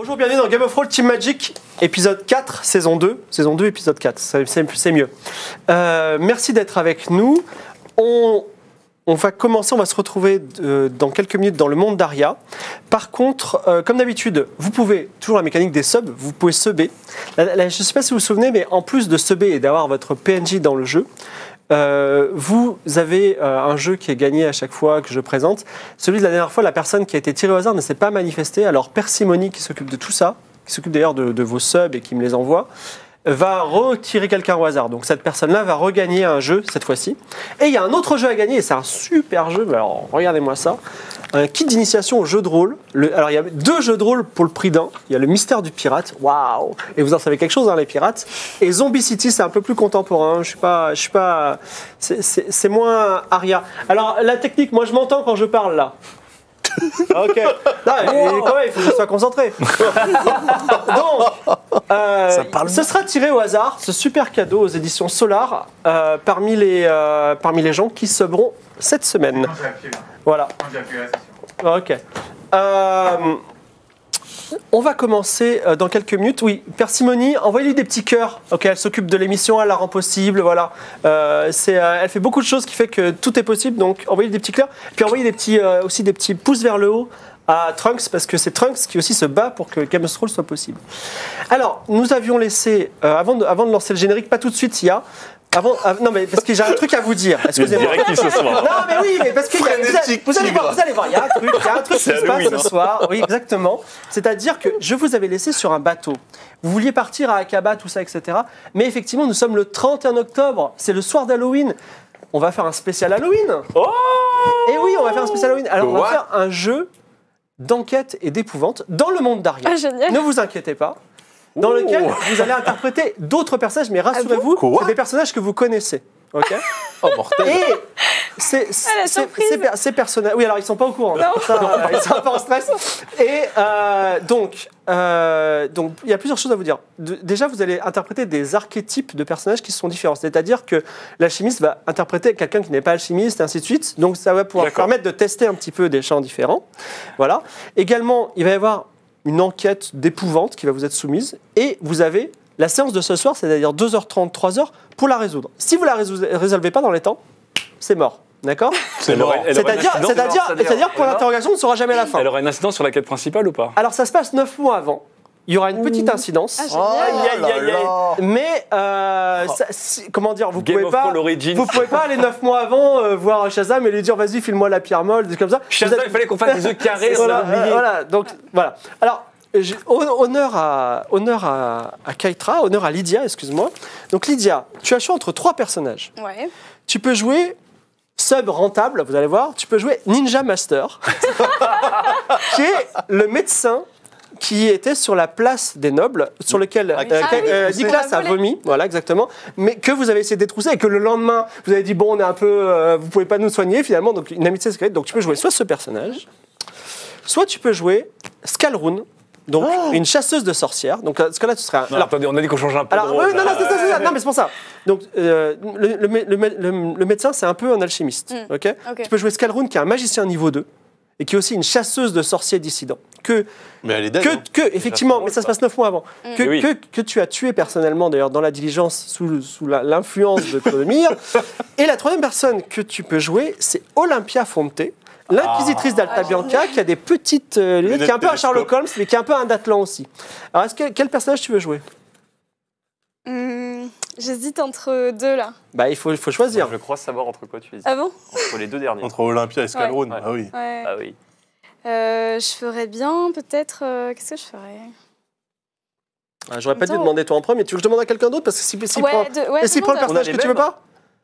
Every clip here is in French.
Bonjour, bienvenue dans Game of Thrones Team Magic, épisode 4, saison 2. Saison 2, épisode 4, c'est- mieux. Euh, merci d'être avec nous. On, va commencer, on va se retrouver euh, dans quelques minutes dans le monde d'Aria. Par contre, euh, comme d'habitude, vous pouvez, toujours la mécanique des subs, vous pouvez subber. Je ne sais pas si vous vous souvenez, mais en plus de subber et d'avoir votre PNJ dans le jeu, euh, vous avez euh, un jeu qui est gagné à chaque fois que je présente. Celui de la dernière fois, la personne qui a été tirée au hasard ne s'est pas manifestée. Alors Persimony, qui s'occupe de tout ça, qui s'occupe d'ailleurs de, de vos subs et qui me les envoie, va retirer quelqu'un au hasard. Donc cette personne-là va regagner un jeu cette fois-ci. Et il y a un autre jeu à gagner, et c'est un super jeu. Alors regardez-moi ça. Un kit d'initiation au jeu de rôle. Le- alors il y a deux jeux de rôle pour le prix d'un. Il y a le mystère du pirate. Waouh Et vous en savez quelque chose, hein, les pirates. Et Zombie City, c'est un peu plus contemporain. Je suis pas, je suis pas. c'est- moins aria. Alors la technique, moi je m'entends quand je parle là. Ok. Non, mais quand même, il faut que je sois concentré. Donc, euh, Ça parle ce sera tiré au hasard, ce super cadeau aux éditions Solar, euh, parmi, les, euh, parmi les gens qui subront cette semaine. Non, j'ai appuyé là. Voilà. Ok. Euh, on va commencer euh, dans quelques minutes. Oui, Persimony, envoyez-lui des petits cœurs. Elle s'occupe de l'émission, elle la rend possible. Voilà. Euh, euh, elle fait beaucoup de choses qui fait que tout est possible. Donc, envoyez des petits cœurs. Puis envoyez des petits, aussi des petits pouces vers le haut à Trunks parce que c'est Trunks qui aussi se bat pour que Game of Thrones soit possible. Alors, nous avions laissé, avant de lancer le générique, pas tout de suite, il y a. Avant, ah, non, mais parce que j'ai un truc à vous dire. Excusez-moi. Ce soir. Non, mais oui, mais parce que y a- vous, allez, Frénétique vous allez voir, vous allez voir, il y a un truc, il y a un truc qui se passe ce hein. soir. Oui, exactement. C'est-à-dire que je vous avais laissé sur un bateau. Vous vouliez partir à Akaba, tout ça, etc. Mais effectivement, nous sommes le 31 octobre. C'est le soir d'Halloween. On va faire un spécial Halloween. Oh Et oui, on va faire un spécial Halloween. Alors, on va faire un jeu d'enquête et d'épouvante dans le monde d'Aria. Ah, génial. Ne vous inquiétez pas. Dans lequel vous allez interpréter d'autres personnages, mais rassurez-vous, Quoi c'est des personnages que vous connaissez. Ok Oh, mortel. et c'est Ah, ces per- ces personnages. Oui, alors ils sont pas au courant. Non. Ça, euh, ils sont un peu en stress. Et euh, donc, euh, donc, il y a plusieurs choses à vous dire. De- déjà, vous allez interpréter des archétypes de personnages qui sont différents. C'est-à-dire que l'alchimiste va interpréter quelqu'un qui n'est pas alchimiste, et ainsi de suite. Donc, ça va pouvoir permettre de tester un petit peu des champs différents. Voilà. Également, il va y avoir une enquête d'épouvante qui va vous être soumise. Et vous avez la séance de ce soir, c'est-à-dire 2h30, 3h, pour la résoudre. Si vous la résol- résolvez pas dans les temps, c'est mort. D'accord? C'est mort. C'est-à-dire, c'est-à-dire, c'est-à-dire que pour l'interrogation, on ne saura jamais la fin. Elle aura une incidence sur la quête principale ou pas? Alors, ça se passe 9 mois avant. Il y aura une petite incidence. Ah, génial. Aïe, aïe, aïe, aïe. Mais, euh, ça- si- comment dire, vous Game pouvez pas. Vous pouvez pas aller 9 mois avant euh, voir Shazam et lui dire vas-y file-moi la pierre molle, des trucs comme ça. Shazam, il fallait qu'on fasse des œufs carrés, voilà, euh, donc voilà. Alors, honneur à, honneur à, à Kaitra, honneur à Lydia, excuse-moi. Donc Lydia, tu as le choix entre trois personnages. Ouais. Tu peux jouer sub rentable, vous allez voir. Tu peux jouer Ninja Master, qui est le médecin qui était sur la place des nobles, sur lequel Ah, euh, oui, euh, Nicolas a vomi, voilà exactement, mais que vous avez essayé de détrousser et que le lendemain vous avez dit bon on est un peu, euh, vous pouvez pas nous soigner finalement, donc une amitié secrète. Donc tu peux jouer soit ce personnage, soit tu peux jouer Scalroon, donc une chasseuse de sorcières. Donc à ce cas-là tu serais un, Non, alors, attendez, on a dit qu'on changeait un peu de alors, rôle. oui, non, non, là. c'est ça, c'est ça. Non, mais c'est pour ça. Donc, euh, le, le mé- le mé- le- le médecin, c'est un peu un alchimiste. Mm. ok? Ok. Tu peux jouer Scalroon, qui est un magicien niveau 2, et qui est aussi une chasseuse de sorciers dissidents. Que, Mais elle est dead. que, hein. que effectivement, mais ça se passe 9 mois avant, que, Oui. que, que tu as tué personnellement, d'ailleurs, dans la diligence, sous, sous la- l'influence de Clodomir. et la troisième personne que tu peux jouer, c'est Olympia Fonte. L'inquisitrice d'Alta Ah, Bianca, qui a des petites euh, qui est un peu un Sherlock Holmes, mais qui est un peu un Datlan aussi. Alors, est-ce que, quel personnage tu veux jouer? Hum, J'hésite entre deux là. Bah, il faut, il faut choisir. Je crois savoir entre quoi tu hésites. Ah bon? Entre les deux derniers. Entre Olympia et Scalroon. Ouais. Ah oui. Ouais. Ah oui. Euh, je ferais bien peut-être. euh, Qu'est-ce que je ferais? Ah, J'aurais pas dû demander toi en premier. Tu veux que je demande à quelqu'un d'autre? Parce que si, s'il Ouais, prend, de- ouais, et s'il prend le personnage que tu veux pas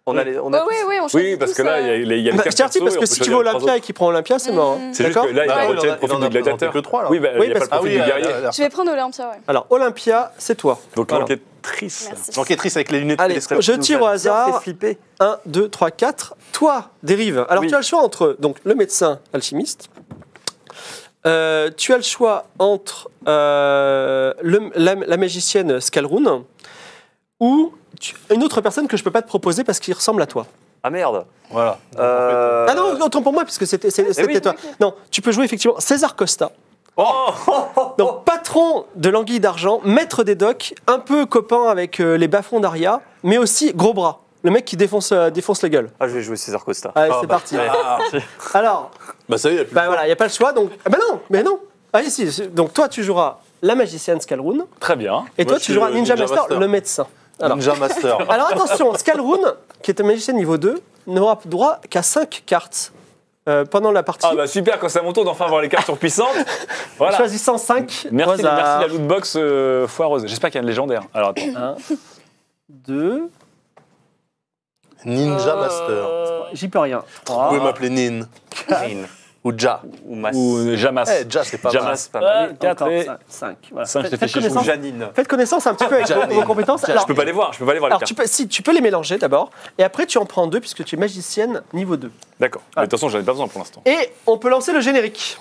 On a, les- on a tous- ouais, ouais, on Oui, parce que là, il y a, il y a les bah, quatre Je tiens parce que si tu veux Olympia et qu'il prend Olympia, c'est mort. hein. C'est juste D'accord que là, il Bah, n'y a oui, pas on le a- profil du a gladiateur. que trois, là. Oui, bah, Oui, il n'y a parce pas le que- profil Ah du oui, guerrier. alors, Je vais prendre Olympia, ouais. Alors, Olympia, c'est toi. Donc Voilà. L'enquêtrice. Merci. L'enquêtrice avec les lunettes Allez, je tire au hasard. flipper. 1, 2, 3, 4. Toi, dérive. Alors, Oui. tu as le choix entre donc, le médecin alchimiste. Euh, tu as le choix entre euh, le- la, la magicienne Scalroon ou tu- une autre personne que je peux pas te proposer parce qu'il ressemble à toi. Ah merde. Voilà. Euh, Ah non, autant pour moi, puisque c'était c'est- c'était oui. toi. Non, tu peux jouer effectivement César Costa, Oh Donc, patron de l'anguille d'argent, maître des docks, un peu copain avec euh, les bas-fonds d'Aria, mais aussi gros bras. Le mec qui défonce, euh, défonce les gueules. Ah, je vais jouer César Costa. Allez, Ah, c'est bah, parti. Alors, Bah ça y est, il y a plus bah voilà, il n'y a pas le choix. Donc, ah bah non, mais non. Ah, si, si. Donc, toi, tu joueras la magicienne Scalroon, Très bien. et Moi, toi, je tu suis joueras le Ninja, Ninja Master, Master. le médecin. Alors, Ninja Master. alors attention, Scalroon, qui est un magicien niveau 2, n'aura droit qu'à 5 cartes euh, pendant la partie. Ah bah super, quand c'est à mon tour d'enfin avoir les cartes surpuissantes. Voilà. Choisissant 5 Merci, merci la lootbox euh, foireuse. J'espère qu'il y a une légendaire. Alors attends. 1, 2, Ninja Master. j'y peux rien. Vous 3, pouvez m'appeler Nin. Rin. Ou Ja. Ou Mas. Ou euh, Jamas. Eh, Ja, c'est pas mal. Jamas, pas mal. 4 et... 5. Voilà. Cinq, je t'ai Faites, fait faites chier, Ou connaissance, Janine. faites connaissance un petit peu avec vos, Janine. vos compétences. Alors, Je peux pas les voir, je peux pas les voir alors, tu peux, si, tu peux les mélanger d'abord, et après tu en prends deux puisque tu es magicienne niveau 2. D'accord. Mais De toute façon, j'en ai pas besoin pour l'instant. Et on peut lancer le générique.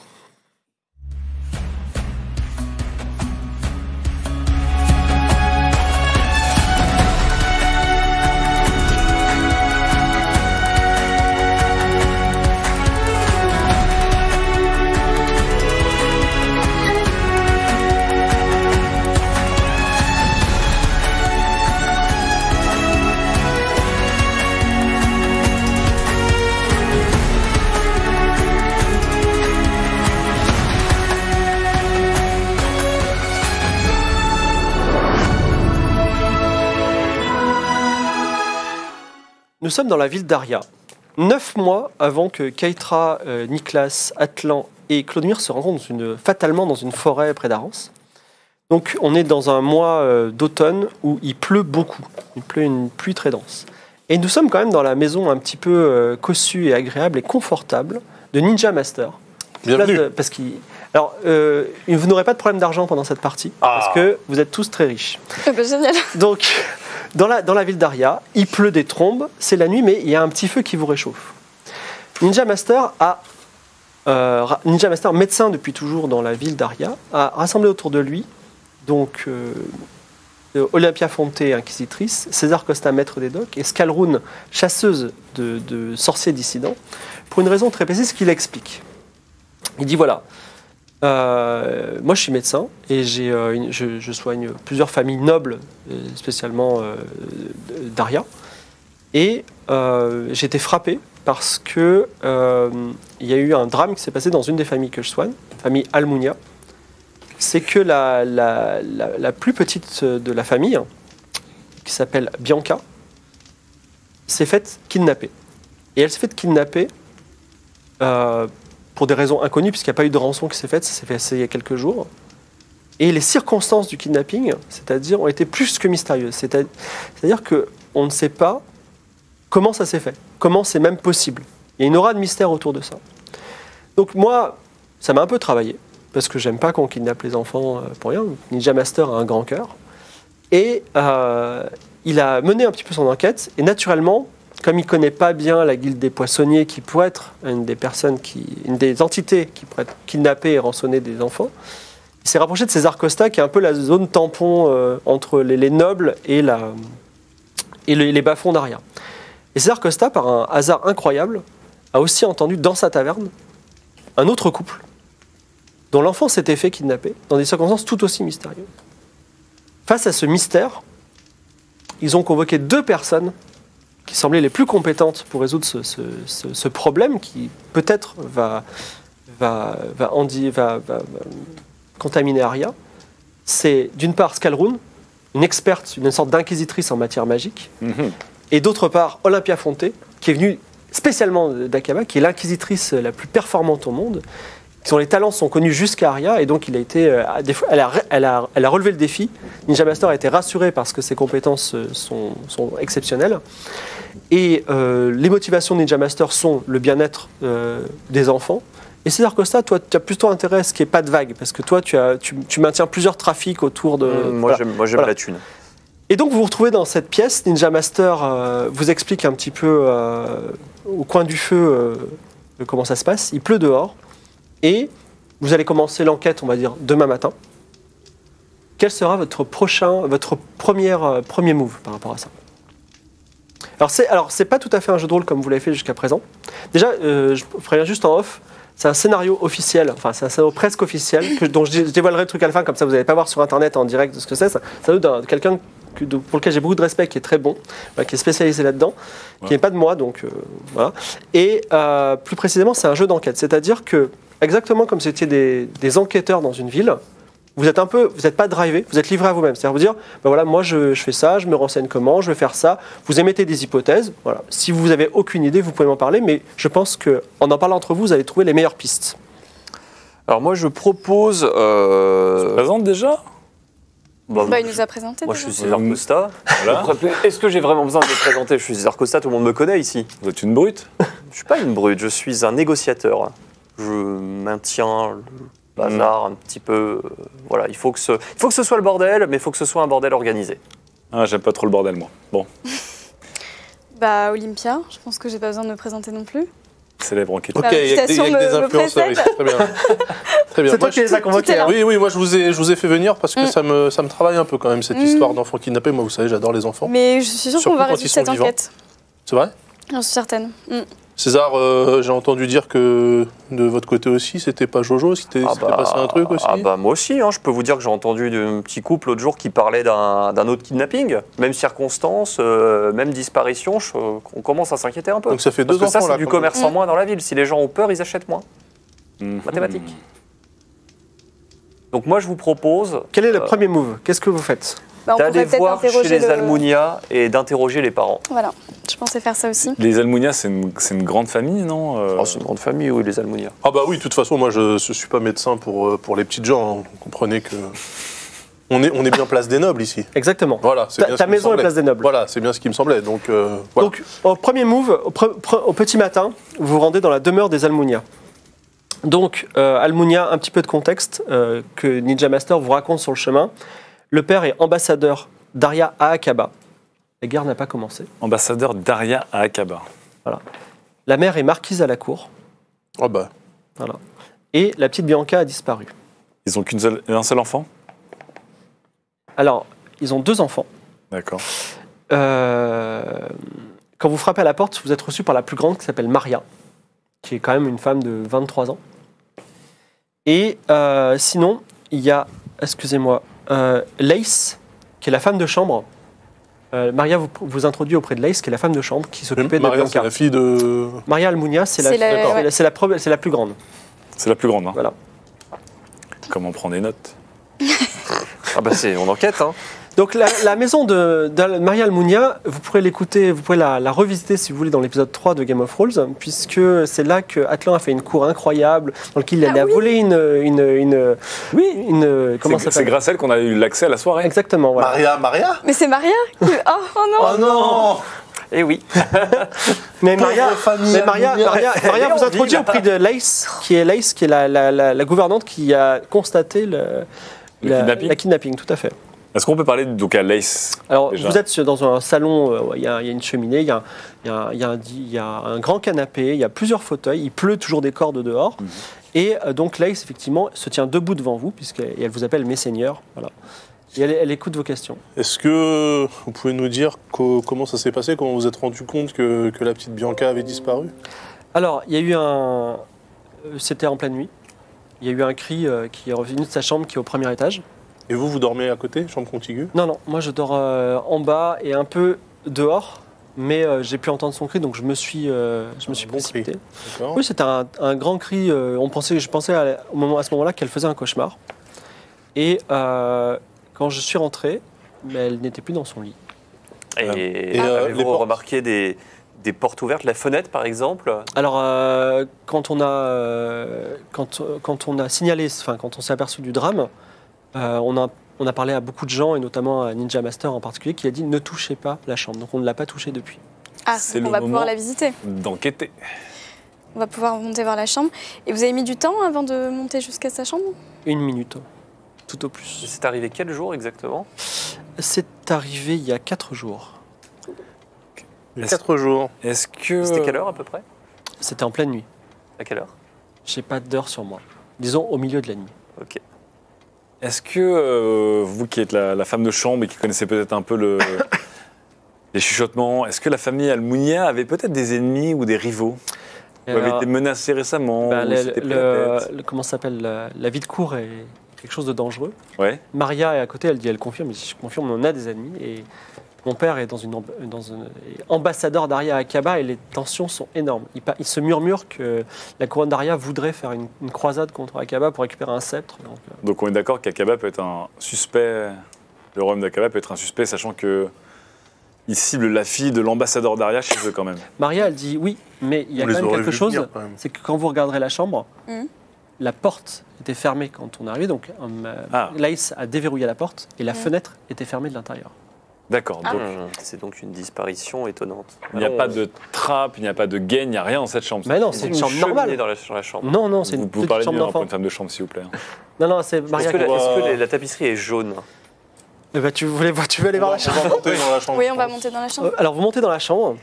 Sommes dans la ville d'Aria. Neuf mois avant que Keitra, euh, Niklas, Atlan et Claudemir se rencontrent dans une- fatalement dans une forêt près d'Arance. Donc on est dans un mois euh, d'automne où il pleut beaucoup. Il pleut une pluie très dense. Et nous sommes quand même dans la maison un petit peu euh, cossue et agréable et confortable de Ninja Master. Bienvenue. De- parce qu'il- Alors, euh, vous n'aurez pas de problème d'argent pendant cette partie, Ah. parce que vous êtes tous très riches. Ah bah, génial. Donc, dans la, ville d'Aria, il pleut des trombes, c'est la nuit, mais il y a un petit feu qui vous réchauffe. Ninja Master euh, Ninja Master, médecin depuis toujours dans la ville d'Aria, a rassemblé autour de lui donc euh, euh, Olympia Fonte, inquisitrice, César Costa, maître des docks, et Scalroon, chasseuse de, de sorciers dissidents, pour une raison très précise qu'il explique. Il dit voilà, euh, moi, je suis médecin et j'ai, euh, je, soigne plusieurs familles nobles, euh, spécialement euh, d'Aria. Et j'ai été frappé parce que il y a eu un drame qui s'est passé dans une des familles que je soigne, famille Almunia. C'est que la, la- la- plus petite de la famille, qui s'appelle Bianca, s'est faite kidnapper. Et elle s'est faite kidnapper pour des raisons inconnues, puisqu'il n'y a pas eu de rançon qui s'est faite, ça s'est fait il y a quelques jours. Et les circonstances du kidnapping, c'est-à-dire, ont été plus que mystérieuses. C'est-à- C'est-à-dire qu'on ne sait pas comment ça s'est fait, comment c'est même possible. Il y a une aura de mystère autour de ça. Donc moi, ça m'a un peu travaillé, parce que j'aime pas qu'on kidnappe les enfants euh, pour rien. Ninja Master a un grand cœur. Et euh, il a mené un petit peu son enquête, et naturellement, comme il connaît pas bien la guilde des poissonniers, qui pourrait être une des personnes une des entités qui pourrait kidnapper et rançonner des enfants, il s'est rapproché de César Costa, qui est un peu la zone tampon euh, entre les, les nobles et, les bas-fonds d'Aria. Et César Costa, par un hasard incroyable, a aussi entendu dans sa taverne un autre couple dont l'enfant s'était fait kidnapper dans des circonstances tout aussi mystérieuses. Face à ce mystère, ils ont convoqué deux personnes qui semblaient les plus compétentes pour résoudre ce, ce- ce- ce problème qui peut-être va, contaminer Aria. C'est d'une part Scalroon, une experte, une sorte d'inquisitrice en matière magique, Mhm. et d'autre part Olympia Fonte, qui est venue spécialement d'Akaba, qui est l'inquisitrice la plus performante au monde, dont les talents sont connus jusqu'à Aria, et donc il a été, euh, elle, a, elle, a, elle a relevé le défi. Ninja Master a été rassuré parce que ses compétences euh, sont, sont exceptionnelles. Et euh, les motivations de Ninja Master sont le bien-être euh, des enfants. Et César Costa, toi, tu as plutôt intérêt à ce qu'il n'y ait pas de vague, parce que toi, tu, as, tu, tu maintiens plusieurs trafics autour de... Mmh, moi, voilà. j'aime Voilà. la thune. Et donc vous vous retrouvez dans cette pièce, Ninja Master euh, vous explique un petit peu au coin du feu comment ça se passe. Il pleut dehors et vous allez commencer l'enquête, on va dire, demain matin. Quel sera votre prochain, votre première, premier move par rapport à ça? Alors c'est, alors c'est pas tout à fait un jeu de rôle comme vous l'avez fait jusqu'à présent. Déjà, euh, je préviens juste en off, C'est un scénario officiel, enfin c'est un scénario presque officiel, que, dont je, dé- je dévoilerai le truc à la fin, comme ça vous n'allez pas voir sur internet en direct ce que c'est. C'est un scénario d'un- de quelqu'un pour lequel j'ai beaucoup de respect, qui est très bon, voilà, qui est spécialisé là-dedans, qui n'est pas de moi, donc euh, voilà. Et euh, plus précisément, c'est un jeu d'enquête, c'est-à-dire que, exactement comme si c'était des, des enquêteurs dans une ville, vous êtes un peu, vous n'êtes pas drivé, vous êtes livré à vous-même. C'est-à-dire vous dire, ben voilà, moi je, je fais ça, je me renseigne comment, je vais faire ça. Vous émettez des hypothèses. Voilà. Si vous avez aucune idée, vous pouvez m'en parler, mais je pense que en en parlant entre vous, vous allez trouver les meilleures pistes. Alors moi je propose. euh, Présente déjà? Bah, Bah, il nous a présenté. moi je suis César Costa. Voilà. Est-ce que j'ai vraiment besoin de me présenter? Je suis César Costa, tout le monde me connaît ici. Vous êtes une brute? Je suis pas une brute, je suis un négociateur. Je maintiens le bazar un petit peu. euh, voilà, il faut, que ce, il faut que ce soit le bordel, mais il faut que ce soit un bordel organisé. Ah, j'aime pas trop le bordel, moi. Bon, Bah, Olympia, je pense que j'ai pas besoin de me présenter non plus. célèbre enquête. Ok, il y a, que des- il y a que réputation des me- me influenceurs ici. précède. Très bien. Très bien. C'est Moi, toi qui les as convoqués. hein. Oui, oui, moi je vous ai, je vous ai fait venir parce que Mm. ça, me, ça me travaille un peu quand même cette Mm. histoire d'enfants kidnappés. Moi, vous savez, j'adore les enfants. Mais je suis sûre Surtout qu'on va quand ils résoudre sont cette vivants. enquête. C'est vrai? J'en suis certaine. Mm. César, euh, j'ai entendu dire que de votre côté aussi, c'était pas Jojo, c'était Ah passé un truc aussi ah bah, moi aussi, hein, je peux vous dire que j'ai entendu d'un petit couple l'autre jour qui parlait d'un d'un autre kidnapping. Même circonstance, euh, même disparition, je- on commence à s'inquiéter un peu. Donc ça fait Parce deux que ça, c'est du commerce en moins dans la ville. Si les gens ont peur, ils achètent moins. Mhm. Mathématiques. Donc moi, je vous propose Quel est le Euh, premier move? Qu'est-ce que vous faites? Bah, d'aller peut-être voir chez les le- Almunia et d'interroger les parents. Voilà, je pensais faire ça aussi. Les Almunia, c'est une, c'est une grande famille, non euh, Oh, c'est une grande famille, oui, les Almunia. Ah bah oui, de toute façon, moi je ne suis pas médecin pour, euh, pour les petites gens. hein. Vous comprenez que on est, on est bien place des nobles ici. Exactement. Voilà, c'est Ta, bien ce ta qui me maison est place des nobles. Voilà, c'est bien ce qui me semblait. Donc, euh, voilà. Donc, au premier move, au, pre- pre- au petit matin, vous vous rendez dans la demeure des Almunia. Donc, euh, Almunia, un petit peu de contexte euh, que Ninja Master vous raconte sur le chemin. Le père est ambassadeur d'Aria à Akaba. La guerre n'a pas commencé. Ambassadeur Daria à Akaba. La mère est marquise à la cour. Ah bah, Et la petite Bianca a disparu. Ils ont qu'un seul, un seul enfant? Alors, ils ont deux enfants. D'accord. Euh, quand vous frappez à la porte, vous êtes reçu par la plus grande qui s'appelle Maria, qui est quand même une femme de 23 ans. Et euh, sinon, il y a, excusez-moi, Lace, qui est la femme de chambre. Euh, Maria vous, vous introduit auprès de Lace, qui est la femme de chambre qui s'occupait de Maria, c'est Bianca. la fille de. Maria Almunia, c'est la, ouais. plus grande. C'est la plus grande. Hein. Voilà. Comment on prend des notes Ah bah c'est, on enquête, hein. Donc la, la maison de, de Maria Almunia, vous pourrez l'écouter, vous pourrez la, la revisiter si vous voulez dans l'épisode 3 de Game of Thrones, puisque c'est là que Atlan a fait une cour incroyable, dans laquelle il Ah a oui. volé une, une, une, Oui une comment ça C'est grâce à elle qu'on a eu l'accès à la soirée. Exactement, voilà. Maria, Maria Mais c'est Maria qui- Oh, oh non Oh non Eh oui. Mais Maria, mais Maria. Maria, Maria vous introduit au prix de Lace, qui est Lace, qui est la, la, la, la gouvernante qui a constaté le, Le la, kidnapping la kidnapping, tout à fait. Est-ce qu'on peut parler donc à Lace Alors, vous êtes dans un salon, euh, il y, a il y a une cheminée, il y a, il y a- il y a un, il y a un grand canapé, il y a plusieurs fauteuils, il pleut toujours des cordes dehors. Mhm. Et euh, donc Lace, effectivement, se tient debout devant vous, puisqu'elle vous appelle mes seigneurs. Voilà. Et elle, elle écoute vos questions. Est-ce que vous pouvez nous dire co- comment ça s'est passé Comment vous vous êtes rendu compte que, que la petite Bianca avait disparu? Alors, il y a eu un. euh, C'était en pleine nuit. Il y a eu un cri euh, qui est revenu de sa chambre qui est au premier étage. Et vous, vous dormez à côté, chambre contiguë? Non, non, moi je dors euh, en bas et un peu dehors, mais euh, j'ai pu entendre son cri, donc je me suis, euh, je me suis bon précipité. Oui, c'était un, un grand cri. euh, on pensait, je pensais à, au moment, à ce moment-là qu'elle faisait un cauchemar. Et euh, quand je suis rentré, mais elle n'était plus dans son lit. Et, Et, euh, avez-vous remarqué des, des portes ouvertes, la fenêtre par exemple? Alors, euh, quand on a, euh, quand, quand on a signalé, enfin quand on s'est aperçu du drame, euh, on a on a parlé à beaucoup de gens et notamment à Ninja Master en particulier qui a dit ne touchez pas la chambre. Donc on ne l'a pas touchée depuis. Ah, C'est on le va pouvoir la visiter. D'enquêter. On va pouvoir monter voir la chambre. Et vous avez mis du temps avant de monter jusqu'à sa chambre? Une minute, tout au plus. C'est arrivé quel jour exactement? C'est arrivé il y a quatre jours. Quatre jours. Est-ce que. C'était quelle heure à peu près? C'était en pleine nuit. À quelle heure? J'ai pas d'heure sur moi. Disons au milieu de la nuit. Ok. Est-ce que euh, vous qui êtes la, la femme de chambre et qui connaissez peut-être un peu le, les chuchotements, est-ce que la famille Almunia avait peut-être des ennemis ou des rivaux? Vous avez été menacé récemment. bah, le- le- le- comment s'appelle la, la vie de cour est quelque chose de dangereux. Ouais. Maria est à côté, elle dit, elle confirme, mais je confirme, on a des ennemis et mon père est dans une, amb- dans une- est ambassadeur d'Aria Akaba et les tensions sont énormes. Il, se murmure que la couronne d'Aria voudrait faire une, une croisade contre Akaba pour récupérer un sceptre. Donc, euh, Donc on est d'accord qu'Akaba peut être un suspect. Le royaume d'Akaba peut être un suspect, sachant que il cible la fille de l'ambassadeur d'Aria chez eux quand même. Maria, elle dit oui, mais il y a On quand même quelque chose. C'est que quand vous regarderez la chambre, Mhm. la porte était fermée quand on est arrivé, donc euh, Ah. Laïs a déverrouillé la porte et la Mhm. fenêtre était fermée de l'intérieur. D'accord. Ah. Donc Hum, C'est donc une disparition étonnante. il n'y a Alors, pas de trappe, il n'y a pas de gaine, il n'y a rien dans cette chambre. Mais non, c'est une chambre normale. dans la, dans la chambre. Non, non, c'est vous, une vous petite parlez chambre pour d'enfant. une femme de chambre, s'il vous plaît. Non, non, c'est Maria. Est-ce que, la, est-ce que va- la- la tapisserie est jaune? Eh ben, tu, voulais, tu veux aller voir la chambre On va monter dans la chambre. Oui, je on va monter dans la Euh, chambre. Alors, vous montez dans la chambre.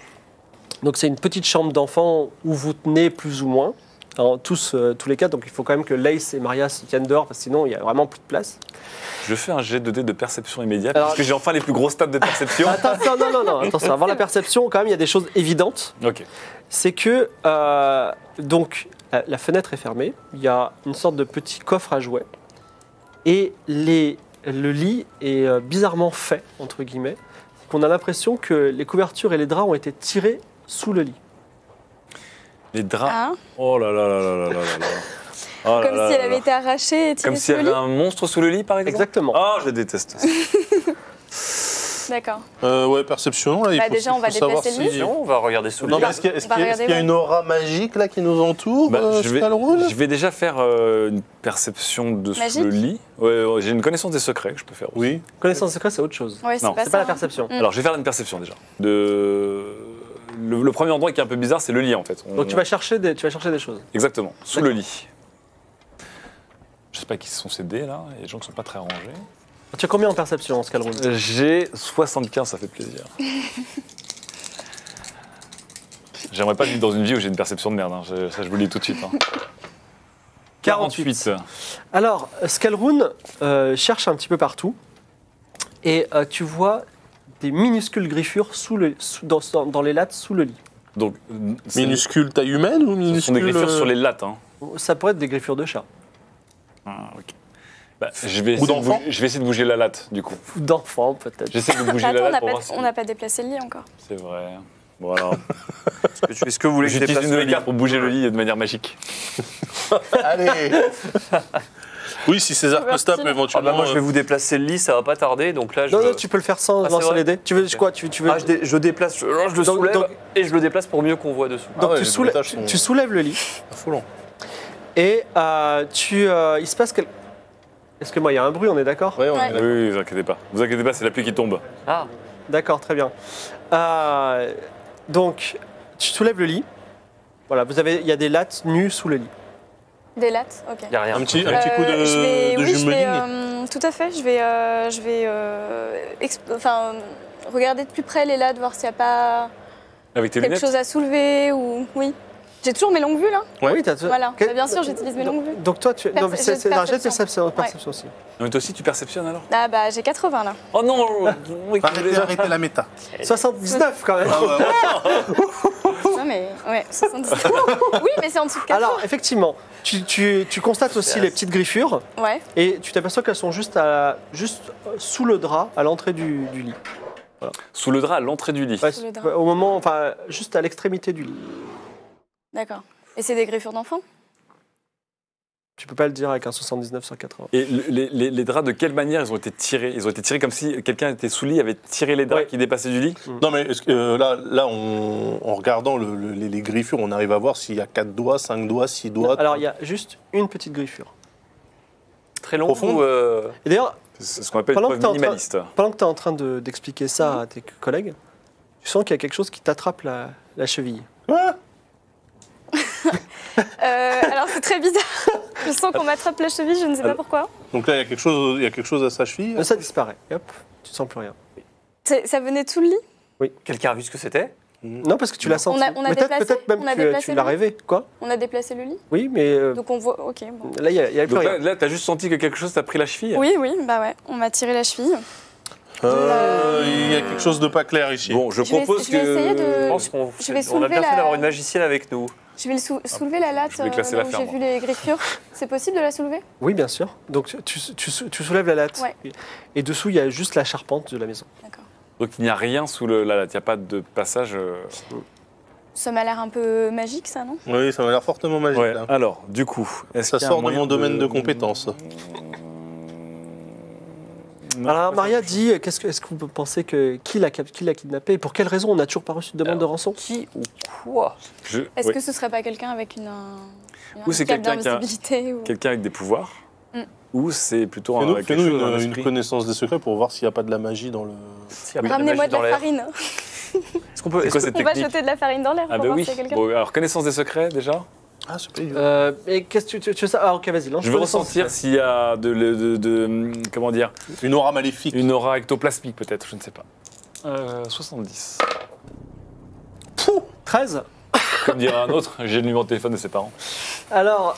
Donc, c'est une petite chambre d'enfant où vous tenez plus ou moins. Alors, tous, euh, tous les quatre, donc il faut quand même que Lace et Maria se tiennent dehors, parce que sinon il y a vraiment plus de place. Je fais un jet de dé de perception immédiate, Alors- parce que j'ai enfin les plus grosses tables de perception. Attention, non, non, non, attention, avant la perception, quand même, il y a des choses évidentes. ok. C'est que, euh, donc, la, la fenêtre est fermée, il y a une sorte de petit coffre à jouets, et les, le lit est euh, bizarrement fait, entre guillemets, qu'on a l'impression que les couvertures et les draps ont été tirés sous le lit. Les draps. Ah. Oh là là là là là là là. Oh Comme si elle avait été arrachée et Comme si elle avait un monstre sous le lit, par exemple Exactement. Ah, je déteste ça. D'accord. Euh, ouais, perception. Là, bah, déjà, on faut va savoir déplacer le si... Non, on va regarder sous le lit. est-ce qu'il y a, est-ce y est-ce y a une aura magique là qui nous entoure, Bah, euh, je, vais, je vais déjà faire euh, une perception de sous le lit. Ouais, ouais, j'ai une connaissance des secrets que je peux faire. aussi. Oui. Connaissance des secrets, c'est autre chose. Ouais, Non, C'est pas la hein. perception. Mm. Alors, je vais faire une perception déjà. De le, le premier endroit qui est un peu bizarre, c'est le lit en fait. On- Donc tu vas chercher des, tu vas chercher des choses. Exactement, sous le lit. Je sais pas qui sont ces dés là, il y a des gens qui sont pas très rangés. Tu as combien en perception, Scalroon J'ai 75, ça fait plaisir. J'aimerais pas vivre dans une vie où j'ai une perception de merde, hein. Je- ça je vous le dis tout de suite. hein. 48. Alors, Scalroon euh, cherche un petit peu partout et euh, tu vois des minuscules griffures sous le, sous- dans, dans- dans les lattes sous le lit. Donc, euh, Minuscule taille humaine ou ce minuscule sont des griffures euh, sur les lattes. Hein. Ça pourrait être des griffures de chat Ah, ok. Bah, je, vais Ou essayer de d'enfant bouger- je vais essayer de bouger la latte du coup. ou d'enfants peut-être. J'essaie de bouger Attends, la on latte n'a pour pas, voir si... on n'a pas déplacé le lit encore. C'est vrai. Est-ce que, tu- est-ce que vous voulez que je déplace une le lit pour bouger le lit de manière magique? Allez Oui, si César. Costa peut Ah bah éventuellement... moi je vais euh, vous déplacer le lit, ça va pas tarder, donc là je... Non, non, tu peux le faire sans Ah, lancer les dés. Tu veux quoi tu, tu veux... Ah, je, dé- je déplace, je, je le Donc- soulève donc- et je le déplace pour mieux qu'on voit dessous. Ah Donc ouais, tu, sont- tu soulèves le lit et euh, tu, euh, il se passe quelque... Est-ce que moi il y a un bruit, on est d'accord Ouais, on Ouais. est Oui, d'accord. oui, vous inquiétez pas. Vous inquiétez pas, c'est la pluie qui tombe. Ah, D'accord, très bien. Euh, donc, tu soulèves le lit. Voilà, vous avez, il y a des lattes nues sous le lit. Des lattes Ok. y a rien. Un petit, un petit coup Euh, de, vais, de oui, je vais, jumeling. euh, tout à fait. Je vais, euh, je vais euh, exp- enfin, regarder de plus près les lattes, voir s'il n'y a pas Avec tes quelque lunettes chose à soulever ou oui. J'ai toujours mes longues vues là. Ouais. Oui, t'as Voilà. Quel- Bah, bien sûr, j'utilise mes longues vues. Donc toi, tu... non, mais Perce- c'est perception. perception, perception aussi. Non, mais toi aussi, tu perceptionnes alors? Ah bah j'ai 80 là. Oh non oui, Arrêtez, arrêtez la méta. 79 quand même. Ah ouais, ouais. mais ouais, 70. oui, mais c'est en dessous de 80. Alors, effectivement, tu, tu- tu constates aussi les petites griffures Ouais. et tu t'aperçois qu'elles sont juste, à, juste euh, sous le drap à l'entrée du, du lit. Sous le drap à l'entrée du lit. Ouais, Sous le drap. au moment, enfin, juste à l'extrémité du lit. D'accord. Et c'est des griffures d'enfants? Tu peux pas le dire avec un 79 sur 80. Et le- les, les- les draps, de quelle manière ils ont été tirés? Ils ont été tirés comme si quelqu'un était sous lit, avait tiré les draps Ouais. qui dépassaient du lit? Non, mais est-ce que, euh, là, là on- en regardant le- le- les, les griffures, on arrive à voir s'il y a 4 doigts, 5 doigts, 6 doigts. Alors, il y a juste une petite griffure. Très long Profond ou, euh, Et d'ailleurs, C'est ce qu'on appelle Pendant une que preuve t'es en train- minimaliste. pendant que tu es en train de- d'expliquer ça à tes collègues, tu sens qu'il y a quelque chose qui t'attrape la, la cheville. Ah, Euh, Alors c'est très bizarre. Je sens qu'on m'attrape la cheville, je ne sais pas pourquoi. Donc là, il y a quelque chose, il y a quelque chose à sa cheville. Ça disparaît. Hop, tu sens plus rien. Ça venait de sous le lit? Quelqu'un a vu ce que c'était? Non, parce que tu l'as senti. On a- on a Peut-être déplacé peut-être même On a que déplacé tu l'as rêvé. Quoi On a déplacé le lit? Oui, mais euh, Donc on voit. Ok, bon. là, il n'y a, y a plus Donc là, rien. là, t'as juste senti que quelque chose t'a pris la cheville? Oui, oui, bah ouais, on m'a tiré la cheville. Euh, il y a quelque chose de pas clair ici. Bon, je Je vais- propose je vais que. essayer de- Je pense qu'on vais a bien fait d'avoir une magicienne avec nous. Je vais le sou- soulever la latte euh, la j'ai vu les griffures. C'est possible de la soulever? Oui, bien sûr. Donc tu, tu tu soulèves la latte. Ouais. Et dessous, il y a juste la charpente de la maison. D'accord. Donc il n'y a rien sous le, la latte, il n'y a pas de passage. euh, Ça m'a l'air un peu magique, ça, non? Oui, ça m'a l'air fortement magique. Ouais. là. Alors, du coup, est-ce Ça sort de mon domaine de compétences. Non, Alors Maria dit, euh, qu'est-ce que, est-ce que vous pensez que qui l'a, kidnappé et pour quelle raison on n'a toujours pas reçu de demande de rançon? Qui ou quoi? Je- Est-ce que ce serait pas quelqu'un avec une, un, Ou c'est quelqu'un qui a- d'invisibilité ou... Quelqu'un avec des pouvoirs Mm. Ou c'est plutôt un, Fais-nous quelque chose, un une, une connaissance des secrets pour voir s'il n'y a pas de la magie dans le. De Ramenez-moi de la farine. Est-ce qu'on peut. Est-ce quoi que- cette On va jeter de la farine dans l'air Ah pour bah voir oui. s'il y a quelqu'un. Bon, alors connaissance des secrets déjà Ah, c'est pas idiot. Euh, Et qu'est-ce que tu, tu, tu veux ça Ah ok, vas-y. lance Je veux ressentir s'il y a de, de- de- de- comment dire Une aura maléfique. une aura ectoplasmique peut-être, je ne sais pas. Euh, 70. 13 Comme dirait un autre, j'ai le numéro de téléphone de ses parents. Alors,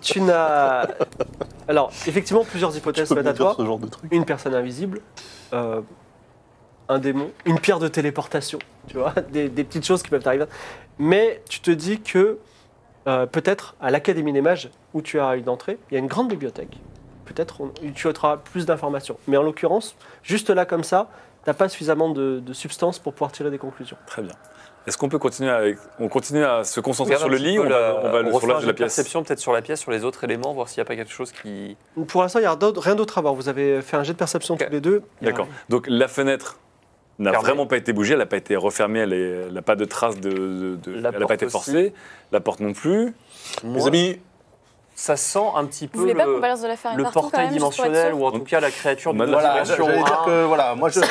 tu n'as... Alors, effectivement, plusieurs hypothèses mettent à toi. ce genre de truc. Une personne invisible, euh, un démon, une pierre de téléportation, tu vois, des, des petites choses qui peuvent t'arriver. Mais tu te dis que euh, peut-être à l'Académie des Mages, où tu as une entrée, il y a une grande bibliothèque. Peut-être on- tu auras plus d'informations. Mais en l'occurrence, juste là comme ça, tu n'as pas suffisamment de, de substance pour pouvoir tirer des conclusions. Très bien. Est-ce qu'on peut continuer avec. On continue à se concentrer Regarde sur le lit ou on la- va, on va sur l'âge de jet la pièce perception peut-être sur la pièce, sur les autres éléments, voir s'il n'y a pas quelque chose qui. Pour l'instant, il n'y a rien d'autre à voir. Vous avez fait un jet de perception tous les deux. D'accord. Donc la fenêtre n'a vraiment pas été bougée, elle n'a pas été refermée, elle n'a pas de traces de. de- de- La elle n'a pas porte été aussi. forcée, la porte non plus. Mes amis, ça sent un petit Vous peu voulez pas qu'on le, balance de la farine le partout quand portail dimensionnel ou en tout cas la créature de la voilà, dire que voilà, moi je, moi,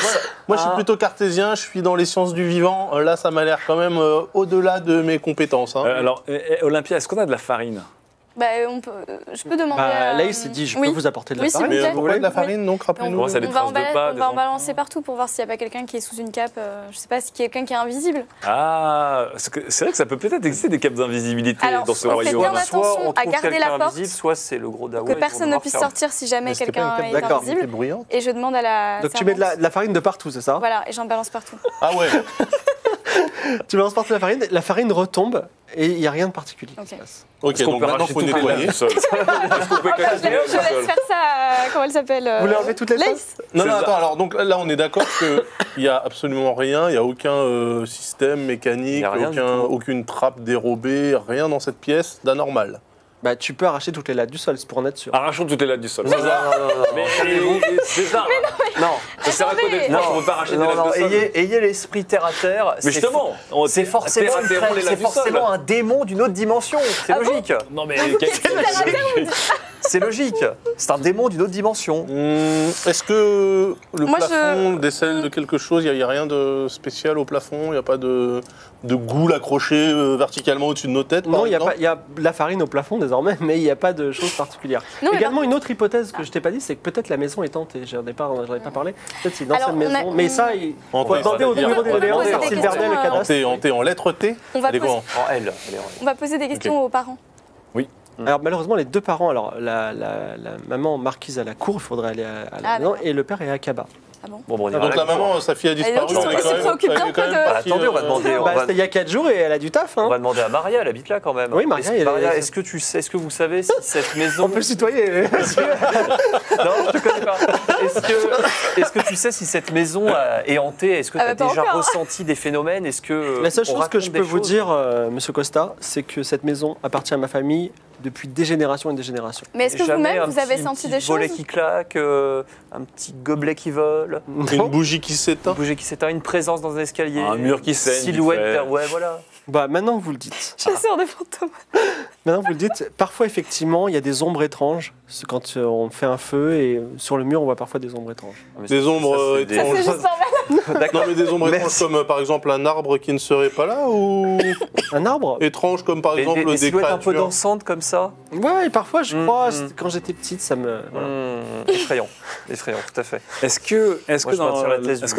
moi, je suis Ah. plutôt cartésien, je suis dans les sciences du vivant. Euh, Là, ça m'a l'air quand même euh, au-delà de mes compétences. hein. Euh, alors, eh, eh, Olympia, est-ce qu'on a de la farine? Bah, on peut... je peux demander Bah, à... Laïs s'est dit, je oui. peux vous apporter de la Oui, farine. vous Mais vous voulez de la Oui. farine, donc On, rappelez-nous. On va, en de bala- pas, on des va en enfants balancer partout pour voir s'il n'y a pas quelqu'un qui est sous une cape. euh, je sais pas, si quelqu'un qui est invisible. Ah, c'est vrai que ça peut peut-être exister des capes d'invisibilité dans ce royaume. bien Soit attention on à garder la porte, invisible, soit c'est le gros dawa. que personne ne puisse sortir si jamais quelqu'un est invisible. Et je demande à la Donc tu mets de la, servante. de la farine de partout, c'est ça? Voilà, et j'en balance partout. Ah ouais, Tu balances partout la farine, la farine retombe et il n'y a rien de particulier. qui Ok. se passe. ok, donc maintenant arracher faut nettoyer. du sol Est-ce qu'on peut Je, éclater laisse faire ça à... Comment elle s'appelle euh, Vous voulez enlever toutes les Laïs. Non, non, ça. attends, alors donc là on est d'accord qu'il n'y a absolument rien, il n'y a aucun euh, système Il mécanique, aucun, aucune trappe dérobée, rien dans cette pièce d'anormal. Bah, tu peux arracher toutes les lattes du sol, c'est pour en être sûr. Arrachons toutes les lattes du sol. Non, non, non, non, non, Mais calmez-vous. c'est ça. Non, Ça sert à quoi d'être proche On ne peut pas arracher des non, lattes non, du sol. ayez, ayez l'esprit terre à terre. Mais justement, on- C'est forcément, terre à une terre, les lattes sol. forcément un démon d'une autre dimension. C'est Ah bon logique. Non mais C'est logique. C'est un démon d'une autre dimension. Hum, Est-ce que le Moi, plafond je- décèle de quelque chose Il n'y a, rien de spécial au plafond? Il n'y a pas de, de goule accroché euh, verticalement au-dessus de nos têtes Non, il y y a de la farine au plafond désormais, mais il n'y a pas de choses particulières. Non, Également, une autre hypothèse que je t'ai pas dit, c'est que peut-être la maison est ai pas, j'en ai pas parlé. Peut-être c'est une ancienne on a- maison, mais ça, il faut demander au on des questions, le euh, cadastre. En lettres T On va, poser, des questions aux parents. Alors malheureusement, les deux parents, alors la, la- la maman marquise à la cour, il faudrait aller à, à la Ah, maison, et le père est à Kaba. Bon, bon, on Ah, Donc la cour. maman, sa fille a disparu. elle est se elle est bien quand peu même de- partie, Attendez, on va euh, demander. On Bah, va- c'était il y a 4 jours et elle a du taf. On Hein. va demander à Maria, elle habite là quand même. Oui, Maria, Est-ce- elle est- Maria, est-ce que tu sais, est-ce que vous savez si cette maison On peut le citoyer. Non, je te connais pas. Est-ce que, tu sais si cette maison euh, est hantée? Est-ce que tu Ah as bah, déjà encore. ressenti des phénomènes? Est-ce que La seule on chose que je peux vous dire, euh, Monsieur Costa, c'est que cette maison appartient à ma famille depuis des générations et des générations. Mais est-ce que vous-même, un vous avez petit- senti petit des choses volet qui claque, euh, un petit gobelet qui vole, Une bougie qui un s'éteint. bouger qui s'éteint, une présence dans un escalier, Un mur qui saigne, silhouette, ouais voilà. Bah maintenant que vous le dites. Chasseur de fantômes. Maintenant que vous le dites, parfois effectivement, il y a des ombres étranges. C'est quand euh, on fait un feu et sur le mur, on voit parfois des ombres étranges. Mais Des ombres, euh, étranges. Non mais des ombres étranges comme euh, par exemple un arbre qui ne serait pas là ou Un arbre étranges comme par exemple des- des des, silhouettes un peu dansantes comme ça. Ouais, et parfois je Mm, crois, mm. c'est- quand j'étais petite, ça me. voilà. Hmm, effrayant, effrayant, tout à fait. Est-ce que, est-ce Moi, que,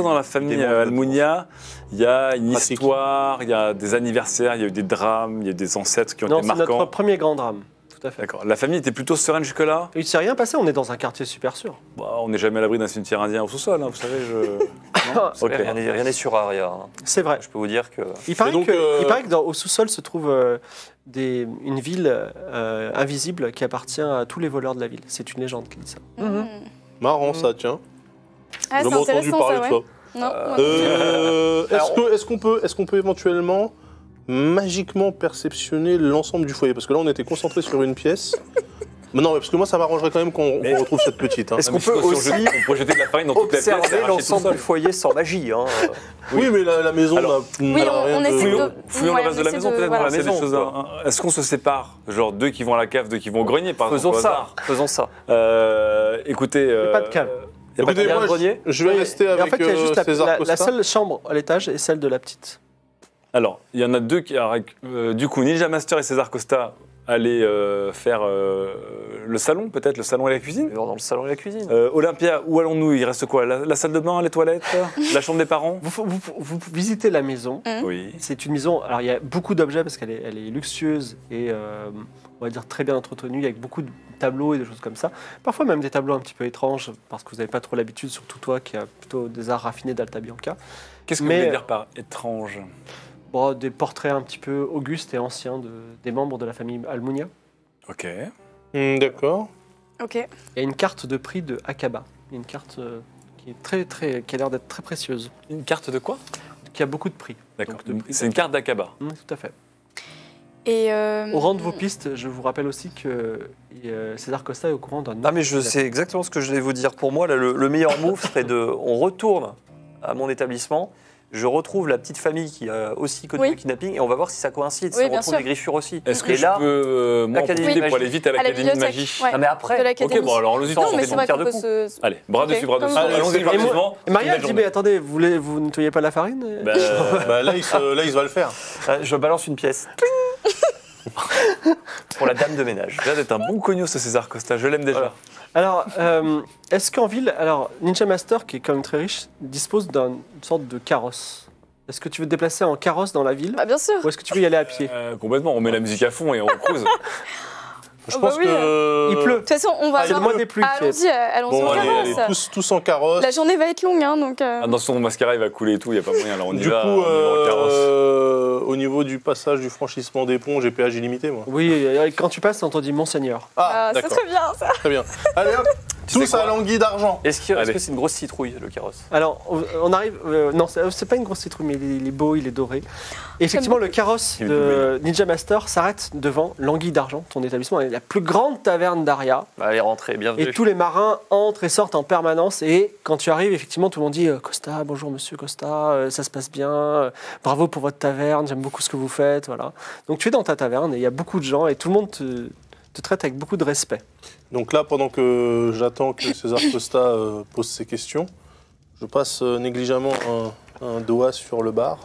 dans, la famille Almunia, il y a une Pratique. histoire, il y a des anniversaires, il y a eu des drames, il y a des ancêtres qui ont Non, été c'est marquants notre premier grand drame. Tout à fait. D'accord. La famille était plutôt sereine jusque-là? Il ne s'est rien passé, on est dans un quartier super sûr. Bah, On n'est jamais à l'abri d'un cimetière indien au sous-sol, hein, vous savez. Je... Ok. Rien n'est rien n'est sur Aria. hein. C'est vrai. Je peux vous dire que. Il paraît, donc, que, euh, il paraît que dans- au sous-sol se trouve euh, des, une ville euh, invisible qui appartient à tous les voleurs de la ville. C'est une légende qui dit ça. Mmh. Marrant ça, tiens. Ah, J'ai c'est entendu parler ça, de ouais. ça. Non, Euh, Euh, est-ce qu'on peut, est-ce qu'on peut éventuellement magiquement perceptionner l'ensemble du foyer? Parce que là, on était concentré sur une pièce. Mais non, mais parce que moi, ça m'arrangerait quand même qu'on retrouve cette petite. hein. Est-ce qu'on peut aussi projetait de la farine dans toute la pièce et observer l'ensemble du foyer sans magie hein. Oui, mais la, la maison Alors- n'a Oui, rien on de... essaie de- Fouillons, fouillons Ouais, le reste de la maison, de- peut-être voilà. dans la C'est maison. des choses. Est-ce qu'on se sépare? Genre deux qui vont à la cave, deux qui vont au grenier, par Faisons exemple. ça. Faisons ça. Euh, écoutez. Il n'y a euh, pas de cave. A pas de Il y a un moi, grenier je, vais rester avec en fait, il y a euh, juste la, César la- la Costa. seule chambre à l'étage et celle de la petite. Alors, il y en a deux qui. alors, euh, du coup, Ninja Master et César Costa allaient euh, faire euh, le salon, peut-être, le salon et la cuisine? Dans le salon et la cuisine. Euh, Olympia, où allons-nous? Il reste quoi? La, la salle de bain, les toilettes, la chambre des parents? Vous, vous, vous visitez la maison. Mhm. Oui. C'est une maison, alors il y a beaucoup d'objets parce qu'elle est, elle est luxueuse et euh, on va dire très bien entretenue, avec beaucoup de tableaux et des choses comme ça. Parfois même des tableaux un petit peu étranges parce que vous n'avez pas trop l'habitude, surtout toi qui as plutôt des arts raffinés d'Alta Bianca. Qu'est-ce que Mais- vous voulez dire par étrange? Bon, des portraits un petit peu augustes et anciens de, des membres de la famille Almunia. Ok. Hmm, D'accord. Ok. Et une carte de prix de Akaba. Une carte euh, qui, est très, très, qui a l'air d'être très précieuse, Une carte de quoi? Qui a beaucoup de prix. D'accord. C'est une carte d'Akaba. Mmh, tout à fait. Et euh, Au rang de vos pistes, je vous rappelle aussi que euh, César Costa est au courant d'un. Ah mais je sais exactement ce que je vais vous dire. Pour moi, là, le, le meilleur move serait de... On retourne à mon établissement, je retrouve la petite famille qui a aussi connu Oui. le kidnapping et on va voir si ça coïncide, si Oui, on bien retrouve sûr. les griffures aussi. Est-ce que Et je là, peux euh, de pour aller vite à à la l'Académie de magie ouais, Ah, mais après. Ok, bon, alors allons-y. Non, Non, on fait une pierre de coups. se. Allez, bras dessus, bras comme dessus. Allons-y. Et Maria dit. Mais attendez, vous, vous nettoyez pas la farine? Bah, Bah, là, il se, là, il va le faire. euh, je balance une pièce. pour la dame de ménage. Là, d'être un bon cognos, ce César Costa. Je l'aime déjà. Voilà. Alors, euh, est-ce qu'en ville, alors Ninja Master, qui est quand même très riche, dispose d'une sorte de carrosse? Est-ce que tu veux te déplacer en carrosse dans la ville? Bah, bien sûr. ou est-ce que tu veux y aller à pied? Euh, complètement, on met la musique à fond et on cruise. Je Oh, bah pense oui. que. Il pleut. De toute façon, on va C'est le avoir- mois des pluies. Ah, Allons-y, euh, allons-y Bon, en allez, allez, carrosse. tous, tous en carrosse. La journée va être longue, hein, donc. euh, Ah, dans son mascara, il va couler et tout, il n'y a pas moyen. Alors on y Du va, coup, carrosse. euh, au niveau du passage du franchissement des ponts, j'ai péage illimité, moi. Oui, et quand tu passes, on t'en dit Monseigneur. ah, c'est d'accord. très bien ça. Très bien. Allez hop, Tu sais tous à quoi l'anguille d'argent. Est-ce qu'il- est-ce Allez. que c'est une grosse citrouille, le carrosse? Alors, on- on arrive. euh, non, c'est c'est pas une grosse citrouille, mais il est, il est beau, il est doré. Et effectivement, le carrosse Il est de Ninja Master s'arrête devant l'Anguille d'Argent, ton établissement, est la plus grande taverne d'Aria. Bah, Allez, rentrez, bienvenue. Et tous les marins entrent et sortent en permanence. Et quand tu arrives, effectivement, tout le monde dit euh, Costa, bonjour monsieur Costa, euh, ça se passe bien, euh, bravo pour votre taverne, j'aime beaucoup ce que vous faites. Voilà. Donc tu es dans ta taverne et il y a beaucoup de gens et tout le monde te, te traite avec beaucoup de respect. Donc là, pendant que j'attends que César Costa euh, pose ses questions, je passe euh, négligemment un, un doigt sur le bar.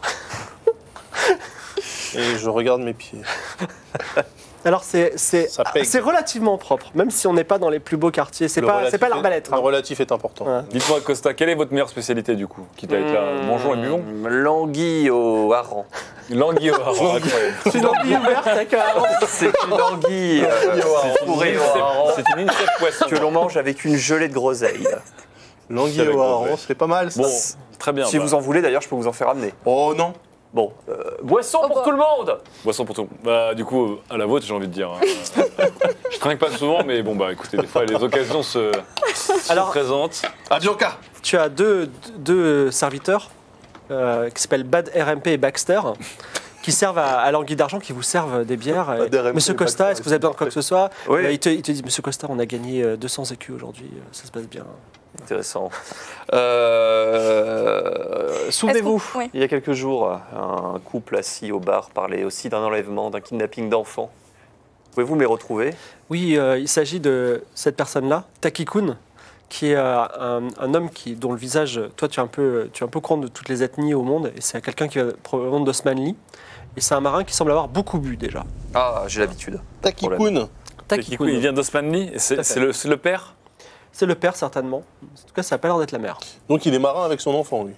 et je regarde mes pieds. Alors c'est relativement propre, même si on n'est pas dans les plus beaux quartiers. C'est Le pas c'est pas l'arbalète. Le hein. relatif est important. Ouais. Dites-moi, Costa, quelle est votre meilleure spécialité du coup Quitte à être là, Mmh, mangeons et buvons. L'anguille au hareng. L'anguille au hareng, incroyable. C'est une anguille ouverte avec un- C'est une anguille euh, C'est une fourrée au hareng c'est une insecte poisson. que l'on mange avec une gelée de groseille. L'anguille au hareng, c'est pas mal ça. Bon, très bien. si bah, vous en voulez, d'ailleurs, je peux vous en faire amener. Oh non Bon, euh, boisson Oh, pour bah. tout le monde Boisson pour tout. Bah, du coup, à la vôtre, j'ai envie de dire. hein. je trinque pas souvent, mais bon, bah, écoutez, des fois, les occasions se, se Alors- présentent. Adioka tu as deux, deux serviteurs euh, qui s'appellent Bad RMP et Baxter. Qui servent à, à l'anguille d'argent, qui vous servent des bières. Et, Bad RMP Monsieur Costa, est-ce que vous avez besoin de quoi que ce soit? Oui. Euh, il, te, il te dit, Monsieur Costa, on a gagné euh, 200 écus aujourd'hui, euh, ça se passe bien. Intéressant. Euh, Souvenez-vous, oui. il y a quelques jours, un couple assis au bar parlait aussi d'un enlèvement, d'un kidnapping d'enfants. Pouvez-vous me les retrouver? Oui, euh, il s'agit de cette personne-là, Taki-kun, qui est euh, un, un homme qui, dont le visage, toi tu es un peu, tu es un peu courant de toutes les ethnies au monde, et c'est quelqu'un qui va probablement d'Osmanli, et c'est un marin qui semble avoir beaucoup bu déjà. Ah, j'ai l'habitude. Takikun Taki-kun, Il vient d'Osmanli, le, c'est le père? C'est le père certainement. En tout cas, ça n'a pas l'air d'être la mère. Donc il est marin avec son enfant, lui.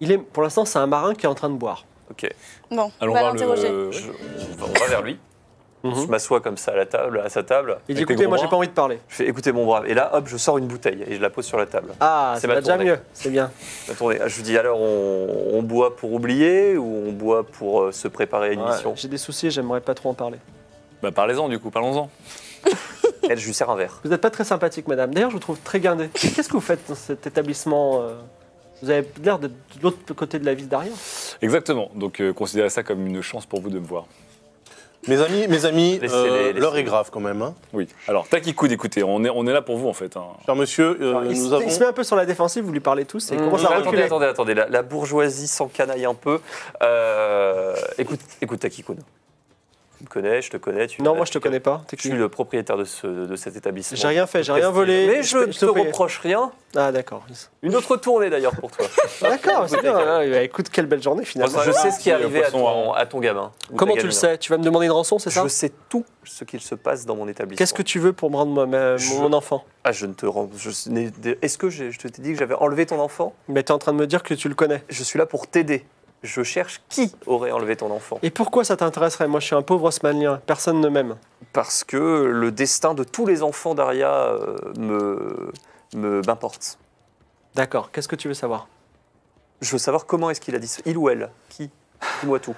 Il est, pour l'instant, c'est un marin qui est en train de boire. Ok. Bon, Allons on va l'interroger. le. Je- on, va, vers lui. Je Mhm. m'assois comme ça à la table, à sa table. Il dit écoutez, moi j'ai pas envie de parler. Je fais écoutez mon brave. Et là, hop, je sors une bouteille et je la pose sur la table. Ah, C'est déjà mieux, c'est bien. Attendez, je vous dis alors, on, on boit pour oublier ou on boit pour euh, se préparer à une Ouais, mission? J'ai des soucis, j'aimerais pas trop en parler. Bah parlez-en du coup, parlons-en. Elle, je lui sers un verre. Vous n'êtes pas très sympathique, madame. D'ailleurs, je vous trouve très guindé. Qu'est-ce que vous faites dans cet établissement euh, Vous avez l'air d'être de l'autre côté de la ville d'Aria. Exactement, donc euh, considérez ça comme une chance pour vous de me voir. Mes amis, mes amis, euh, l'heure est grave quand même. Hein. Oui, alors Takikoud, écoutez, on est, on est là pour vous en fait. hein. Cher monsieur, euh, Alors, il, nous se, avons... il se met un peu sur la défensive, vous lui parlez tous et Mmh, commence à attendez, reculer. attendez, attendez, la, la bourgeoisie s'encanaille un peu. Euh, écoute, écoute Takikun. Tu me connais, je te connais. Tu Non, moi je te connais pas. Je suis le propriétaire de, ce, de cet établissement. J'ai rien fait, j'ai rien volé. Mais je ne te reproche rien. Ah d'accord. Une autre tournée d'ailleurs pour toi. D'accord, c'est bien. Écoute, quelle belle journée finalement. je sais ce qui est arrivé à ton, à ton gamin. Comment tu le sais? Tu vas me demander une rançon, c'est ça? Je sais tout ce qu'il se passe dans mon établissement. Qu'est-ce que tu veux pour me rendre ma- Je- mon enfant? Ah, je ne te rends. je Est-ce que j'ai- je te t'ai dit que j'avais enlevé ton enfant? Mais t'es en train de me dire que tu le connais. Je suis là pour t'aider. Je cherche qui aurait enlevé ton enfant. Et pourquoi ça t'intéresserait? Moi je suis un pauvre osmanlien, personne ne m'aime. Parce que le destin de tous les enfants d'Aria euh, me me- m'importe. D'accord, qu'est-ce que tu veux savoir? Je veux savoir comment est-ce qu'il a dit ça. Il ou elle Qui Dis-moi tout.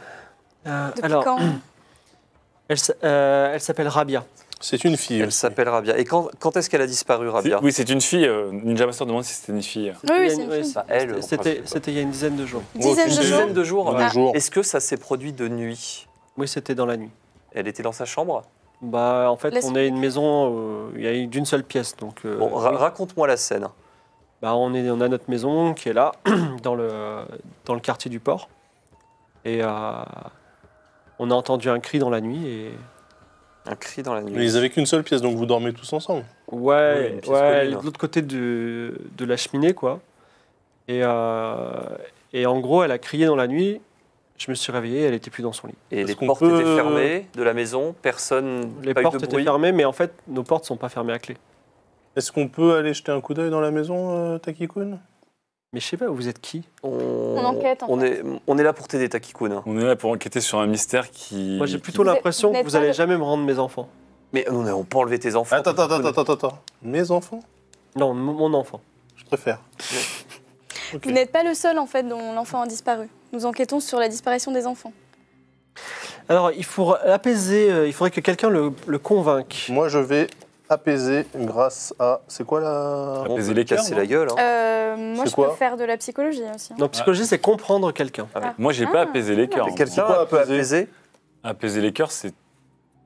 Euh, Depuis Alors, quand? elle, euh, elle s'appelle Rabia. C'est une fille. Elle s'appelle Rabia. Et quand, quand est-ce qu'elle a disparu, Rabia Oui, c'est une fille. euh, Ninja Master demande si c'était une fille. Oui, oui, c'est une- fille. Bah, elle, C'était il y a une dizaine de jours. Dizaine une de Une jours. dizaine de jours. Est-ce que ça s'est produit de nuit Oui, c'était dans la nuit. Elle était dans sa chambre Bah, en fait, Laisse- on est une maison, euh, il y a d'une seule pièce, donc. euh, Bon, ra- raconte-moi la scène. Bah, on, est, on a notre maison qui est là, dans le, dans le quartier du port. Et euh, on a entendu un cri dans la nuit et. Un cri dans la nuit. Mais ils avaient qu'une seule pièce, donc vous dormez tous ensemble. Oui, Ouais, ouais, de l'autre côté de, de la cheminée, quoi. Et, euh, et en gros, elle a crié dans la nuit. Je me suis réveillé, elle était plus dans son lit. Et les portes peut- étaient fermées de la maison, personne, Les pas eu portes de étaient bruit. fermées, mais en fait, nos portes sont pas fermées à clé. Est-ce qu'on peut aller jeter un coup d'œil dans la maison, euh, Takikun? Mais je sais pas, vous êtes qui On, enquête, en on fait. est, on est là pour t'aider, Takikun. On est là pour enquêter sur un mystère qui. Moi, j'ai plutôt l'impression que vous allez le- jamais me rendre mes enfants. Mais nous n'avons pas enlevé tes enfants. Attends, attends, attends, attends, attends. Mes enfants? Non, mon enfant. Je préfère. Vous n'êtes pas le seul en fait dont l'enfant a disparu. Nous enquêtons sur la disparition des enfants. Alors, il faut apaiser, euh, il faudrait que quelqu'un le, le convainque. Moi, je vais apaiser grâce à. C'est quoi la. Apaiser les casser la gueule. hein. Euh, moi, C'est je peux quoi faire de la psychologie aussi. Donc, psychologie, c'est comprendre quelqu'un. Moi, j'ai pas Ah. apaisé les cœurs. Hein. Quelqu'un quoi peut apaiser apaiser Apaiser les cœurs, c'est.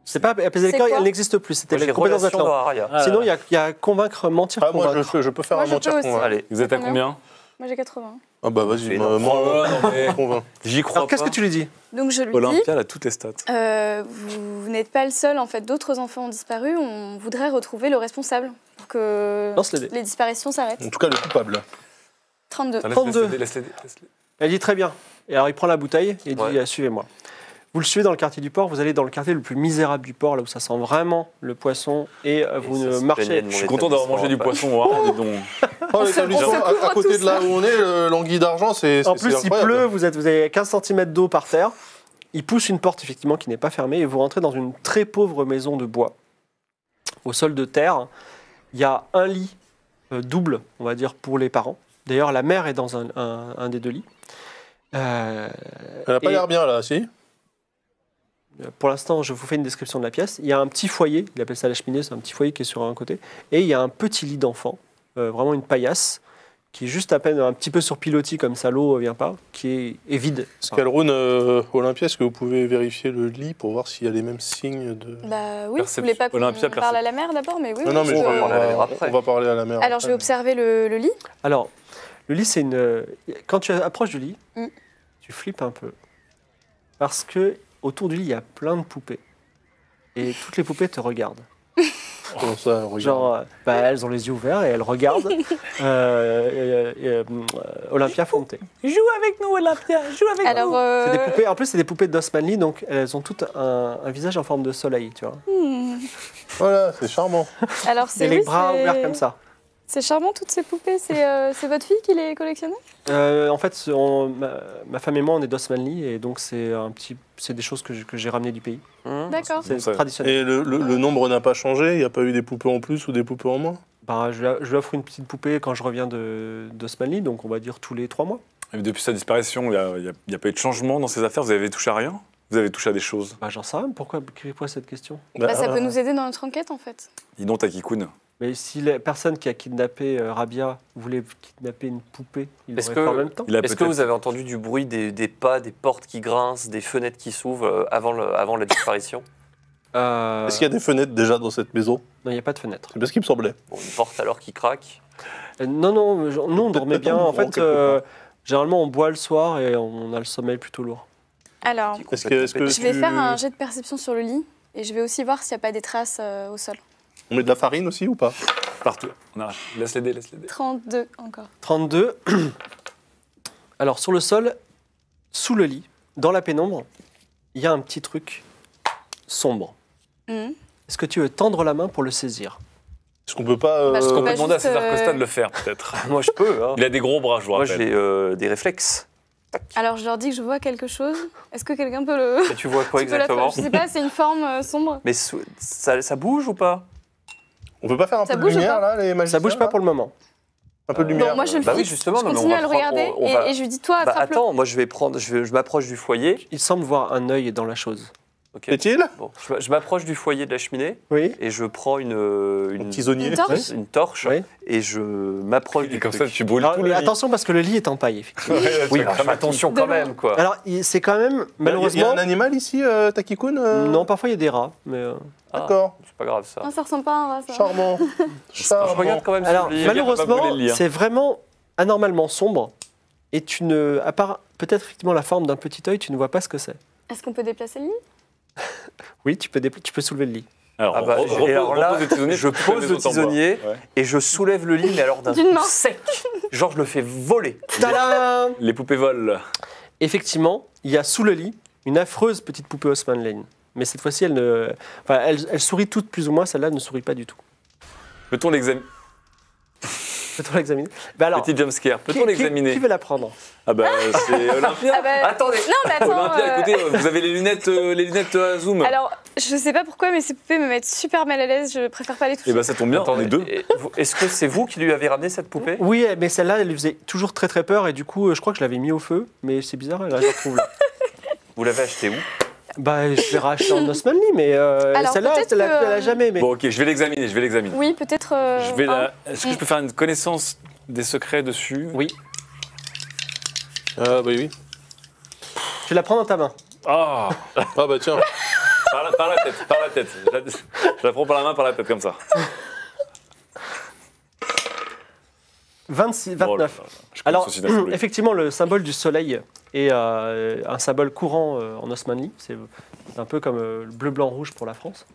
C'est pas apaiser les cœurs, quoi elle n'existe plus. C'était Moi, la J'ai compétence relation d'Atlan. dans Aria. Ah, Sinon, il y, a- il y a convaincre, mentir, Ah, moi, je, convaincre. je, je peux faire Moi, un je mentir peux aussi. convaincre. Allez. Vous êtes à combien Moi, j'ai 80. Ah, bah, vas-y, convainc. J'y crois Alors, qu'est-ce que tu lui dis Donc, je lui dis Olympia, elle a toutes les stats. euh, vous, vous n'êtes pas le seul. En fait, d'autres enfants ont disparu. On voudrait retrouver le responsable pour que Lance les dés. les disparitions s'arrêtent. En tout cas, le coupable. 32. Ah, laisse- 32. laisse- laisse- laisse- laisse- Elle dit très bien. Et alors, il prend la bouteille et dit Ouais. euh, Suivez-moi. Vous le suivez dans le quartier du port, vous allez dans le quartier le plus misérable du port, là où ça sent vraiment le poisson, et euh, vous Et ne marchez. Je suis content d'avoir mangé du poisson. Oh, donc. Oh, on se à, à côté de là où on est, le- l'anguille d'argent, c'est. En plus, il pleut, vous, êtes, vous avez 15 cm d'eau par terre. Il pousse une porte, effectivement, qui n'est pas fermée, et vous rentrez dans une très pauvre maison de bois. Au sol de terre, il y a un lit euh, double, on va dire, pour les parents. D'ailleurs, la mère est dans un, un- un des deux lits. Euh, Elle a pas l'air bien, là, si? Pour l'instant, je vous fais une description de la pièce. Il y a un petit foyer, il appelle ça la cheminée, c'est un petit foyer qui est sur un côté. Et il y a un petit lit d'enfant, euh, vraiment une paillasse, qui est juste à peine un petit peu sur pilotis comme ça, l'eau ne vient pas, qui est, est vide. Calroun, euh, Olympia, est-ce que vous pouvez vérifier le lit pour voir s'il y a les mêmes signes de. Bah oui, Perception. vous voulez pas Olympia, parle à la mère d'abord Mais oui, Non, oui, non, je mais on va parler à la mère après. on va parler à la mère. Alors, je vais après. observer le, le lit. Alors, le lit, c'est une. Quand tu approches du lit, Mm. tu flippes un peu. Parce que autour du lit, il y a plein de poupées. Et toutes les poupées te regardent. Comment ça, regarde. Genre, euh, bah, elles ont les yeux ouverts et elles regardent euh, euh, Olympia Fonte. Joue avec nous, Olympia, joue avec Alors, euh, C'est des poupées, en plus, c'est des poupées d'Osmanli, donc elles ont toutes un, un visage en forme de soleil, tu vois. hmm. Voilà, c'est charmant. alors Et c'est les oui, bras ouverts comme ça. C'est charmant toutes ces poupées. C'est euh, c'est votre fille qui les collectionnait? Euh, en fait, on- ma, ma femme et moi, on est d'Osmanli et donc c'est un petit, c'est des choses que j'ai ramenées du pays. Hum. D'accord. C'est ça- traditionnel. Et le, le- le nombre n'a pas changé? Il n'y a pas eu des poupées en plus ou des poupées en moins? Bah, je, lui- je lui offre une petite poupée quand je reviens d'Osmanli, donc on va dire tous les trois mois. Et depuis sa disparition, il n'y a, a- il y a pas eu de changement dans ses affaires? Vous avez touché à rien? Vous avez touché à des choses? Bah, j'en sais rien. Pourquoi, pourquoi cette question? Bah, ça euh, peut nous aider dans notre enquête en fait. Dis donc, Takikun. Mais si la personne qui a kidnappé euh, Rabia voulait kidnapper une poupée, il Est-ce l'aurait fait que- en même temps. Est-ce que vous avez entendu du bruit des, des pas, des portes qui grincent, des fenêtres qui s'ouvrent euh, avant, le- avant la disparition Euh, Est-ce qu'il y a des fenêtres déjà dans cette maison? Non, il n'y a pas de fenêtre. C'est bien ce qui me semblait. Bon, Une porte alors qui craque Euh, non, non, je- nous on dormait bien. En fait, euh, généralement on boit le soir et on a le sommeil plutôt lourd. Alors, Est-ce que, que je vais tu- faire un jet de perception sur le lit et je vais aussi voir s'il n'y a pas des traces euh, au sol. On met de la farine aussi ou pas? Partout. On arrête. Laisse les dés, laisse les dés. 32 encore. 32. Alors sur le sol, sous le lit, dans la pénombre, il y a un petit truc sombre. Mhm. Est-ce que tu veux tendre la main pour le saisir? Est-ce qu'on peut pas. Bah, je euh, On peux peut Bah, demander à juste, César euh, Costa de le faire, peut-être? Moi je peux, hein. Il a des gros bras, je vous Moi rappelle. j'ai euh, des réflexes. Alors je leur dis que je vois quelque chose. Est-ce que quelqu'un peut le. Et tu vois quoi tu peux la- exactement Je sais pas, c'est une forme euh, sombre. Mais ça, ça bouge ou pas? On peut pas faire un Ça peu de lumière là, les magiciens Ça bouge pas là pour le moment. Un peu de lumière. Bon, moi je le Bah oui, justement, je non, mais on continue va à le prendre- regarder on- on et, va- et je lui dis toi, Bah attrape-le. attends, moi je vais prendre, je, je m'approche du foyer. Il semble voir un œil dans la chose. Est-il? Bon, je, je m'approche du foyer de la cheminée Oui. et je prends une, Un une, tisonnier Une torche? Une torche Oui. et je m'approche Et du comme truc. ça, tu brûles Alors, tout le lit. attention parce que le lit est en paille. effectivement. Oui, attention quand même quoi. Alors c'est quand même Il y a malheureusement. un animal ici, euh, Takikun euh Non, parfois il y a des rats, mais. euh, Ah, D'accord. c'est pas grave ça. Non, ça ressemble pas à un rat, ça. Charmant. Je regarde quand même Alors lit. malheureusement, c'est vraiment anormalement sombre et tu ne, à part peut-être effectivement la forme d'un petit œil, tu ne vois pas ce que c'est. Est-ce qu'on peut déplacer le lit? Oui, tu peux, tu peux soulever le lit. Alors, Ah bah, alors là, je pose le tisonnier. Ouais. et je soulève le lit mais alors d'un D'une coup sec. Genre je le fais voler. Tadam Les poupées volent. Effectivement, il y a sous le lit une affreuse petite poupée Osman Lane. Mais cette fois-ci, elle ne, enfin, elle, elle sourit toutes plus ou moins. Celle-là ne sourit pas du tout. Peut-on l'examiner Peut-on l'examiner alors, Petit jumpscare. Peut-on l'examiner qui veut la prendre Ah bah, c'est Olympia. Ah bah, Attendez. Non, mais attends. Olympia, euh, écoutez, vous avez les lunettes, euh, les lunettes à zoom. Alors, je sais pas pourquoi, mais ces poupées me mettent super mal à l'aise. Je préfère pas les toucher. Et bah ça tombe bien, on Attendez, est deux. Est-ce que c'est vous qui lui avez ramené cette poupée? Oui, mais celle-là, elle lui faisait toujours très très peur et du coup, euh, je crois que je l'avais mis au feu. Mais c'est bizarre, elle la retrouve là. Vous l'avez achetée où? Bah, je l'ai racheté en Osman Lee, mais euh, celle-là, elle, l'a- jamais. Mais Bon, ok, je vais l'examiner, je vais l'examiner. Oui, peut-être. euh, Je vais un. la... Est-ce que je peux faire une connaissance des secrets dessus? Oui, Ah bah oui. tu la prends dans ta main. Ah Ah bah tiens. par la, par la tête, par la tête. Je la, je la prends par la main, par la tête, comme ça. 26, Oh là 29. là, je commence Alors, effectivement, le symbole du soleil est euh, un symbole courant euh, en Osmanli. C'est un peu comme euh, le bleu, blanc, rouge pour la France.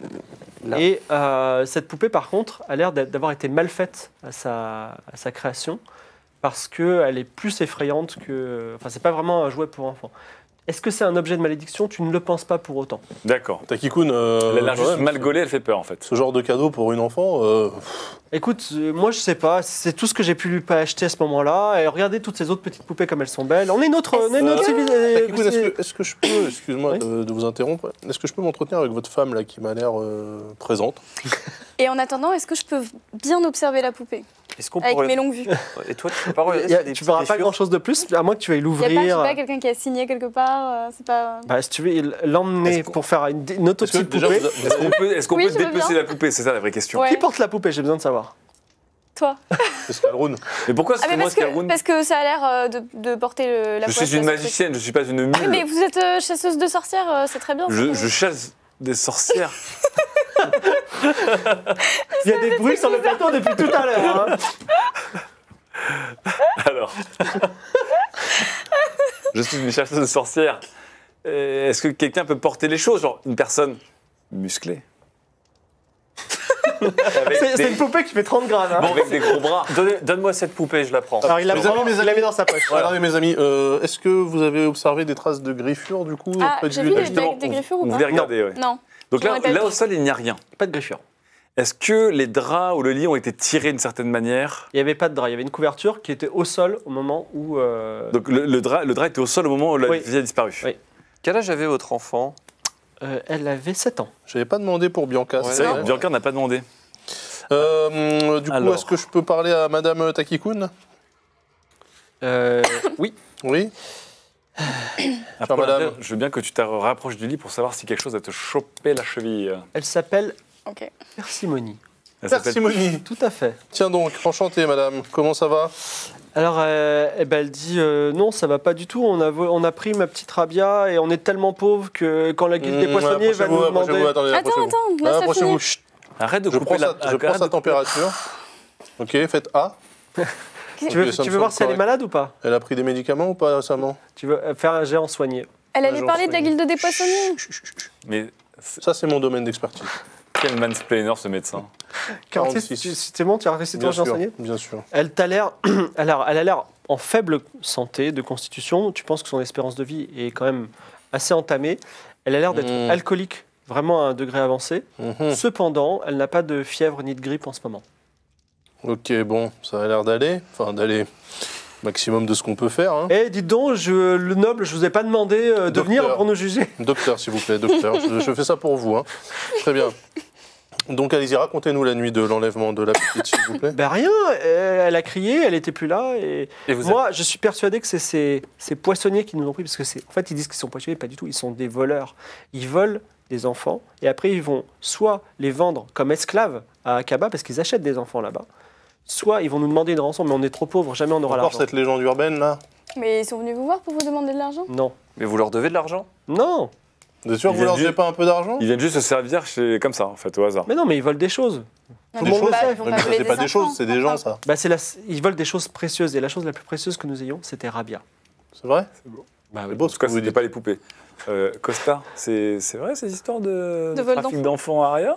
Là. Et euh, cette poupée, par contre, a l'air d'avoir été mal faite à sa, à sa création parce qu'elle est plus effrayante que. Enfin, c'est pas vraiment un jouet pour enfants. Est-ce que c'est un objet de malédiction? Tu ne le penses pas pour autant. D'accord. Takikun, euh, Elle a l'air quand juste même, mal gaulée, elle fait peur en fait. Ce genre de cadeau pour une enfant, euh, Écoute, euh, moi je sais pas, c'est tout ce que j'ai pu lui pas acheter à ce moment-là. Et regardez toutes ces autres petites poupées comme elles sont belles. On est on Est-ce civilisation. Takikun, est-ce que, je peux, excuse-moi Oui. de, de vous interrompre, est-ce que je peux m'entretenir avec votre femme là qui m'a l'air euh, présente? Et en attendant, est-ce que je peux bien observer la poupée? Est-ce qu'on avec pourrait... mes longues vues Et toi, tu des tu verras pas blessures grand chose de plus, à moins que tu veuilles Il n'y a pas, l'ouvrir. pas, quelqu'un qui a signé quelque part euh, C'est pas. Bah, si tu veux l'emmener Est-ce qu'on- pour faire une, une autopsie Est-ce de poupée. Est-ce qu'on peut, est-ce qu'on Oui, peut je veux dépecer la poupée? C'est ça la vraie question. Ouais. Qui porte la poupée? J'ai besoin de savoir. Toi. c'est Scalroon. Mais pourquoi Ah, c'est mais moi parce que, Scalroon parce que ça a l'air euh, de, de porter le, la Je suis une magicienne, je suis pas une mule. Oui, mais vous êtes euh, chasseuse de sorcières, euh, c'est très bien. je chasse des sorcières. Il y a des bruits sur le plateau depuis tout à l'heure. hein. Alors. je suis une chasseuse de sorcières. Euh, Est-ce que quelqu'un peut porter les choses Genre une personne musclée? C'est des, une poupée qui fait 30 grammes. hein. avec des gros bras. Donne-moi cette poupée, je la prends. Alors il la Mes prend, amis, mes il la met dans sa poche. Regardez mes amis, euh, est-ce que vous avez observé des traces de griffures du coup Ah, j'ai vu des, des, des griffures ou Vous pas voulez regarder, ouais. Non. Donc là, là au sol, il n'y a rien. Pas de griffure. Est-ce que les draps ou le lit ont été tirés d'une certaine manière? Il n'y avait pas de drap, il y avait une couverture qui était au sol au moment où. euh, Donc le, le drap, le drap était au sol au moment où la Oui. fusée a disparu. Oui. Quel âge avait votre enfant? Euh, elle avait 7 ans. J'avais pas demandé pour Bianca. Ouais, c'est C'est vrai vrai, Bianca n'a pas demandé. Euh, du coup, Alors. est-ce que je peux parler à Madame Takikun Euh, oui, Oui. Après, madame. je veux bien que tu te rapproches du lit pour savoir si quelque chose a te chopé la cheville. elle s'appelle Ok. Persimonie. Elle s'appelle- Parcimonie. Tout à fait. Tiens donc, enchanté Madame. Comment ça va? Alors, euh, eh ben, elle dit euh, non, ça va pas du tout. On a, on a pris ma petite rabia et on est tellement pauvres que quand la guilde des Mmh, poissonniers va nous demander. attendez, Attends, attends, Ah, approchez-vous. Arrête de Je couper prends, la sa, je prends sa température. Ok, faites A. Tu veux, tu voir si elle est malade ou pas Elle a pris des médicaments ou pas récemment? Tu veux euh, faire un en soigné Elle allait parler de la guilde des poissonniers? Mais Ça, c'est mon domaine d'expertise. Quel mansplainer ce médecin 46. tu- C'est bon, tu as réussi ton Bien jet en sûr, soigné bien sûr. Elle t'a l'air. Alors, elle a l'air en faible santé de constitution. Tu penses que son espérance de vie est quand même assez entamée. Elle a l'air d'être Mm. alcoolique, vraiment à un degré avancé. Mhm. Cependant, elle n'a pas de fièvre ni de grippe en ce moment. Ok, bon, ça a l'air d'aller. Enfin, d'aller maximum de ce qu'on peut faire. hein. Eh, dites donc, je, le noble, je vous ai pas demandé euh, de venir pour nous juger. Docteur, s'il vous plaît, docteur. je, je fais ça pour vous. hein. Très bien. Donc, allez-y, racontez-nous la nuit de l'enlèvement de la petite, s'il vous plaît. Ben rien, elle a crié, elle était plus là. Et Et vous moi, je suis persuadé que c'est ces, ces poissonniers qui nous ont pris, parce que c'est, en fait, ils disent qu'ils sont poissonniers, pas du tout. Ils sont des voleurs. Ils volent des enfants et après ils vont soit les vendre comme esclaves à Akaba parce qu'ils achètent des enfants là-bas, soit ils vont nous demander une rançon, mais on est trop pauvres, jamais on aura Encore l'argent. cette légende urbaine, là? Mais ils sont venus vous voir pour vous demander de l'argent? Non, Mais vous leur devez de l'argent? Non, Vous êtes sûr Il que vous leur devez pas un peu d'argent Ils viennent juste se servir chez... comme ça, en fait, au hasard. mais non, mais ils volent des choses. Tout le ils monde pas- pas c'est pas des choses, c'est des gens, ça. Bah, c'est la, ils volent des choses précieuses et la chose la plus précieuse que nous ayons, c'était Rabia. C'est vrai Bah, C'est beau en ce tout cas, dites. pas les poupées. Euh, Costa, c'est c'est vrai ces histoires de, De vol trafic d'enfants à Aria?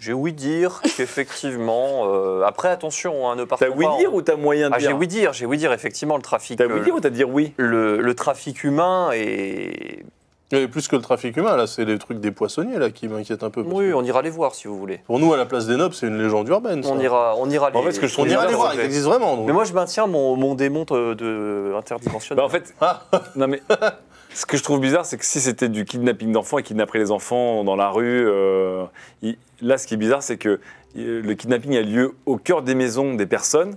J'ai ouï dire qu'effectivement. euh, après, attention, hein, ne partons T'as oui pas dire en- ou t'as moyen de Ah, j'ai dire ouï dire, j'ai ouï dire effectivement le trafic. T'as euh, oui dire ou t'as dire oui? le, le trafic humain et. Plus que le trafic humain, là, c'est les trucs des poissonniers, là, qui m'inquiètent un peu. Oui, que on ira les voir si vous voulez. Pour nous, à la place des nobles, c'est une légende urbaine, ça. On ira, on ira les. En fait, ce que je On ira les voir, ils existent vraiment. donc. Mais moi, je maintiens mon, mon démon de, de interdimensionnel. Bah en fait, Ah. non mais ce que je trouve bizarre, c'est que si c'était du kidnapping d'enfants et kidnapper les enfants dans la rue, euh, il- là ce qui est bizarre, c'est que euh, le kidnapping a lieu au cœur des maisons des personnes.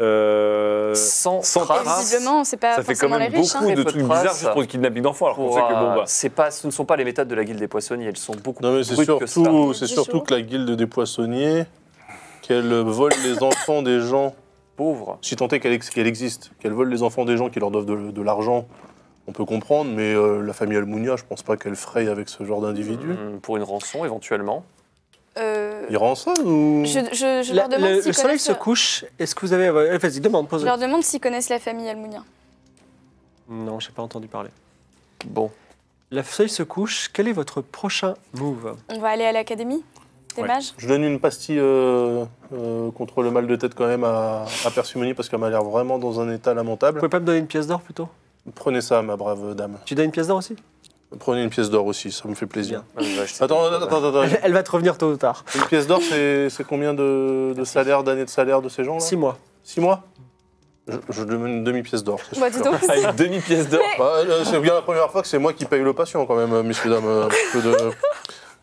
Euh, sans, sans Et trace. trace. visiblement, c'est pas ça fait quand même les riches. beaucoup hein. De trucs bizarres traces. juste pour le kidnapping d'enfants, alors qu'on Pour, sait que bon bah. c'est pas, ce ne sont pas les méthodes de la guilde des poissonniers, elles sont beaucoup Non, mais plus c'est brutes que cela. surtout, c'est que la guilde des poissonniers, qu'elle vole les enfants des gens, Pauvres. si tant est qu'elle ex- qu'elle existe, qu'elle vole les enfants des gens qui leur doivent de, de l'argent, on peut comprendre, mais euh, la famille Almunia, je pense pas qu'elle fraye avec ce genre d'individu. Hum, Pour une rançon, éventuellement. Euh, Il rançonne ou je, je, je La- leur demande le, s'ils le soleil connaissent, se couche. Est-ce que vous avez. euh, Vas-y, demande, pose. je leur demande s'ils connaissent la famille Almunia. Non, j'ai pas entendu parler. Bon. Le soleil se couche. Quel est votre prochain move On va aller à l'académie des Ouais. mages Je donne une pastille euh, euh, contre le mal de tête quand même à, à Persimonie parce qu'elle m'a l'air vraiment dans un état Vous lamentable. pouvez pas me donner une pièce d'or plutôt? Prenez ça, ma brave dame. Tu donnes une pièce d'or aussi? Prenez une pièce d'or aussi, ça me fait plaisir. Ah, Attends, attends, attends, attends. elle, elle va te revenir tôt ou tard. Une pièce d'or, c'est c'est combien de, de salaire, d'années de salaire de ces gens-là Six mois. Six mois je, je demande une demi-pièce d'or. c'est Bah, dis donc. Ah, une demi-pièce d'or. Bah, euh, c'est bien la première fois que c'est moi qui paye le patient quand même, euh, messieurs, dames. un petit peu de...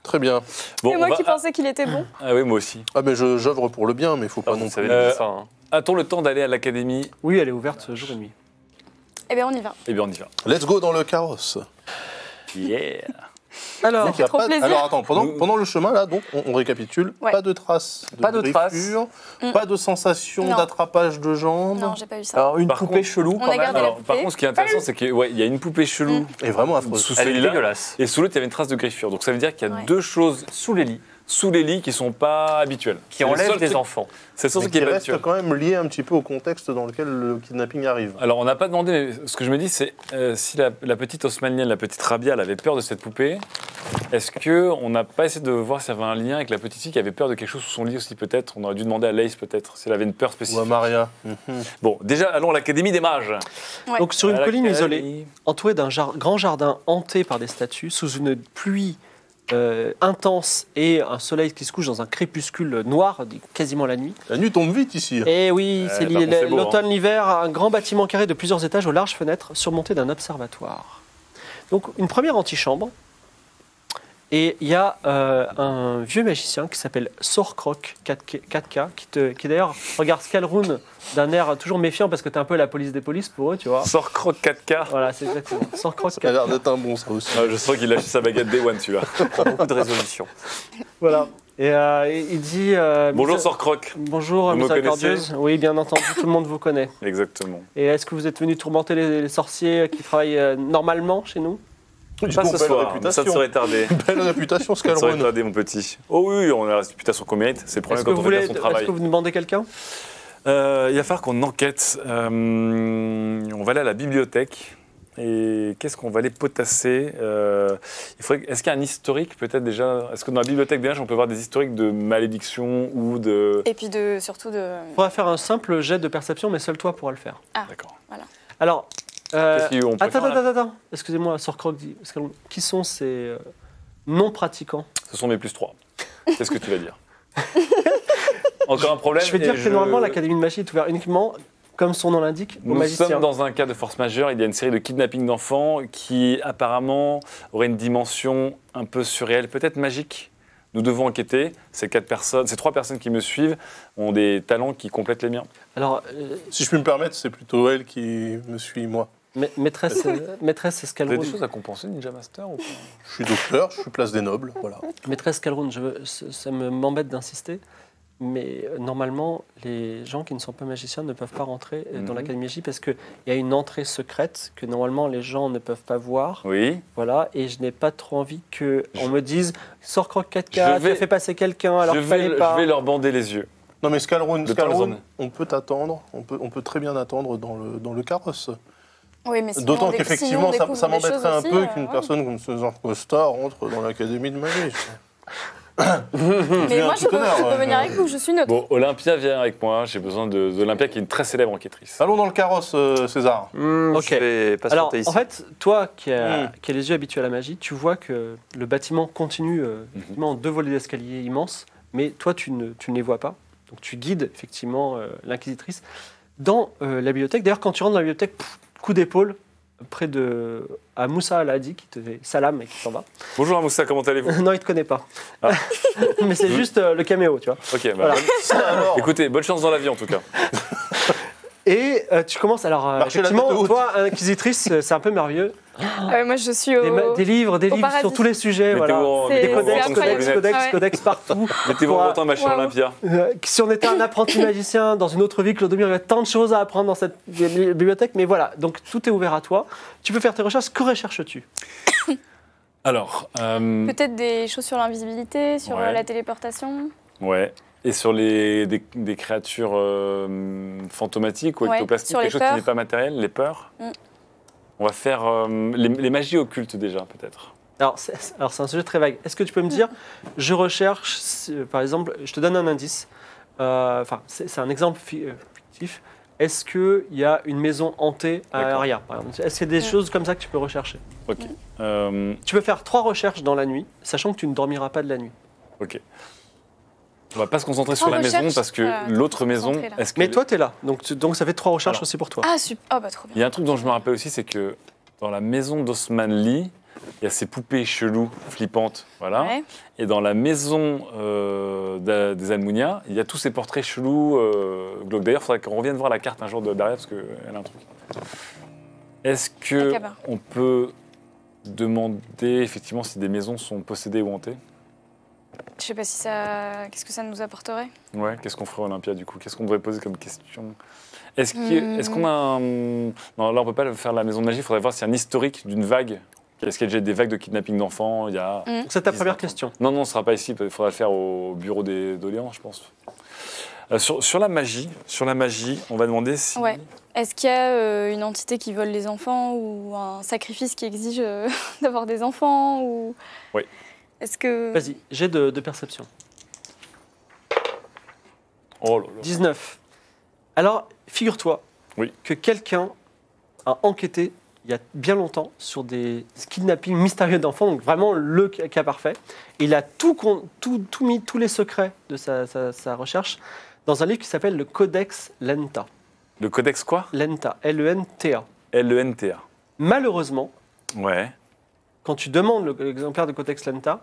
Très bien. Bon, Et on moi va- qui pensais qu'il était bon. Ah oui, moi aussi. Ah mais je- j'œuvre pour le bien, mais il faut Ah, pas vous non plus. Euh, hein. A-t-on le temps d'aller à l'académie Oui, elle est ouverte jour et nuit. Eh bien, on y va. Eh bien, on y va. Let's go dans le carrosse. Yeah Alors, Donc, il y a trop pas de- plaisir. Alors attends, pendant, le chemin là, donc on, on récapitule. Ouais. Pas de traces, de Pas de traces. griffures, Mm. pas de sensation d'attrapage de jambes. Non, j'ai pas eu ça. Alors, une Par poupée contre- chelou quand même. Alors, par contre, ce qui est intéressant, c'est qu'il ouais, y a une poupée chelou Et vraiment affreuse. sous Elle est dégueulasse. Et sous l'autre, il y avait une trace de griffure. Donc ça veut dire qu'il y a Ouais. deux choses sous les lits, sous les lits qui sont pas habituelles. Qui C'est le enlève seul des truc- enfants. C'est truc qui qui est reste habituel. quand même lié un petit peu au contexte dans lequel le kidnapping arrive. Alors, on n'a pas demandé, mais ce que je me dis, c'est euh, si la, la petite osmanienne, la petite Rabia, elle avait peur de cette poupée, est-ce qu'on n'a pas essayé de voir s'il y avait un lien avec la petite fille qui avait peur de quelque chose sous son lit aussi, peut-être? On aurait dû demander à Lace, peut-être, si elle avait une peur Ou à spécifique. Maria. Mhm. Bon, déjà, allons à l'Académie des Mages. Ouais. donc sur une colline isolée, entourée d'un jar- grand jardin hanté par des statues, sous une pluie euh, intense et un soleil qui se couche dans un crépuscule noir, quasiment la nuit. La nuit tombe vite ici. Et oui, Ouais, c'est l'automne, l'hiver, un grand bâtiment carré de plusieurs étages aux larges fenêtres surmonté d'un observatoire. Donc une première antichambre. Et il y a euh, un vieux magicien qui s'appelle Sorkrok 4K, 4K, qui, te- qui d'ailleurs regarde Scalroon d'un air toujours méfiant parce que t'es un peu la police des polices pour eux, tu vois. Sort croc 4K. Voilà, c'est exactement. Sorkrok Ça a 4K. l'air d'être un bon, ça aussi. Ah, je sens qu'il lâche sa baguette Day One, celui-là. Beaucoup de résolutions. Voilà. Et euh, il dit. euh, Bonjour, Mis- Sort croc. Bonjour, Vous. Oui, bien entendu, tout le monde vous connaît. Exactement. Et est-ce que vous êtes venu tourmenter les, les sorciers qui travaillent euh, normalement chez nous? Dis Pas donc, ce belle soir, ça réputation. te serait tardé. Belle réputation, Ça te serait tardé, mon petit. Oh oui, on a la réputation qu'on mérite. C'est le problème Est-ce que, quand vous on fait bien son est-ce travail. que vous demandez quelqu'un? Euh, il va falloir qu'on enquête. Euh, on va aller à la bibliothèque. Et qu'est-ce qu'on va aller potasser Euh, il faudrait- Est-ce qu'il y a un historique peut-être déjà? Est-ce que dans la bibliothèque des on peut voir des historiques de malédiction ou de... Et puis de, surtout de. On va faire un simple jet de perception, mais seul toi pourras le faire. D'accord. Alors, euh, peut attends, attends, attends, attends. Excusez-moi, Sir Croc dit. Qui sont ces euh, non-pratiquants Ce sont mes plus 3. Qu'est-ce que tu vas dire Encore un problème Je vais dire que normalement, l'Académie de magie est ouverte uniquement, comme son nom l'indique, aux Nous magiciens. sommes dans un cas de force majeure. Il y a une série de kidnappings d'enfants qui apparemment aurait une dimension un peu surréelle, peut-être magique. Nous devons enquêter. Ces quatre personnes, ces trois personnes qui me suivent ont des talents qui complètent les miens. Alors, euh, Si je puis me permettre, c'est plutôt elle qui me suit, moi. Ma- maîtresse, euh, maîtresse Vous avez Scalroon, des choses à compenser, Ninja Master ou pas? Je suis docteur, je suis place des nobles, voilà. maîtresse Scalroon, je veux- ça ça me m'embête d'insister, mais euh, normalement, les gens qui ne sont pas magiciens ne peuvent pas rentrer euh, dans Mhm. l'Académie magie parce qu'il y a une entrée secrète que normalement les gens ne peuvent pas voir. Oui. Voilà, et je n'ai pas trop envie que on me dise sors croc 4K, Je tu vais- as fait passer quelqu'un alors je, qu'il vais, fallait pas. je vais leur bander les yeux. Non mais hommes. on peut t'attendre, on peut, on peut très bien attendre dans le, dans le carrosse. Oui, mais sinon, D'autant qu'effectivement, ça, m'embêterait un peu aussi, qu'une euh, personne comme ce Jean Costa rentre dans l'académie de magie. Mais moi, je peux, honneur, je peux euh, venir avec vous, je suis neutre. Bon, Olympia vient avec moi. J'ai besoin de- d'Olympia qui est une très célèbre enquêtrice. Allons dans le carrosse, euh, César. Hmm, Ok. Je vais patienter Alors, ici. en fait, toi qui as, Mm. qui as les yeux habitués à la magie, tu vois que le bâtiment continue euh, Mhm. effectivement, en deux volets d'escalier immenses, mais toi, tu ne, tu ne les vois pas. Donc, tu guides effectivement euh, l'inquisitrice dans euh, la bibliothèque. D'ailleurs, quand tu rentres dans la bibliothèque, pff, coup d'épaule près de à Moussa Al-Hadi qui te fait salam et qui s'en va. Bonjour Moussa, comment allez-vous non, il te connaît pas. Ah. mais c'est juste euh, le caméo, tu vois. Ok, bah, Voilà. bonne- écoutez, bonne chance dans la vie en tout cas. Et euh, tu commences alors euh, effectivement, toi, inquisitrice, euh, c'est un peu merveilleux. Ah ouais, moi, je suis Des, au. des livres, des au livres paradis. sur tous les sujets, voilà. Des codex, codex, codex, ouais. codex partout. Mettez-vous en montant ma chère Waouh. Olympia. Euh, si on était un apprenti magicien dans une autre vie, Clodomir, il y a tant de choses à apprendre dans cette bi- bibliothèque. Mais voilà, donc tout est ouvert à toi. Tu peux faire tes recherches. Que recherches-tu? Alors, euh, Peut-être des choses sur l'invisibilité, sur Ouais. euh, la téléportation. ouais. Et sur les, des, des créatures euh, fantomatiques ou ectoplastiques, quelque chose peurs. qui n'est pas matériel, les peurs. Mm. On va faire euh, les, les magies occultes déjà, peut-être. alors c'est, alors, c'est un sujet très vague. Est-ce que tu peux me dire, je recherche, euh, par exemple, je te donne un indice. Euh, Enfin, c'est, c'est un exemple fi- fictif. Est-ce qu'il y a une maison hantée à. Aria, par exemple? Est-ce qu'il y a des Mm. choses comme ça que tu peux rechercher? Ok. Euh, Tu peux faire trois recherches dans la nuit, sachant que tu ne dormiras pas de la nuit. ok. On va pas se concentrer sur la maison parce que Voilà, l'autre maison, est-ce Mais toi, tu es là. Donc, tu- donc ça fait trois recherches Alors. aussi pour toi. Ah, super. Ah, bah, trop bien. Il y a un truc dont je me rappelle aussi, c'est que dans la maison d'Osman Lee, il y a ces poupées cheloues, flippantes, voilà. Ouais. Et dans la maison euh, d'a- des Almunia, il y a tous ces portraits chelous, euh, glauques. D'ailleurs, il faudrait qu'on revienne voir la carte un jour de Daria parce qu'elle a un truc. Est-ce que on peut demander effectivement si des maisons sont possédées ou hantées? Je sais pas si ça. Qu'est-ce que ça nous apporterait? Ouais, qu'est-ce qu'on ferait Olympia du coup? Qu'est-ce qu'on devrait poser comme question? Est-ce Hmm. est-ce qu'on a un... Non, là on peut pas le faire la maison de magie, il faudrait voir s'il y a un historique d'une vague. Est-ce qu'il y a déjà des vagues de kidnapping d'enfants? Il y a... Hmm. C'est ta première question. Non, non, ce sera pas ici, il faudra le faire au bureau des doléances, je pense. Euh, sur, sur la magie, sur la magie, on va demander si... Ouais. Est-ce qu'il y a euh, une entité qui vole les enfants ou un sacrifice qui exige euh, d'avoir des enfants ou... Oui. Est-ce que. Vas-y, j'ai de, de perception. Oh là là. 19. Alors, figure-toi Oui. que quelqu'un a enquêté il y a bien longtemps sur des kidnappings mystérieux d'enfants, donc vraiment le ca- cas parfait. Il a tout, con- tout, tout mis, tous les secrets de sa, sa- sa recherche dans un livre qui s'appelle le Codex Lenta. Le codex quoi? Lenta, L-E-N-T-A. L-E-N-T-A. Malheureusement, Ouais. Quand tu demandes le- l'exemplaire de Codex Lenta,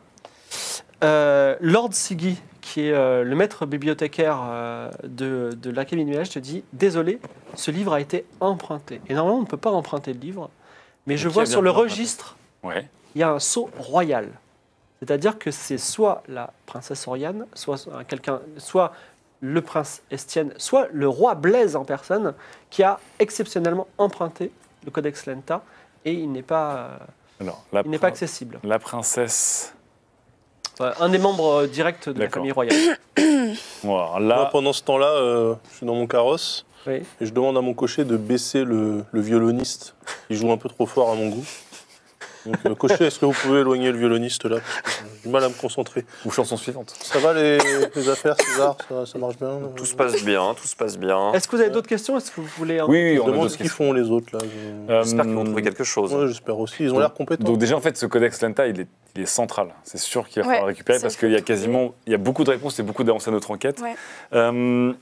euh, Lord Siggy, qui est euh, le maître bibliothécaire euh, de, de l'Académie du Village, te dit Désolé, ce livre a été emprunté. Et normalement, on ne peut pas emprunter le livre, mais je vois sur le registre, Ouais. il y a un sceau royal. C'est-à-dire que c'est soit la princesse Oriane, soit soit quelqu'un, soit le prince Estienne, soit le roi Blaise en personne, qui a exceptionnellement emprunté le Codex Lenta, et il n'est pas, Alors, la, il n'est pas accessible. la princesse. Ouais, un des membres euh, directs de la D'accord. famille royale. Alors Moi, là, pendant ce temps-là, euh, je suis dans mon carrosse Oui. et je demande à mon cocher de baisser le, le violoniste. Il joue un peu trop fort à mon goût. Donc, euh, cocher, est-ce que vous pouvez éloigner le violoniste là J'ai du mal à me concentrer. ou chanson suivante. Ça va les, les affaires, César ça, ça marche bien Tout se passe bien, tout se passe bien. Est-ce que vous avez d'autres questions? Est-ce que vous voulez un- Oui, oui, on a demande ce qu'ils font les autres là. Euh, J'espère qu'ils vont trouver quelque chose. Ouais, j'espère aussi. Ils ont l'air compétents. Donc déjà en fait ce codex Lenta il est, il est central. C'est sûr qu'il va Ouais, falloir le récupérer parce qu'il y a quasiment il y a beaucoup de réponses et beaucoup d'avancées à notre enquête. Ouais. Euh,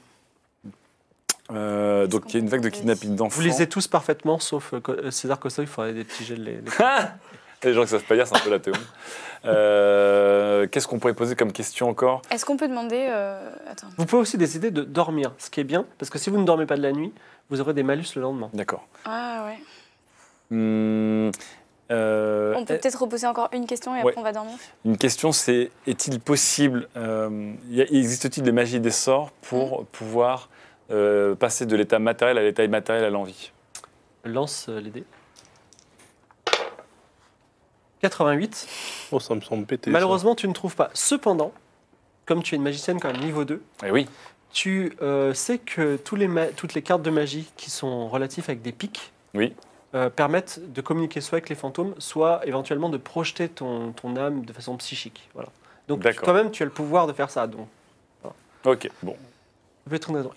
euh, donc il y a une vague de kidnapping d'enfants. Vous lisez tous parfaitement, sauf euh, euh, César Costa, il faudrait des petits de les. les- Les gens qui savent pas lire, c'est un peu la théorie. Euh, Qu'est-ce qu'on pourrait poser comme question encore? Est-ce qu'on peut demander. euh, Attends. Vous pouvez aussi décider de dormir, ce qui est bien, parce que si vous ne dormez pas de la nuit, vous aurez des malus le lendemain. D'accord. Ah ouais. Hum, euh, On peut peut-être reposer encore une question et Ouais. après on va dormir. Une question, c'est est-il possible, euh, existe-t-il des magies des sorts pour pouvoir euh, passer de l'état matériel à l'état immatériel à l'envie Lance euh, les dés. 88. Oh, ça me semble péter. ça. Malheureusement, tu ne trouves pas. Cependant, comme tu es une magicienne quand même niveau 2, Eh oui. tu euh, sais que tous les ma- toutes les cartes de magie qui sont relatives avec des pics Oui. euh, permettent de communiquer soit avec les fantômes, soit éventuellement de projeter ton, ton âme de façon psychique. Voilà. Donc toi-même, tu as le pouvoir de faire ça. Donc, Ok. Bon.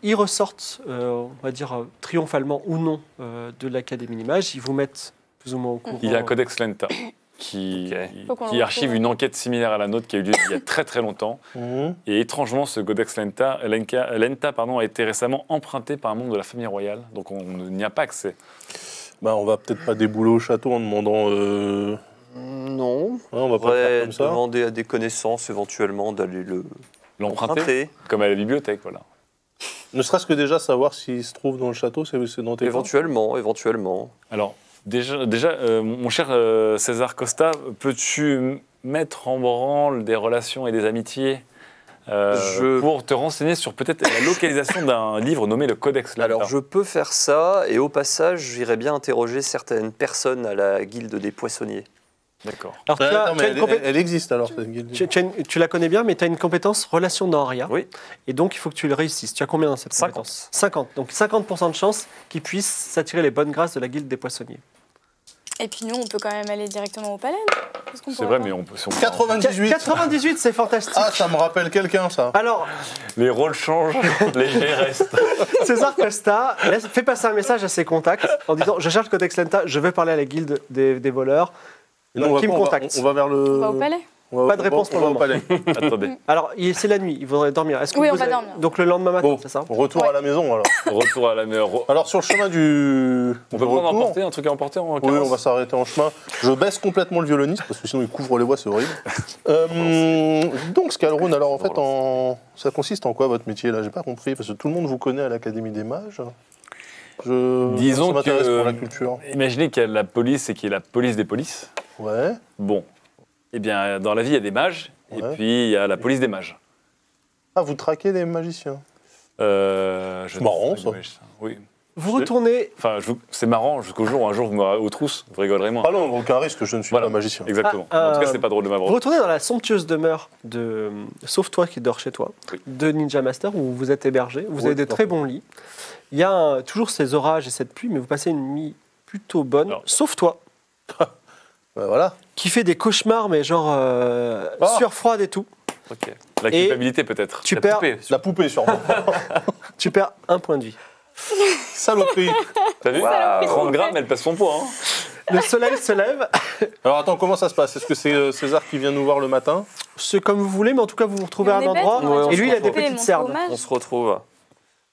Ils ressortent, euh, on va dire euh, triomphalement ou non, euh, de l'Académie d'image. Ils vous mettent plus ou moins au courant. Il y a un Codex Lenta qui, archive une enquête similaire à la nôtre qui a eu lieu il y a très très longtemps. Mhm. Et étrangement, ce Codex Lenta, Lenka- Lenta pardon, a été récemment emprunté par un membre de la famille royale. Donc on n'y a pas accès. Bah, on va peut-être pas débouler au château en demandant. euh, Non. ouais, on va pas le faire pourrait comme ça. demander à des connaissances éventuellement d'aller le L'emprunter, emprunter. comme à la bibliothèque. Voilà. Ne serait-ce que déjà savoir s'il se trouve dans le château, c'est dans tes plans Éventuellement, éventuellement. Alors, déjà, déjà euh, mon cher euh, César Costa, peux-tu mettre en branle des relations et des amitiés euh, Je- pour te renseigner sur peut-être la localisation d'un livre nommé le Codex Lenta Alors je peux faire ça et au passage, j'irai bien interroger certaines personnes à la guilde des poissonniers. D'accord. Alors, tu, Ouais, as- attends, tu as une elle, compé- elle- elle existe alors, cette guilde. tu- tu as une- tu la connais bien, mais tu as une compétence relation d'Aria. Oui. Et donc, il faut que tu le réussisses. Tu as combien dans cette 50. compétence? 50. Donc, 50% de chance qu'ils puissent s'attirer les bonnes grâces de la guilde des poissonniers. Et puis nous, on peut quand même aller directement au palais. C'est vrai, mais on peut. si on- 98 98, c'est fantastique. Ah, ça me rappelle quelqu'un, ça. Alors, Les rôles changent, les G restent. César Costa laisse- fait passer un message à ses contacts en disant Je cherche Codex Lenta, je vais parler à la guilde des, des voleurs. On va qui me pas- on va- contacte On va vers le. On va au palais Pas de réponse pour on va le au palais. Attendez, Alors, c'est la nuit, il faudrait dormir. Est-ce que Oui, vous on va avez- dormir. Donc, le lendemain matin, Bon, c'est ça retour à la maison alors. retour à la meilleure. Alors sur le chemin du. On peut prendre emporter, un truc à emporter en Oui, on va s'arrêter en chemin. Je baisse complètement le violoniste parce que sinon il couvre les voix, c'est horrible. Euh, donc Scalroon, alors en fait, en... ça consiste en quoi votre métier là? J'ai pas compris parce que tout le monde vous connaît à l'Académie des Mages. Je... Disons que- pour la culture. Imaginez qu'il y a la police et qu'il y a la police des polices. Ouais. Bon, eh bien, dans la vie, il y a des mages, et puis il y a la police des mages. Ah, vous traquez les magiciens? Euh, je Marrant, ça. Oui. Vous retournez. Enfin, je vous- c'est marrant jusqu'au jour où un jour vous m'aurez aux trousses, vous rigolerez moins. Ah non, aucun risque, je ne suis Voilà. pas magicien. Exactement. Ah, en tout cas, euh, c'est pas drôle de Vous m'avoir. retournez dans la somptueuse demeure de Sauf toi qui dors chez toi, Oui. de Ninja Master, où vous êtes hébergé. Vous Oui, avez de très bons lits. Il y a un- toujours ces orages et cette pluie, mais vous passez une nuit plutôt bonne, Alors. sauf toi, Bah, voilà. qui fait des cauchemars, mais genre euh, Ah. sueur froide et tout. Ok. La culpabilité, peut-être. Tu La perds, poupée. La poupée, sûrement. tu perds un point de vie. Saloperie. T'as vu Waouh. 30 grammes, elle passe son poids. hein. Le soleil se lève. Alors attends, comment ça se passe? Est-ce que c'est euh, César qui vient nous voir le matin? C'est comme vous voulez, mais en tout cas, vous vous retrouvez à un bête, endroit. Ouais, et lui, il a des petites cernes. On se retrouve.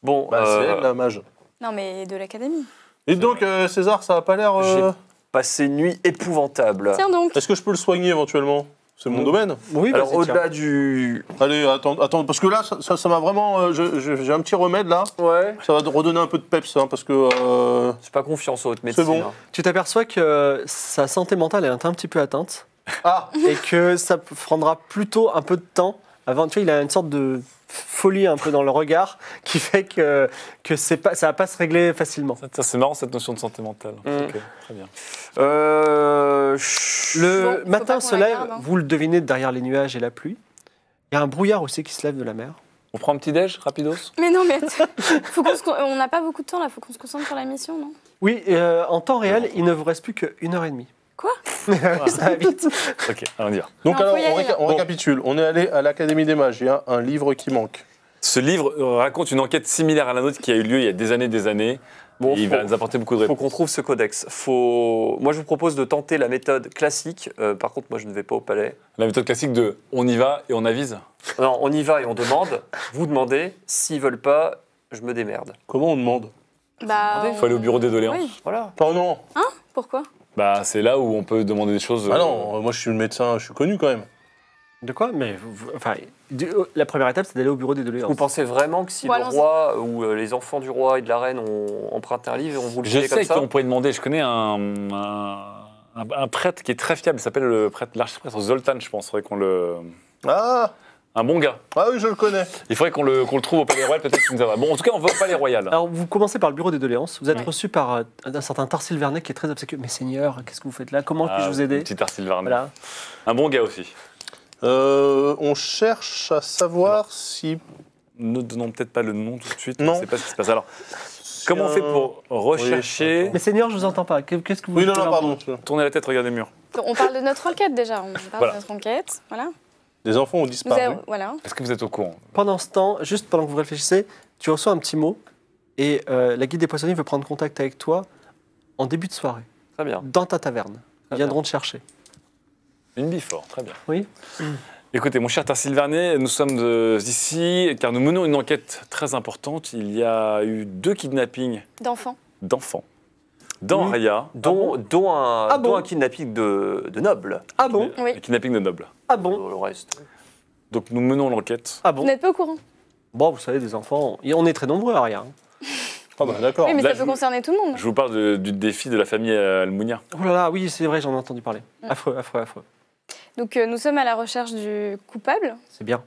Bon, Bah, c'est euh, la mage. Non, mais de l'académie. Et donc, euh, César, ça a pas l'air... euh, passé une nuit épouvante. Tiens donc. Est-ce que je peux le soigner éventuellement? C'est mon domaine. Oui, Alors au-delà du... Allez, attends, attends, parce que là, ça- ça m'a vraiment... euh, J'ai un petit remède, là. Ouais. Ça va te redonner un peu de peps, hein, parce que... euh, J'ai pas confiance en votre médecine. bon. hein. Tu t'aperçois que sa santé mentale est un petit peu atteinte Ah et que ça prendra plutôt un peu de temps avant. Tu vois, il a une sorte de folie un peu dans le regard qui fait que, que c'est pas, ça va pas se régler facilement. Ça, c'est marrant cette notion de santé mentale. Mm. Ok, très bien. Euh... Le Bon, matin se lève, hein. vous le devinez derrière les nuages et la pluie. Il y a un brouillard aussi qui se lève de la mer. On prend un petit déj, rapidos? Mais non, mais attends. faut se on n'a pas beaucoup de temps là, faut qu'on se concentre sur la mission, non? Oui, euh, en temps réel, il ne vous reste plus qu'une heure et demie. Quoi Ça va vite. Ok, allons y va. Donc Non, alors, faut y on, aller, réca- là. on Bon. récapitule. On est allé à l'Académie des Mages. Il y a un livre qui manque. Ce livre euh, raconte une enquête similaire à la nôtre qui a eu lieu il y a des années des années. Bon, et il faut- va nous apporter beaucoup de faut réponses. qu'on trouve ce codex. Faut... Moi, je vous propose de tenter la méthode classique. Euh, par contre, moi, je ne vais pas au palais. La méthode classique de on y va et on avise. Non, on y va et on demande. Vous demandez. S'ils veulent pas, je me démerde. Comment on demande? Bah. Il faut aller au bureau des doléances. Oui, Voilà. Oh non pourquoi? Bah, c'est là où on peut demander des choses. Ah euh, non, euh, moi je suis le médecin, je suis connu quand même. De quoi Mais vous- vous- enfin, du- la première étape, c'est d'aller au bureau des doléances. Vous pensez vraiment que si Bon, le allons-y. roi ou euh, les enfants du roi et de la reine ont emprunté un livre on vous le Je fait sais comme ça qu'on pourrait demander. Je connais un, un, un- un prêtre qui est très fiable. Il s'appelle le prêtre, l'archiprêtre Zoltan, je pense. Faudrait qu'on le. Ah Un bon gars. Ah oui, je le connais. Il faudrait qu'on le, qu'on le trouve au palais royal, peut-être qu'il nous aura. Bon, en tout cas, on va au palais royal. Alors, vous commencez par le bureau des doléances. Vous êtes Oui. reçu par euh, un certain Tarsil Vernet qui est très obséquieux. Mais Seigneur, qu'est-ce que vous faites là? Comment puis-je Ah, vous aider? Petit Arsil Varnet. Voilà. Un bon gars aussi. Euh, on cherche à savoir si. Ne donnons peut-être pas le nom tout de suite. Non. On ne sait pas ce qui se passe. Alors, comment on fait pour rechercher Mais Seigneur, je vous entends pas. Qu'est-ce que vous Oui, non, voulez non, pardon. Tourner la tête, regarder le mur. On parle de notre enquête déjà. On parle Voilà. de notre enquête. Voilà. Les enfants ont disparu. voilà. Est-ce que vous êtes au courant Pendant ce temps, juste pendant que vous réfléchissez, tu reçois un petit mot et euh, la guide des poissonniers veut prendre contact avec toi en début de soirée, Très bien. dans ta taverne. Ils bien. viendront te chercher. Une bifort, très bien. Oui. Écoutez, mon cher Tarsil Vernet, nous sommes euh, ici car nous menons une enquête très importante. Il y a eu deux kidnappings D'enfants. d'enfants dans Oui. Raya. Dont, dont un, Ah bon dont un kidnapping de, de nobles. Ah bon Oui. Le kidnapping de nobles. Ah bon Le reste. Donc nous menons l'enquête. Ah Vous bon n'êtes pas au courant Bon, vous savez, des enfants, on est très nombreux à rien. Ah bah d'accord. Oui, mais là, ça peut vous- concerner tout le monde. Je vous parle de- du défi de la famille Almunia. Oh là là, oui, c'est vrai, j'en ai entendu parler. Affreux, affreux, affreux. Donc euh, nous sommes à la recherche du coupable, C'est bien.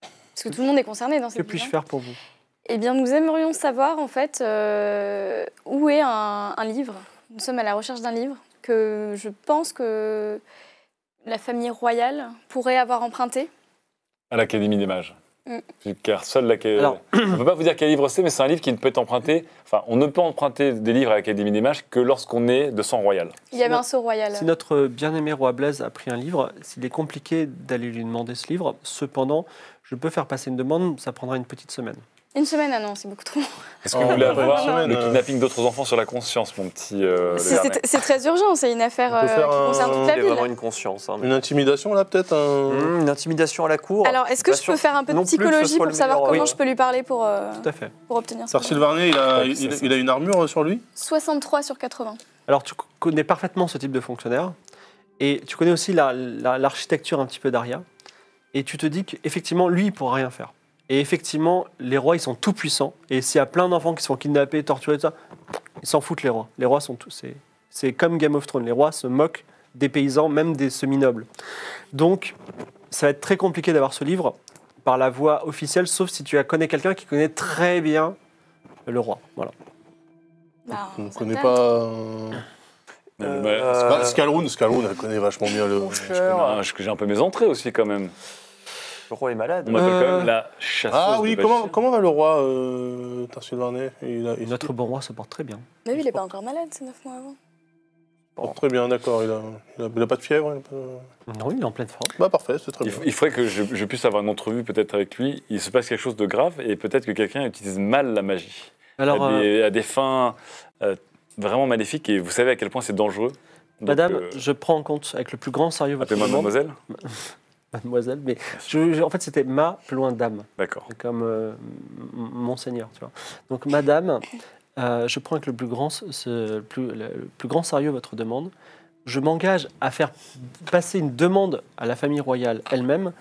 parce que tout le monde est concerné dans Que cette puis-je vie, hein. faire pour vous? Eh bien, nous aimerions savoir en fait euh, où est un, un livre. Nous sommes à la recherche d'un livre que je pense que la famille royale pourrait avoir emprunté. À l'Académie des Mages. Mm. Car seul l'Académie. Alors- On ne peut pas vous dire quel livre c'est, mais c'est un livre qui ne peut être emprunté. Enfin, on ne peut emprunter des livres à l'Académie des Mages que lorsqu'on est de sang royal. Il y avait un sceau royal. Si notre bien-aimé roi Blaise a pris un livre, s'il est compliqué d'aller lui demander ce livre, cependant, je peux faire passer une demande, ça prendra une petite semaine. Une semaine, ah non, c'est beaucoup trop. Est-ce que Oh, vous voulez pas avoir une semaine, le kidnapping d'autres enfants sur la conscience, mon petit euh, C'est- très urgent, c'est une affaire euh, faire qui un- concerne toute la Il y a vraiment ville. une conscience. hein, mais- Une intimidation là peut-être un... Hum, une intimidation à la cour. Alors, est-ce que je peux faire un peu de psychologie pour savoir meilleur, comment oui. je peux lui parler pour, euh, Tout à fait. pour obtenir ça? Sarsil Varnet, il a, il, a une armure sur lui? 63 sur 80. Alors, tu connais parfaitement ce type de fonctionnaire, et tu connais aussi la- la- l'architecture un petit peu d'Aria, et tu te dis qu'effectivement, lui, il pourra rien faire. Et effectivement, les rois, ils sont tout puissants, et s'il y a plein d'enfants qui se font kidnapper, torturer, tout ça, ils s'en foutent, les rois. Les rois sont tous... c'est- C'est comme Game of Thrones, les rois se moquent des paysans, même des semi-nobles. Donc, ça va être très compliqué d'avoir ce livre par la voie officielle, sauf si tu as- connais quelqu'un qui connaît très bien le roi. Voilà. Bah, On ne connaît pas... euh, Euh, bah, Euh, Scal- Scalroon, Scalroon, elle connaît vachement bien le... J'ai un peu mes entrées aussi, quand même. Le roi est malade. On m'appelle Euh, quand même la chasseuse. Ah de oui, Bachir. comment, comment va le roi euh, Tarsil Varnet il a, il Notre bon roi se porte très bien. Mais oui, il n'est pas encore malade, c'est 9 mois avant. Oh, Très bien, d'accord. Il a, il, a, il a pas de fièvre il a pas- Non, il est en pleine forme. Bah parfait, c'est très Il, bien. il faudrait que je, je puisse avoir une entrevue peut-être avec lui. Il se passe quelque chose de grave et peut-être que quelqu'un utilise mal la magie Alors, à, euh, des, à des fins euh, vraiment maléfique et vous savez à quel point c'est dangereux. Donc, Madame, euh, je prends en compte avec le plus grand sérieux votre appelez-moi mademoiselle. Mademoiselle, mais je- je- en fait c'était ma plus loin dame, D'accord. comme euh, monseigneur, tu vois. Donc madame, euh, je prends avec le plus grand, ce- le plus, le plus grand sérieux votre demande. Je m'engage à faire passer une demande à la famille royale elle-même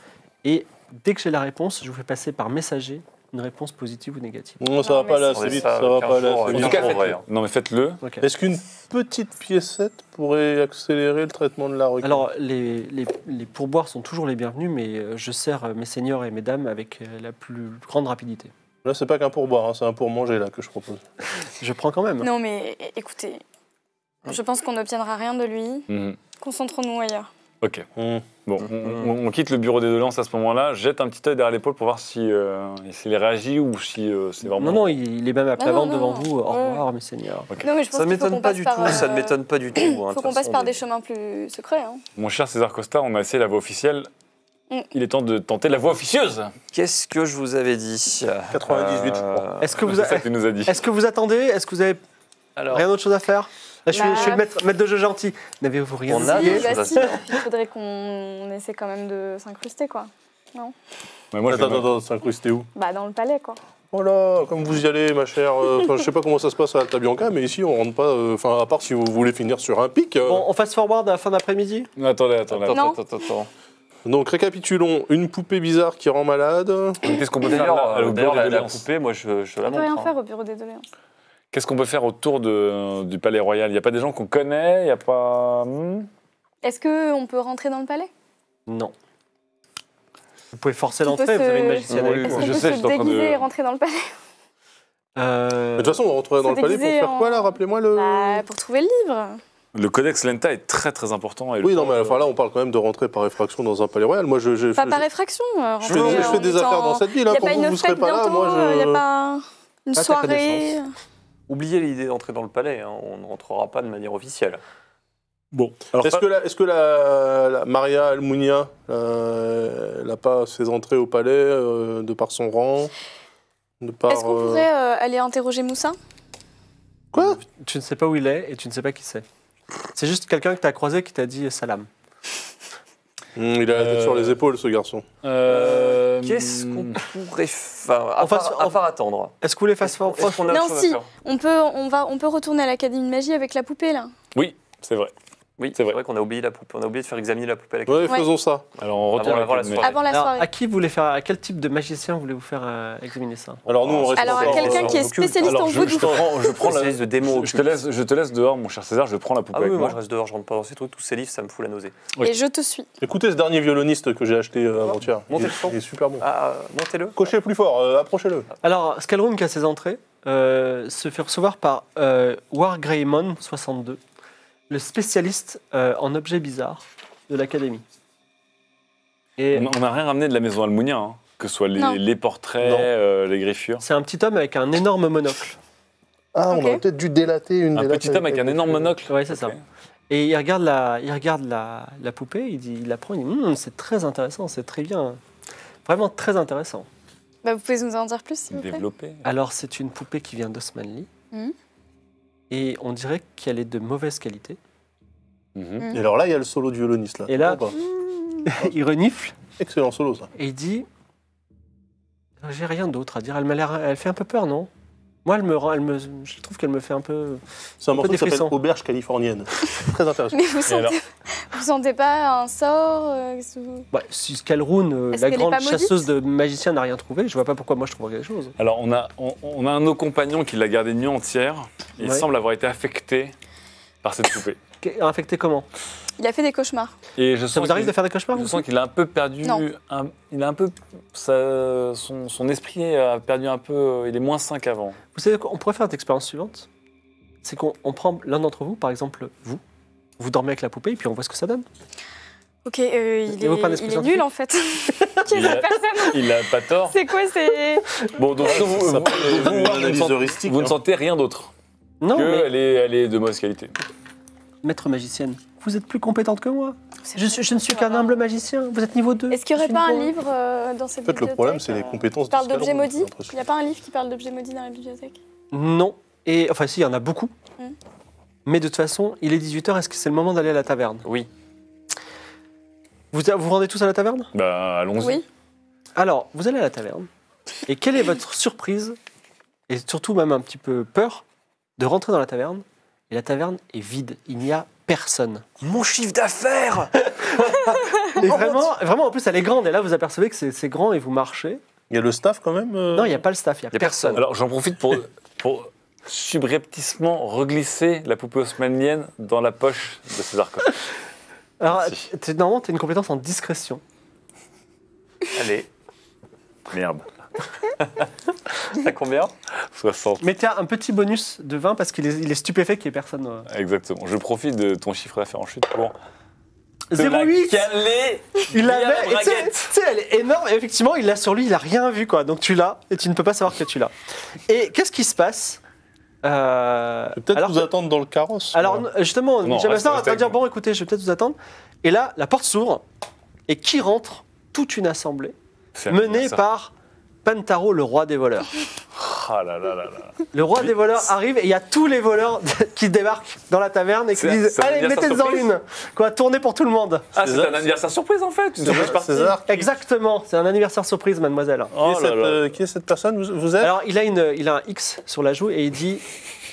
et dès que j'ai la réponse, je vous fais passer par messager une réponse positive ou négative. Non, ça va pas c'est- assez vite. ça, Ça va 15 pas assez euh, En tout cas. Non, mais faites-le. Est-ce qu'une petite piécette pourrait accélérer le traitement de la requête? Alors, les, les- les pourboires sont toujours les bienvenus, mais euh, je sers euh, mes seigneurs et mes dames avec la plus grande rapidité. Là, c'est pas qu'un pourboire, hein, c'est un pour manger là que je propose. Je prends quand même. Non, mais écoutez, je pense qu'on n'obtiendra rien de lui. Mhm. Concentrons-nous ailleurs. Ok. Hmm. Bon, on, on- on quitte le bureau des doléances à ce moment-là. Jette un petit œil derrière l'épaule pour voir si, euh, s'il réagit ou si euh, c'est vraiment. Non, non, il, il est même à plat ventre devant non. vous. Au Ouais. revoir, mes seigneurs. Ok. Non, mais je pense Ça qu'il faut m'étonne pas du tout, ça ne euh, m'étonne pas du tout. hein, de faut qu'on passe par des- chemins plus secrets. hein. Mon cher César Costa, on a essayé la voie officielle. Il est temps de tenter la voie officieuse. Qu'est-ce que je vous avais dit? 98, je crois. Est-ce que, vous a- ça que tu nous as dit. est-ce que vous attendez? Est-ce que vous avez Alors, rien d'autre chose à faire? Là, je, suis, je suis le maître, maître de jeu gentil. N'avez-vous rien On a des bah choses il faudrait qu'on essaie quand même de s'incruster, quoi. Mais moi, je attends, attends, attends, s'incruster où Bah, dans le palais, quoi. Oh là, comme vous y allez, ma chère. euh, Enfin, je sais pas comment ça se passe à Alta Bianca, mais ici, on rentre pas. euh, Enfin, à part si vous voulez finir sur un pic. euh. Bon, on fast forward à la fin d'après-midi Attendez, attendez. Attends, Non. attends, attends, attends. Donc, récapitulons. Une poupée bizarre qui rend malade. Qu'est-ce qu'on peut faire là, euh, au bureau des la, poupée, moi, je, je la On peut rien hein. faire au bureau des doléances. Qu'est-ce qu'on peut faire autour de, du palais royal? Il n'y a pas des gens qu'on connaît? Il n'y a pas. hmm? Est-ce qu'on peut rentrer dans le palais? Non. Vous pouvez forcer l'entrée, vous avez une magicienne Oui, avec vous. je peut sais, se en train de- déguiser et rentrer dans le palais? Euh, Mais De toute façon, on rentrerait dans le palais pour faire en- quoi là? Rappelez-moi le. Bah, Pour trouver le livre. Le codex Lenta est très très important. Et Oui, non, mais euh, enfin là, on parle quand même de rentrer par effraction dans un palais royal. Moi, je, je, Pas je- par effraction. euh, je fais, je en des affaires dans cette ville. Il Hein, n'y a quand pas vous, serez fête pas là, bientôt, moi, il n'y je. a pas une soirée. Oubliez l'idée d'entrer dans le palais, hein, on ne rentrera pas de manière officielle. Bon. Alors, Est-ce que, la, est-ce que la, la Maria Almunia, euh, n'a pas ses entrées au palais euh, de par son rang de par, Est-ce qu'on euh, pourrait euh, aller interroger Moussa? Quoi? Tu ne sais pas où il est et tu ne sais pas qui c'est. C'est juste quelqu'un que tu as croisé qui t'a dit salam. Hum, Il a la tête Euh, sur les épaules, ce garçon. Euh, Qu'est-ce qu'on hmm. pourrait faire à, Enfin, part, en- à part attendre Est-ce qu'on a Non, autre chose à si. on peut, on, va, on peut retourner à l'Académie de magie avec la poupée, là. Oui, c'est vrai. Oui, C'est vrai. vrai, qu'on a oublié la poupée. On a oublié de faire examiner la poupée Ouais. faisons ça. Alors on retourne Avant- avant la soirée. Avant la Alors, soirée. à qui vous voulez faire À quel type de magicien voulez-vous faire euh, examiner ça Alors nous, on reste Alors, quelqu'un euh, qui est spécialiste Alors, en je, vaudou. je prends, je prends la- Spécialiste de démo je, te laisse, je te laisse dehors, mon cher César. Je prends la poupée Ah oui, avec moi moi. je reste dehors, je rentre pas dans ces trucs. Tous ces livres, ça me fout la nausée. Oui. Et je te suis. Écoutez ce dernier violoniste que j'ai acheté euh, avant-hier. Montez Il, le son. il est super bon. Ah, montez-le. Cochez plus fort, euh, approchez-le. Alors, Scalroon qui a ses entrées euh, se fait recevoir par euh, Wargreymon 62, le spécialiste euh, en objets bizarres de l'Académie. Et On n'a rien ramené de la maison Almunia, hein, que ce soit les, Non. les portraits, Non. euh, les griffures. c'est un petit homme avec un énorme monocle. Ah, on aurait peut-être dû délater une Un des petit lattes homme avec un énorme monocle. Ouais, c'est ça. Et il regarde la, il regarde la, la poupée, il, dit, il la prend, il dit Hum, c'est très intéressant, c'est très bien. Vraiment très intéressant. Bah, vous pouvez nous en dire plus, s'il vous plaît? Développé. Alors, c'est une poupée qui vient d'Osmanli. Mhm. Et on dirait qu'elle est de mauvaise qualité. Mhm. Et alors là, il y a le solo du violoniste. Là. Et là- il renifle Excellent solo, ça. et il dit J'ai rien d'autre à dire. Elle m'a l'air, elle fait un peu peur, non? Moi, elle me rend, elle me, je trouve qu'elle me fait un peu. C'est un peu morceau qui s'appelle. Auberge californienne. Très intéressant. Mais vous sentez, vous sentez pas un sort euh, vous- Bah, si Scalroon, euh, la grande chasseuse de magiciens, n'a rien trouvé, je vois pas pourquoi moi je trouverais quelque chose. Alors, on a, on, on a un de nos compagnons qui l'a gardé nuit entière. Il Ouais. semble avoir été affecté par cette poupée. Infecté comment? Il a fait des cauchemars. Et je Ça sens vous arrive qu'il- de faire des cauchemars Je vous sens qu'il a un peu perdu. Non. un- il a un peu. sa- son, son esprit a perdu un peu. Il est moins sain qu'avant. Vous savez quoi On pourrait faire une expérience suivante. C'est qu'on on prend l'un d'entre vous, par exemple vous, vous dormez avec la poupée et puis on voit ce que ça donne. Ok, euh, il, est, il est nul en fait. Qui est Il cette a- personne Il a pas tort. C'est quoi C'est Bon, donc vous, vous, Ça vous- vous- ne sentez- heuristique, vous ne hein. sentez rien d'autre. Non, que mais elle, est, elle est de mauvaise qualité. Maître magicienne, vous êtes plus compétente que moi. Je, suis- je ne suis qu'un humble magicien. Vous êtes niveau 2. Est-ce qu'il n'y aurait pas un livre euh, dans cette En fait, le bibliothèque problème, c'est les euh, compétences qui parle de d'objets Scalroon, j'ai maudits l'impression. Il n'y a pas un livre qui parle d'objets maudits dans la bibliothèque. Non. Et enfin, si, il y en a beaucoup. Hmm. Mais de toute façon, il est 18h, est-ce que c'est le moment d'aller à la taverne? Oui. vous, vous rendez tous à la taverne? Bah, allons-y. Oui. Alors, vous allez à la taverne. Et quelle est votre surprise, et surtout même un petit peu peur, de rentrer dans la taverne? Et la taverne est vide, il n'y a personne. Mon chiffre d'affaires Et vraiment, vraiment, en plus, elle est grande. Et là, vous apercevez que c'est c'est grand et vous marchez. Il y a le staff quand même euh Non, il n'y a pas le staff, il n'y a, Y a personne. Alors, j'en profite pour, pour subrepticement reglisser la poupée haussmannienne dans la poche de César Costa. Alors, Merci. t'es- normalement, tu as une compétence en discrétion. Allez, Merde. T'as combien 60. Mais tu as un petit bonus de 20 parce qu'il est, il est stupéfait qu'il n'y ait personne. euh. Exactement. Je profite de ton chiffre d'affaires en chute pour. te la 0,8 caler Il via l'avait, la et tu sais- braguette. tu sais, elle est énorme, et effectivement, il l'a sur lui, il a rien vu, quoi. Donc tu l'as, et tu ne peux pas savoir que tu l'as. Et qu'est-ce qui se passe Euh, Peut-être alors, vous attendre dans le carrosse. alors, justement, Non, Ninja reste- Master reste va avec dire moi. bon, écoutez, je vais peut-être vous attendre. Et là, la porte s'ouvre, et qui rentre? Toute une assemblée, C'est menée ça. par Pantaro, le roi des voleurs. Ah là là là là. Le roi des voleurs arrive, et il y a tous les voleurs qui débarquent dans la taverne et qui disent Allez, mettez-en une Quoi, tournez pour tout le monde Ah, c'est un anniversaire surprise en fait. Une surprise partie. Exactement, c'est un anniversaire surprise, mademoiselle. qui, est Oh cette, euh, qui est cette personne vous, vous êtes Alors, il a, une, il a un X sur la joue et il dit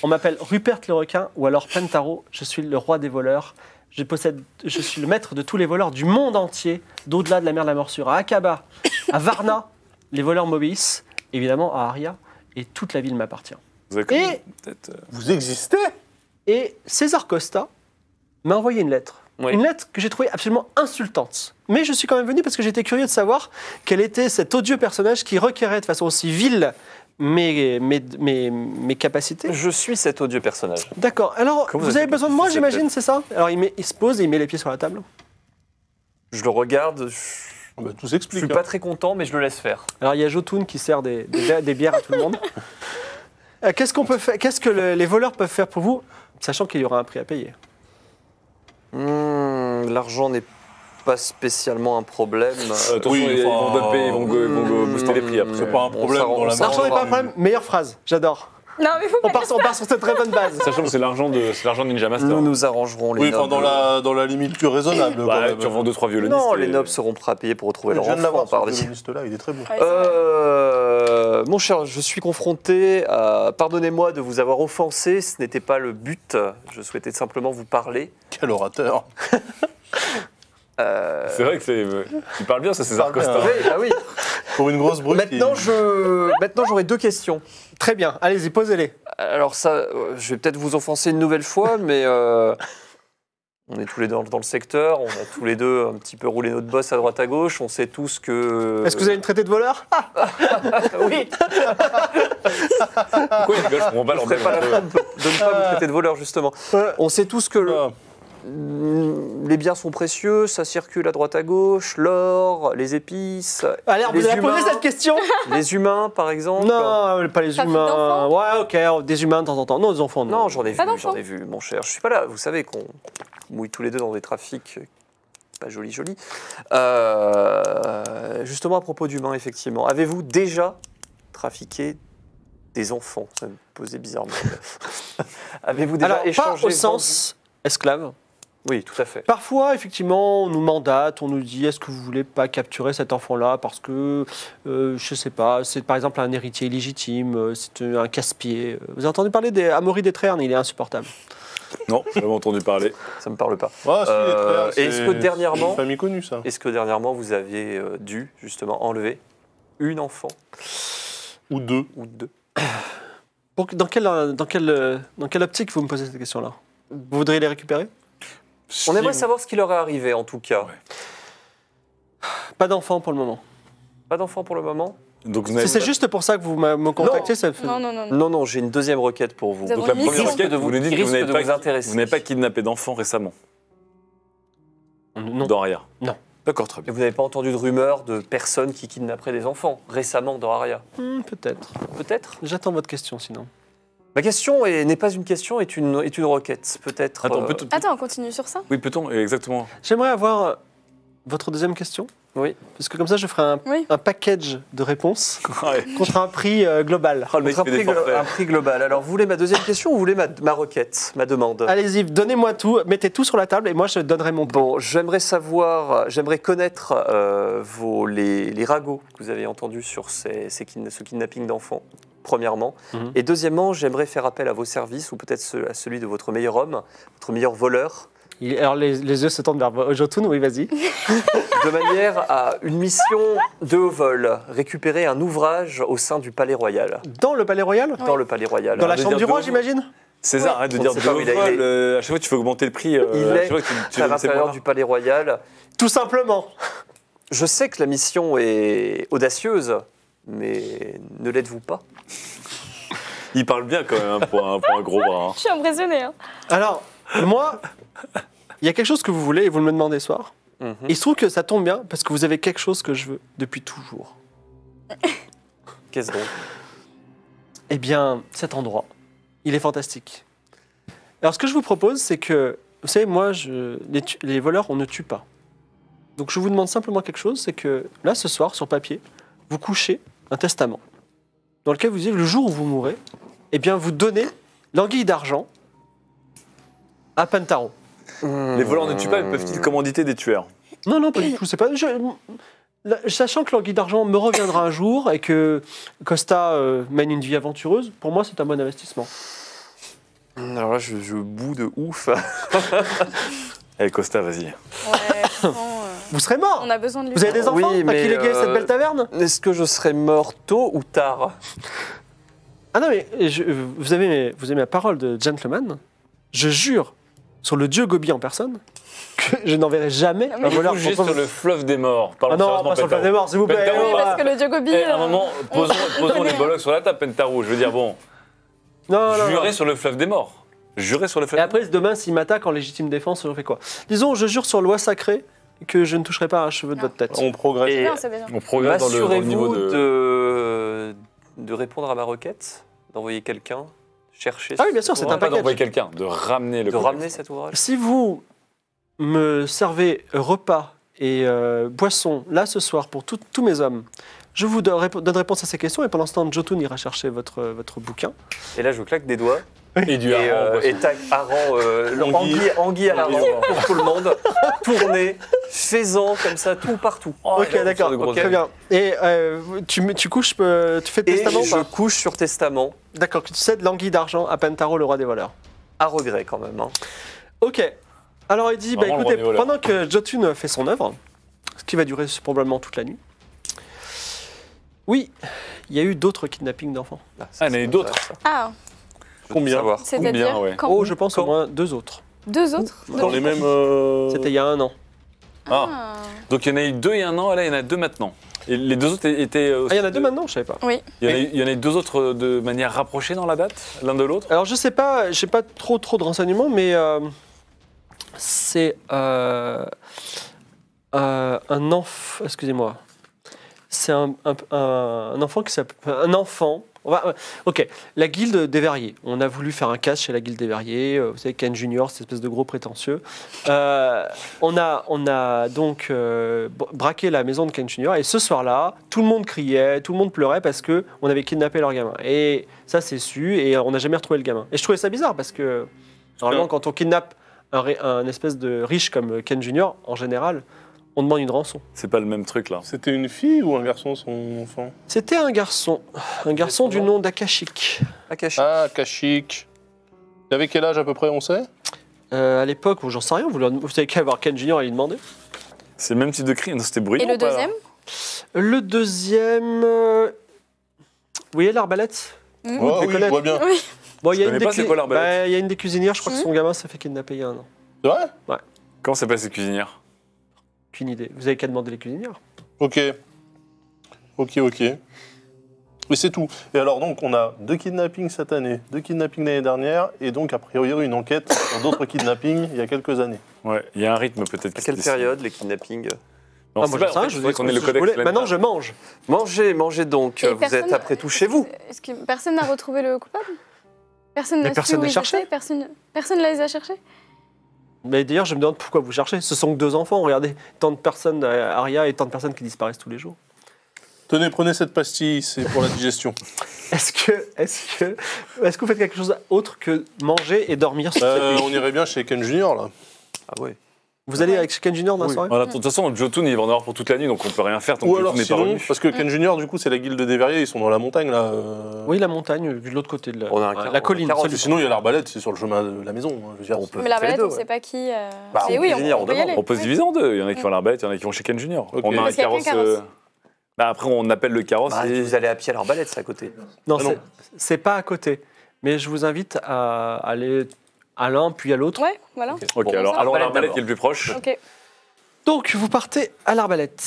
On m'appelle Rupert le requin ou alors Pentaro, je suis le roi des voleurs. Je, possède, je suis le maître de tous les voleurs du monde entier, d'au-delà de la mer de la morsure, à Akaba, à Varna. Les voleurs m'obéissent, évidemment à Aria, et toute la ville m'appartient. Vous Et- euh, Vous existez? Et César Costa m'a envoyé une lettre. Oui. Une lettre que j'ai trouvée absolument insultante. Mais je suis quand même venu parce que j'étais curieux de savoir quel était cet odieux personnage qui requérait de façon aussi vile mes, mes, mes, mes capacités. Je suis cet odieux personnage. D'accord. Alors, vous vous avez besoin de moi, j'imagine, c'est ça? Alors, il, met- il se pose et il met les pieds sur la table. Je le regarde, je bah, Tout je suis hein. pas très content, mais je le laisse faire. Alors, il y a Jotun qui sert des, des, bières- des bières à tout le monde. Euh, Qu'est-ce qu'on peut faire Qu'est-ce que le- les voleurs peuvent faire pour vous, sachant qu'il y aura un prix à payer? Hmm, L'argent n'est pas spécialement un problème. euh, attention, Oui, ils, vont enfin, ils vont, go- ils vont go- booster les prix après. C'est pas un problème dans la on L'argent n'est pas un problème. Meilleure phrase. J'adore. Non, mais faut On part, on part sur cette très bonne base. Sachant que c'est l'argent de, c'est l'argent de Ninja Master. Nous nous arrangerons les Oui, enfin, nobles. dans la, dans la limite plus raisonnable. quand même. tu revends deux trois violonistes. Non, et- les nobles seront prêts à payer pour retrouver Je leur viens de enfant l'avoir, par violoniste-là, il est très bon. Ouais. Euh, mon cher, je suis confronté à... Pardonnez-moi de vous avoir offensé, ce n'était pas le but. Je souhaitais simplement vous parler. Quel orateur Euh, C'est vrai que c'est. Il parle bien, ça, César Costa. oui, bah oui. Pour une grosse brute. Maintenant, il- je... Maintenant, j'aurai deux questions. Très bien. Allez-y, posez-les. Alors ça, euh, je vais peut-être vous offenser une nouvelle fois, mais euh, on est tous les deux dans, le secteur, on a tous les deux un petit peu roulé notre boss à droite à gauche, on sait tous que... Est-ce que vous avez une traité de voleur? Ah, Oui, Pourquoi il rigole Je comprends pas je leur ne ferai pas la faute de de ne pas vous traiter de voleur, justement. euh, On sait tous que le- Ah, les biens sont précieux, ça circule à droite à gauche, l'or, les épices, Allez, les vous avez posé humains. cette question les humains, par exemple. Non, pas les humains. Ouais, ok, des humains de temps en temps. Non, des enfants, non. Non, j'en ai vu, Pas j'en ai vu, mon cher. Je suis pas là. Vous savez qu'on mouille tous les deux dans des trafics pas joli, joli. Euh, justement à propos d'humains, effectivement, avez-vous déjà trafiqué des enfants? Ça me posait bizarrement. avez-vous déjà Alors, pas échangé au sens esclave. Oui, tout à fait. Parfois, effectivement, on nous mandate, on nous dit est-ce que vous voulez pas capturer cet enfant-là parce que, euh, je sais pas, c'est par exemple un héritier illégitime, euh, c'est un casse-pied. Euh, Vous avez entendu parler des Amaury des Tréhernes Il est insupportable. Non, j'ai jamais entendu parler. Ça me parle pas. ah, est Euh, est-ce que dernièrement- C'est une famille connue, ça. Est-ce que dernièrement vous aviez euh, dû justement enlever une enfant? Ou deux. ou deux dans, quelle, euh, dans, quelle, euh, dans quelle optique vous me posez cette question-là? Vous voudriez les récupérer? On aimerait savoir ce qui leur est arrivé en tout cas. Ouais. Pas d'enfant pour le moment. Pas d'enfant pour le moment Donc, Si c'est juste pour ça que vous me contactez, ça fait... Non, non, non. non. Non, non, j'ai une deuxième requête pour vous. Donc la première requête, de vous, nous dites que vous n'avez pas, vous intéresser. vous n'avez pas kidnappé d'enfants récemment Non. dans Aria Non. D'accord, très Et bien. vous n'avez pas entendu de rumeurs de personnes qui kidnapperaient des enfants récemment dans Aria Hmm, Peut-être. Peut-être J'attends votre question sinon. Ma question est- n'est pas une question, est une, est une requête. Peut-être. Attends, euh, peut-on- Attends, on continue sur ça? Oui, peut-on Exactement. J'aimerais avoir euh, votre deuxième question. Oui. Parce que comme ça, je ferai un, Oui. un package de réponses Ouais. contre un prix euh, global. Oh, Contre un prix, glo- forfaits. un prix global. Alors, vous voulez ma deuxième question ou vous voulez ma, ma requête, ma demande? Allez-y, donnez-moi tout, mettez tout sur la table et moi je donnerai mon prix. Bon, j'aimerais savoir, j'aimerais connaître euh, vos, les, les ragots que vous avez entendus sur ces, ces kidna- ce kidnapping d'enfants, premièrement. Mhm. Et deuxièmement, j'aimerais faire appel à vos services, ou peut-être ce- à celui de votre meilleur homme, votre meilleur voleur, Il- alors les, les yeux se tournent vers Jotun, oui, vas-y. de manière à une mission de haut vol, récupérer un ouvrage au sein du Palais Royal. Dans le palais royal Dans le Palais Royal. Dans la chambre du roi, j'imagine César, arrête de On dire de vol. est- euh, À chaque fois, tu fais augmenter le prix. euh, Il à est fois, tu- tu à l'intérieur du Palais Royal. Tout simplement. Je sais que la mission est audacieuse, mais ne l'êtes-vous pas? Il parle bien quand même hein, pour, un, pour un gros bras. hein. Je suis impressionnée. hein. Alors, moi, il y a quelque chose que vous voulez et vous me le demandez ce soir. Mhm. Il se trouve que ça tombe bien parce que vous avez quelque chose que je veux depuis toujours. Qu'est-ce donc? Eh bien, cet endroit, il est fantastique. Alors, ce que je vous propose, c'est que, vous savez, moi, je, les, tu- les voleurs, on ne tue pas. Donc, je vous demande simplement quelque chose, c'est que là, ce soir, sur papier, vous couchez un testament dans lequel vous dites, le jour où vous mourrez, eh bien, vous donnez l'anguille d'argent à Pantaro. Les voleurs ne tuent pas, mais peuvent-ils commanditer des tueurs? Non, non, pas du tout. C'est pas. je- là, sachant que l'anguille d'argent me reviendra un jour et que Costa euh, mène une vie aventureuse, pour moi, c'est un bon investissement. Alors là, je, je boue de ouf. Allez, Costa, vas-y. Ouais, Vous serez mort. on a besoin de lui. Vous avez des Oui, enfants à mais, qui léguer euh, cette belle taverne? Est-ce que je serai mort tôt ou tard? Ah non, mais je- vous, avez vous avez ma parole de gentleman. Je jure sur le dieu Gobi en personne que je n'enverrai jamais Ah, un voleur juste contre sur le fleuve des morts. Parlons Ah non, pas sur le plan des morts, s'il vous plaît. Pentaro, Oh, Oui, parce que le dieu Gobi. Eh, à un euh, moment, posons, posons les bollocks sur la table, Pentaro. Je veux dire, bon, Non, non, jurez non. sur le fleuve des morts. Jurez sur le fleuve Et après, demain, s'il m'attaque en légitime défense, je fais quoi? Disons, je jure sur loi sacrée que je ne toucherai pas un cheveu de votre tête. On progresse. Et Bien, c'est bien. On progresse dans le, dans le niveau M'assurez-vous de... de... de répondre à ma requête D'envoyer quelqu'un chercher Ah oui, bien sûr, c'est un pas d'envoyer quelqu'un, de ramener le De ramener cet ouvrage Si vous me servez repas et euh, boissons là ce soir pour tout- tous mes hommes, je vous donne, répo- donne réponse à ces questions et pendant ce temps, Jotun ira chercher votre, votre bouquin. Et là, je claque des doigts. Et du Et, hareng en euh, poisson. et tac, hareng, euh, le- Anguille. anguille, anguille à la Anguille. pour tout le monde. Tourner, faisant comme ça, tout partout. Oh, ok, il a d'accord, de très bien. Et euh, tu, me- tu couches, euh, tu fais Et testament ou je pas couche sur testament, D'accord, que tu cèdes l'anguille d'argent à Pentaro, le roi des voleurs. à regret quand même. hein. Ok. Alors il dit, bah, Vraiment le écoutez, roi des voleurs. pendant que Jotun fait son œuvre, ce qui va durer probablement toute la nuit, oui, il y a eu d'autres kidnappings d'enfants. ça, Ah, il y en a eu c'est d'autres. Ah, Je Combien savoir. c'est-à-dire ouais. quand Oh, je pense au moins deux autres. Deux autres Dans les mêmes. euh, C'était il y a un an. Ah. Ah. Donc il y en a eu deux il y a un an, et là il y en a deux maintenant. Et les deux autres étaient. Ah, il y en a deux maintenant, je savais pas. Oui. Il y en a eu, il y en a eu deux autres de manière rapprochée dans la date, l'un de l'autre. Alors je sais pas, j'ai pas trop trop de renseignements, mais euh, c'est euh, euh, un enfant. Excusez-moi. C'est un, un- un- un enfant qui s'appelle un enfant. On va- ok, la guilde des verriers. On a voulu faire un casse chez la guilde des verriers. euh, Vous savez, Ken Junior, cette espèce de gros prétentieux. Euh, on, a, on a donc euh, br- braqué la maison de Ken Junior et ce soir-là, tout le monde criait, tout le monde pleurait parce que on avait kidnappé leur gamin. Et ça, c'est su et on n'a jamais retrouvé le gamin. Et je trouvais ça bizarre parce que normalement, quand on kidnappe un, un espèce de riche comme Ken Junior, en général, on demande une rançon. C'est pas le même truc là. C'était une fille ou un garçon, son enfant? C'était un garçon, un garçon du nom d'Akashik. Akashi. Ah, Kashik. Il avait quel âge à peu près, on sait? Euh, à l'époque, où j'en sais rien, vous, leur- vous savez qu'à voir Ken Junior et lui demander. C'est le même type de cri, non, c'était bruyant. Et le ou pas, là deuxième? Le deuxième. euh, Vous voyez l'arbalète? Hmm. Ouais, les Oui, je connaître. vois bien. Oui. Bon, il y a Je une connais des pas c'est cu- quoi l'arbalète. bah, il y a une des cuisinières, je crois que Mhm. son gamin s'est fait kidnapper il y a un an. C'est vrai? Comment s'appelle cette cuisinière? Aucune idée. Vous avez qu'à demander les cuisinières. Ok. Ok, ok. Et c'est tout. Et alors, donc, on a deux kidnappings cette année, deux kidnappings l'année dernière, et donc, a priori, une enquête sur d'autres kidnappings il y a quelques années. Ouais, il y a un rythme peut-être. À qui quelle dessine. période les kidnappings? Non, Ah, c'est moi, pas- j'en sais en fait, je qu'on ait le ce que je codex voulais. l'année Maintenant, je mange. Mangez, mangez donc. Et vous personne- êtes après tout chez vous. Est-ce que personne n'a retrouvé le coupable? Personne Mais n'a personne su où n'a ils cherché. étaient Personne, personne ne les a cherchés? Mais d'ailleurs, je me demande pourquoi vous cherchez. Ce sont que deux enfants. Regardez, tant de personnes, euh, Aria et tant de personnes qui disparaissent tous les jours. Tenez, prenez cette pastille, c'est pour la digestion. Est-ce que, est-ce que, est-ce que vous faites quelque chose autre que manger et dormir sur Euh, on irait bien chez Ken Junior, là. Ah ouais. Vous allez avec Ken Junior dans la Oui. soirée Voilà, de toute façon, Jotun, il va en avoir pour toute la nuit, donc on peut rien faire tant Ou que alors Jotun n'est pas sinon, revenu. parce que Ken Junior, du coup, c'est la guilde des verriers, ils sont dans la montagne, là. euh. Oui, la montagne, de l'autre côté de la, On a un on a la un colline. Sinon, il y a l'arbalète, c'est sur le chemin de la maison. hein, je veux dire. On peut- Mais fait la les balade, deux, on ne ouais. sait pas qui. euh, Bah, Mais on oui, peut on, venir, on on peut y demande. aller. On peut se diviser en deux. Il y en a qui vont chez Ken Junior, il y en a qui vont chez Ken Junior. Ok. On a un Parce qu'il y a qu'un carrosse. carrosse. euh, bah, après, on appelle le carrosse Bah, et. vous allez à pied à l'arbalète, c'est à côté. Non, Ah non. c'est- c'est pas à côté. Mais je vous invite à aller à l'un puis à l'autre. Ouais, voilà. Ok, Bon, alors ça, allons à l'arbalète l'arbalète d'abord. qui est le plus proche. Ok. Donc, vous partez à l'Arbalète.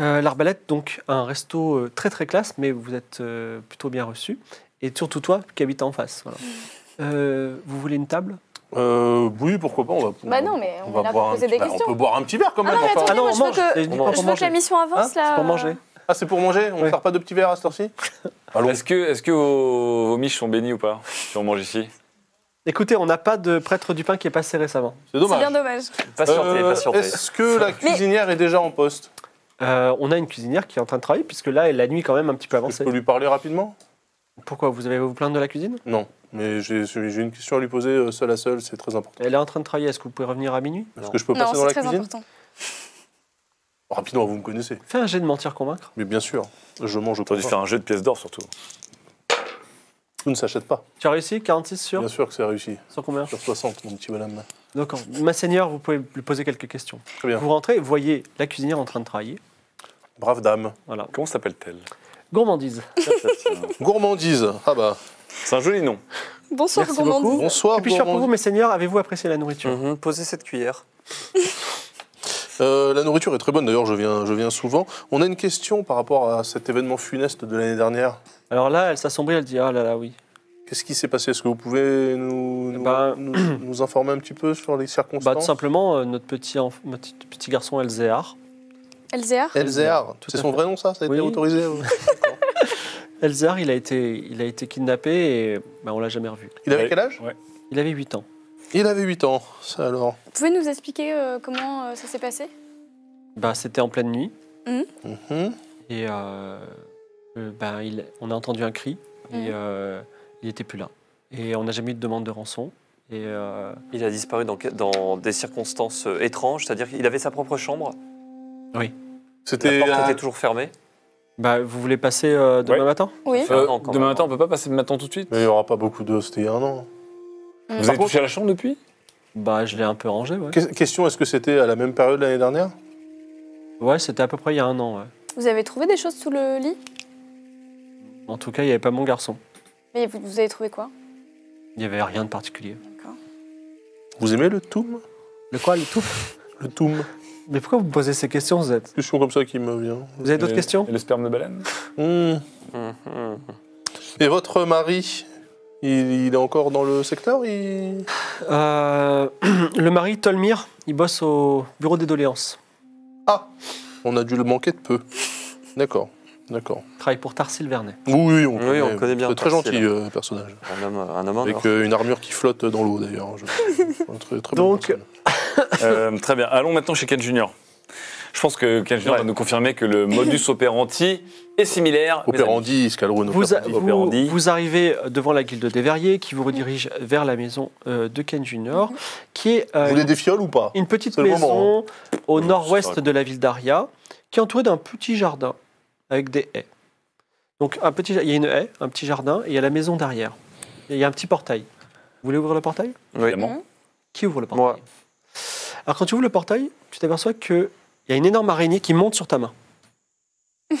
Euh, L'Arbalète, donc, un resto euh, très très classe, mais vous êtes euh, plutôt bien reçu. Et surtout toi, qui habites en face. voilà. Euh, vous voulez une table? Euh, oui, pourquoi pas, on va Bah non, mais on, va est là boire pour un poser petit- des bah, questions. On peut boire un petit verre quand Ah même. non, mais enfin. attendez, Ah non, moi on je veux mange. que, Je dis pas je pour veux que manger. la mission avance Hein là. C'est pour manger. Ah, c'est pour manger On ne Ouais. sert pas de petits verres à cette heure-ci? Allons. Est-ce que, est que vos, vos miches sont bénies ou pas? Si on mange ici? Écoutez, on n'a pas de prêtre du pain qui est passé récemment. C'est C'est dommage. bien dommage. Patientez, Euh, patientez. Est-ce que la cuisinière est déjà en poste Euh, on a une cuisinière qui est en train de travailler, puisque là, la nuit quand même un petit peu Je avancée. peux lui parler rapidement? Pourquoi Vous avez vous plaindre de la cuisine? Non, mais j'ai j'ai une question à lui poser euh, seule à seule, c'est très important. Elle est en train de travailler. Est-ce que vous pouvez revenir à minuit? Est-ce que je peux Non, passer dans c'est la très cuisine? important. Rapidement, vous me connaissez. Fais un jet de mentir convaincre. Mais bien sûr, je mange au T'aurais dû faire un jeu de pièces d'or surtout. Tout ne s'achète pas. Tu as réussi 46 sur Bien sûr que c'est réussi. Sur combien Sur 60, mon petit bonhomme. D'accord. Ma seigneur, vous pouvez lui poser quelques questions. Très bien. Vous rentrez, vous voyez la cuisinière en train de travailler. Brave dame. Voilà. Comment s'appelle-t-elle? Gourmandise. Gourmandise. Ah bah. C'est un joli nom. Bonsoir, Merci gourmandise. beaucoup. Bonsoir, Que puis-je faire pour vous, mes seigneurs Avez-vous apprécié la nourriture? Mhm, Posez cette cuillère. Euh, la nourriture est très bonne, d'ailleurs, je viens, je viens souvent. On a une question par rapport à cet événement funeste de l'année dernière. Alors là, elle s'assombrit, elle dit Ah là là, oui. Qu'est-ce qui s'est passé? Est-ce que vous pouvez nous, nous, nous- nous informer un petit peu sur les Bah, tout circonstances? simplement, euh, notre petit, enf- notre petit garçon Elzéar. Elzéar? Elzéar, c'est son vrai nom ça? Ça a été autorisé euh Elzéar, il a été, il a été kidnappé et bah, on l'a jamais revu. Il avait Ouais. quel âge? Il avait 8 ans. Il avait 8 ans, ça alors. Vous pouvez nous expliquer euh, comment euh, ça s'est passé? Bah, C'était en pleine nuit Mhm. et euh, bah, il, on a entendu un cri et euh, il n'était plus là. Et on n'a jamais eu de demande de rançon. Et euh, Il a disparu dans, dans des circonstances euh, étranges, c'est-à-dire qu'il avait sa propre chambre? C'était La porte un- était toujours fermée? bah, vous voulez passer euh, demain Ouais. matin? Oui. Euh, quand demain même. matin, on peut pas passer maintenant tout de suite? Mais il n'y aura pas beaucoup de... C'était il y a un an. Mm. Vous avez touché à la chambre depuis? Bah, je l'ai un peu rangé, ouais. Que- Question, est-ce que c'était à la même période l'année dernière? Ouais, c'était à peu près il y a un an, ouais. Vous avez trouvé des choses sous le lit? En tout cas, il n'y avait pas mon garçon. Mais vous, vous avez trouvé quoi? Il n'y avait rien de particulier. D'accord. Vous aimez le toum? Le quoi, le tout Le toum Mais pourquoi vous me posez ces questions, vous êtes Question comme ça qui me vient. Vous avez d'autres Et- questions? Et le sperme de baleine? Hmm. Et votre mari il, il est encore dans le secteur? Il... Euh, Le mari, Tolmir, il bosse au bureau des doléances. Ah On a dû le manquer de peu. D'accord, d'accord. Il travaille pour Tarsil Vernet. Oui, oui, on, Oui, connaît, on connaît bien C'est très Tarsil. gentil euh, personnage. Un homme, un homme Avec euh, une armure qui flotte dans l'eau d'ailleurs. Je- un très, Donc. Euh, Très bien. Allons maintenant chez Ken Junior. Je pense que Ken Junior Ouais. va nous confirmer que le modus operandi est similaire. Opérandi, Scalrone, Vous, a- vous- Operandi. vous arrivez devant la guilde des verriers qui vous redirige vers la maison euh, de Ken Junior, qui est euh, Vous voulez des fioles ou pas? une petite maison moment, au nord-ouest de la ville d'Aria, qui est entourée d'un petit jardin avec des haies. Donc un petit, il y a une haie, un petit jardin, et il y a la maison derrière. Et il y a un petit portail. Vous voulez ouvrir le portail? Oui. Évidemment. Qui ouvre le portail? Moi. Alors quand tu ouvres le portail, tu t'aperçois qu'il y a une énorme araignée qui monte sur ta main.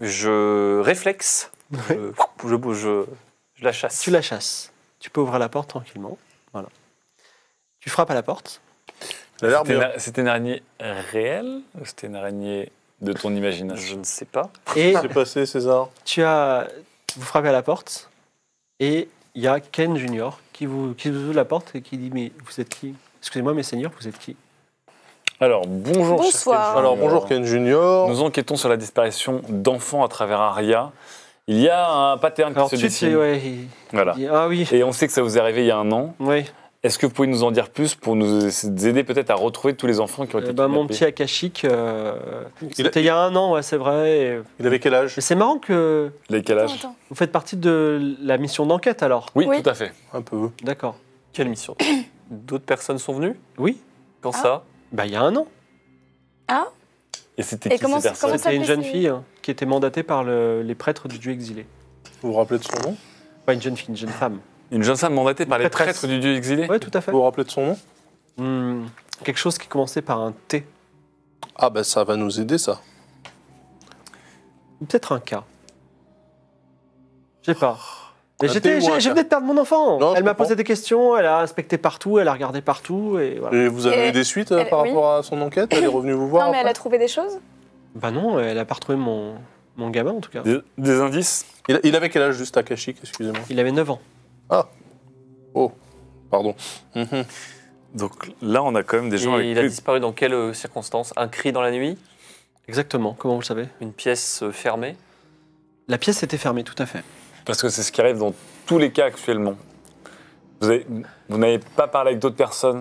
Je réflexe. Ouais. Je, je, je- je la chasse. Tu la chasses. Tu peux ouvrir la porte tranquillement. Voilà. Tu frappes à la porte. C'était une- C'était une araignée réelle ou c'était une araignée de ton Je imagination ne sais pas. Et Qu'est-ce qui s'est passé, César? tu as, vous frappez à la porte. Et il y a Ken Junior qui vous, qui vous ouvre la porte et qui dit Mais vous êtes qui? Excusez-moi, mes seigneurs, vous êtes qui? Alors, bonjour. Bonsoir. Ken Alors bonjour Ken Junior. Nous enquêtons sur la disparition d'enfants à travers Aria. Il y a un pattern qui Alors se tout de suite, dessine. c'est- ouais, il- Voilà. il dit, Ah oui, Et on sait que ça vous est arrivé il y a un an. oui. Est-ce que vous pouvez nous en dire plus pour nous aider peut-être à retrouver tous les enfants qui ont été Eh ben, mon petit Akashic, euh, Il c'était il y a un an, ouais, c'est vrai. et- Il avait quel âge? Mais c'est marrant que Les quel Attends, âge? Attends. vous faites partie de la mission d'enquête alors? oui, Oui. tout à fait. Un peu. D'accord. Quelle mission? D'autres personnes sont venues? Oui, Quand Ah. ça? Bah il y a un an. Ah Et c'était Et qui comment ces personnes? C'était une jeune fille hein, qui était mandatée par le- les prêtres du dieu exilé. Vous vous rappelez de son nom? Pas une jeune fille, une jeune femme. Une jeune femme mandatée par les Prêtresse. prêtres du dieu exilé Ouais, tout à fait. Vous vous rappelez de son nom? Hmm, quelque chose qui commençait par un T. Ah bah ça va nous aider ça. Peut-être un K. Je sais pas. Mais Un j'étais- T ou un j'ai- K J'ai venais de perdre mon enfant. Non, je elle m'a comprends. posé des questions, elle a inspecté partout, elle a regardé partout et voilà. Et vous avez Et- eu des suites euh, elle- par oui. rapport à son enquête? Elle est revenue vous voir Non, mais elle a trouvé des choses? Bah non, elle a pas retrouvé mon, mon gamin en tout cas. des, des indices? Il, il avait quel âge juste Akashic, excusez-moi Il avait 9 ans. Pardon. Mhm. Donc là, on a quand même des gens Et avec il a plus- disparu dans quelles euh, circonstances? Un cri dans la nuit? Exactement, comment vous le savez? Une pièce euh, fermée? La pièce était fermée, tout à fait. Parce que c'est ce qui arrive dans tous les cas actuellement. Vous avez- vous n'avez pas parlé avec d'autres personnes,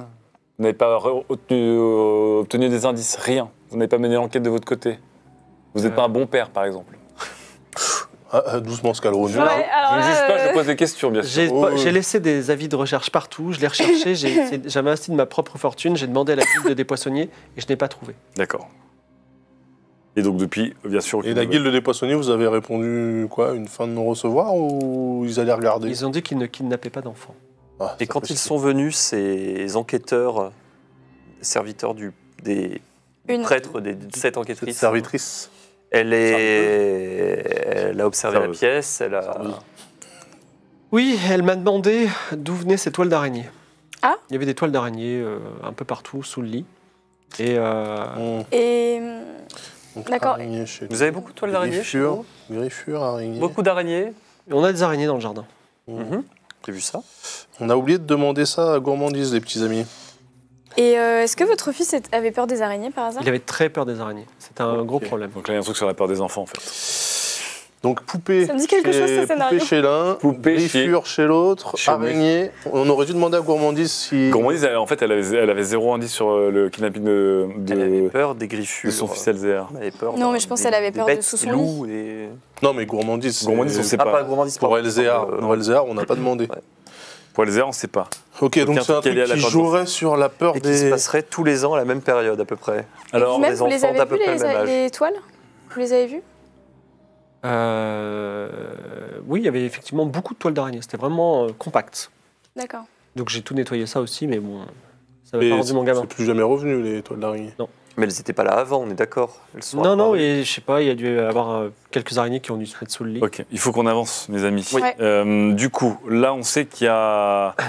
vous n'avez pas re- obtenu, euh, obtenu des indices, rien. Vous n'avez pas mené l'enquête de votre côté. Vous n'êtes Euh. pas un bon père, par exemple. Ah, ah, doucement Scalrone. Je, Ouais, je ne juge pas, euh, je pose des questions, bien sûr. J'ai Oh, j'ai oui. laissé des avis de recherche partout, je l'ai recherché, j'ai essayé- j'avais investi de ma propre fortune, j'ai demandé à la guilde des poissonniers et je n'ai pas trouvé. D'accord. Et donc depuis, bien sûr... Et la guilde des poissonniers, vous avez répondu quoi Une fin de non-recevoir ou ils allaient regarder Ils ont dit qu'ils ne kidnappaient pas d'enfants. Ah, Et quand ils sont venus, ces enquêteurs, euh, serviteurs du, des Une. prêtres, des sept Cette enquêtrices, servitrice. Elle, est, elle a observé la pièce, elle a... Oui, elle m'a demandé d'où venaient ces toiles d'araignée. Ah Il y avait des toiles d'araignée euh, un peu partout sous le lit. Et euh. Et. Donc, D'accord. Vous avez beaucoup de toiles d'araignée chez Griffure, vous griffure, araignée. Beaucoup d'araignées on a des araignées dans le jardin. Mhm. Mhm. J'ai vu ça? On a oublié de demander ça à Gourmandise, les petits amis. Et euh, est-ce que votre fils avait peur des araignées par hasard? Il avait très peur des araignées. C'était un gros problème. Donc là, il y a un truc sur la peur des enfants, en fait. Donc poupée. Ça me dit quelque chez- chose, ce scénario. Poupée chez l'un, Poupée chez- griffure chez l'autre, araignée. On aurait dû demander à Gourmandise si. Gourmandise, elle- en fait, elle avait, elle avait zéro indice sur euh, le kidnapping de, de- Elle avait peur des griffures. de son fils Elzéar. Elle avait peur Non, mais je pense des- qu'elle avait des peur de bêtes, sous des son loups et... Non, mais Gourmandise. Gourmandise, on sait Ah, pas. pas gourmandise. Pour. Elzéar, Euh, pour Elzéar, on n'a pas demandé. Ouais. Pour Elzéar, on ne sait pas. Ok, donc c'est un truc à qui peur des jouerait sur la peur Et qui se des. passerait tous les ans à la même période à peu près. Alors, Vous-même, des vous les enfants avez d'à peu près les, le même âge. les toiles Vous les avez vues Euh, oui, il y avait effectivement beaucoup de toiles d'araignée. C'était vraiment euh, compact. D'accord. Donc j'ai tout nettoyé ça aussi, mais bon, ça Et pas rendu mon gamin. C'est plus jamais revenu, les toiles d'araignée. Mais elles n'étaient pas là avant, on est d'accord Non, non, et je sais pas, il y a dû y avoir euh, quelques araignées qui ont dû se mettre sous le lit. ok, il faut qu'on avance, mes amis. Oui. Euh, du coup, là, on sait qu'il y a.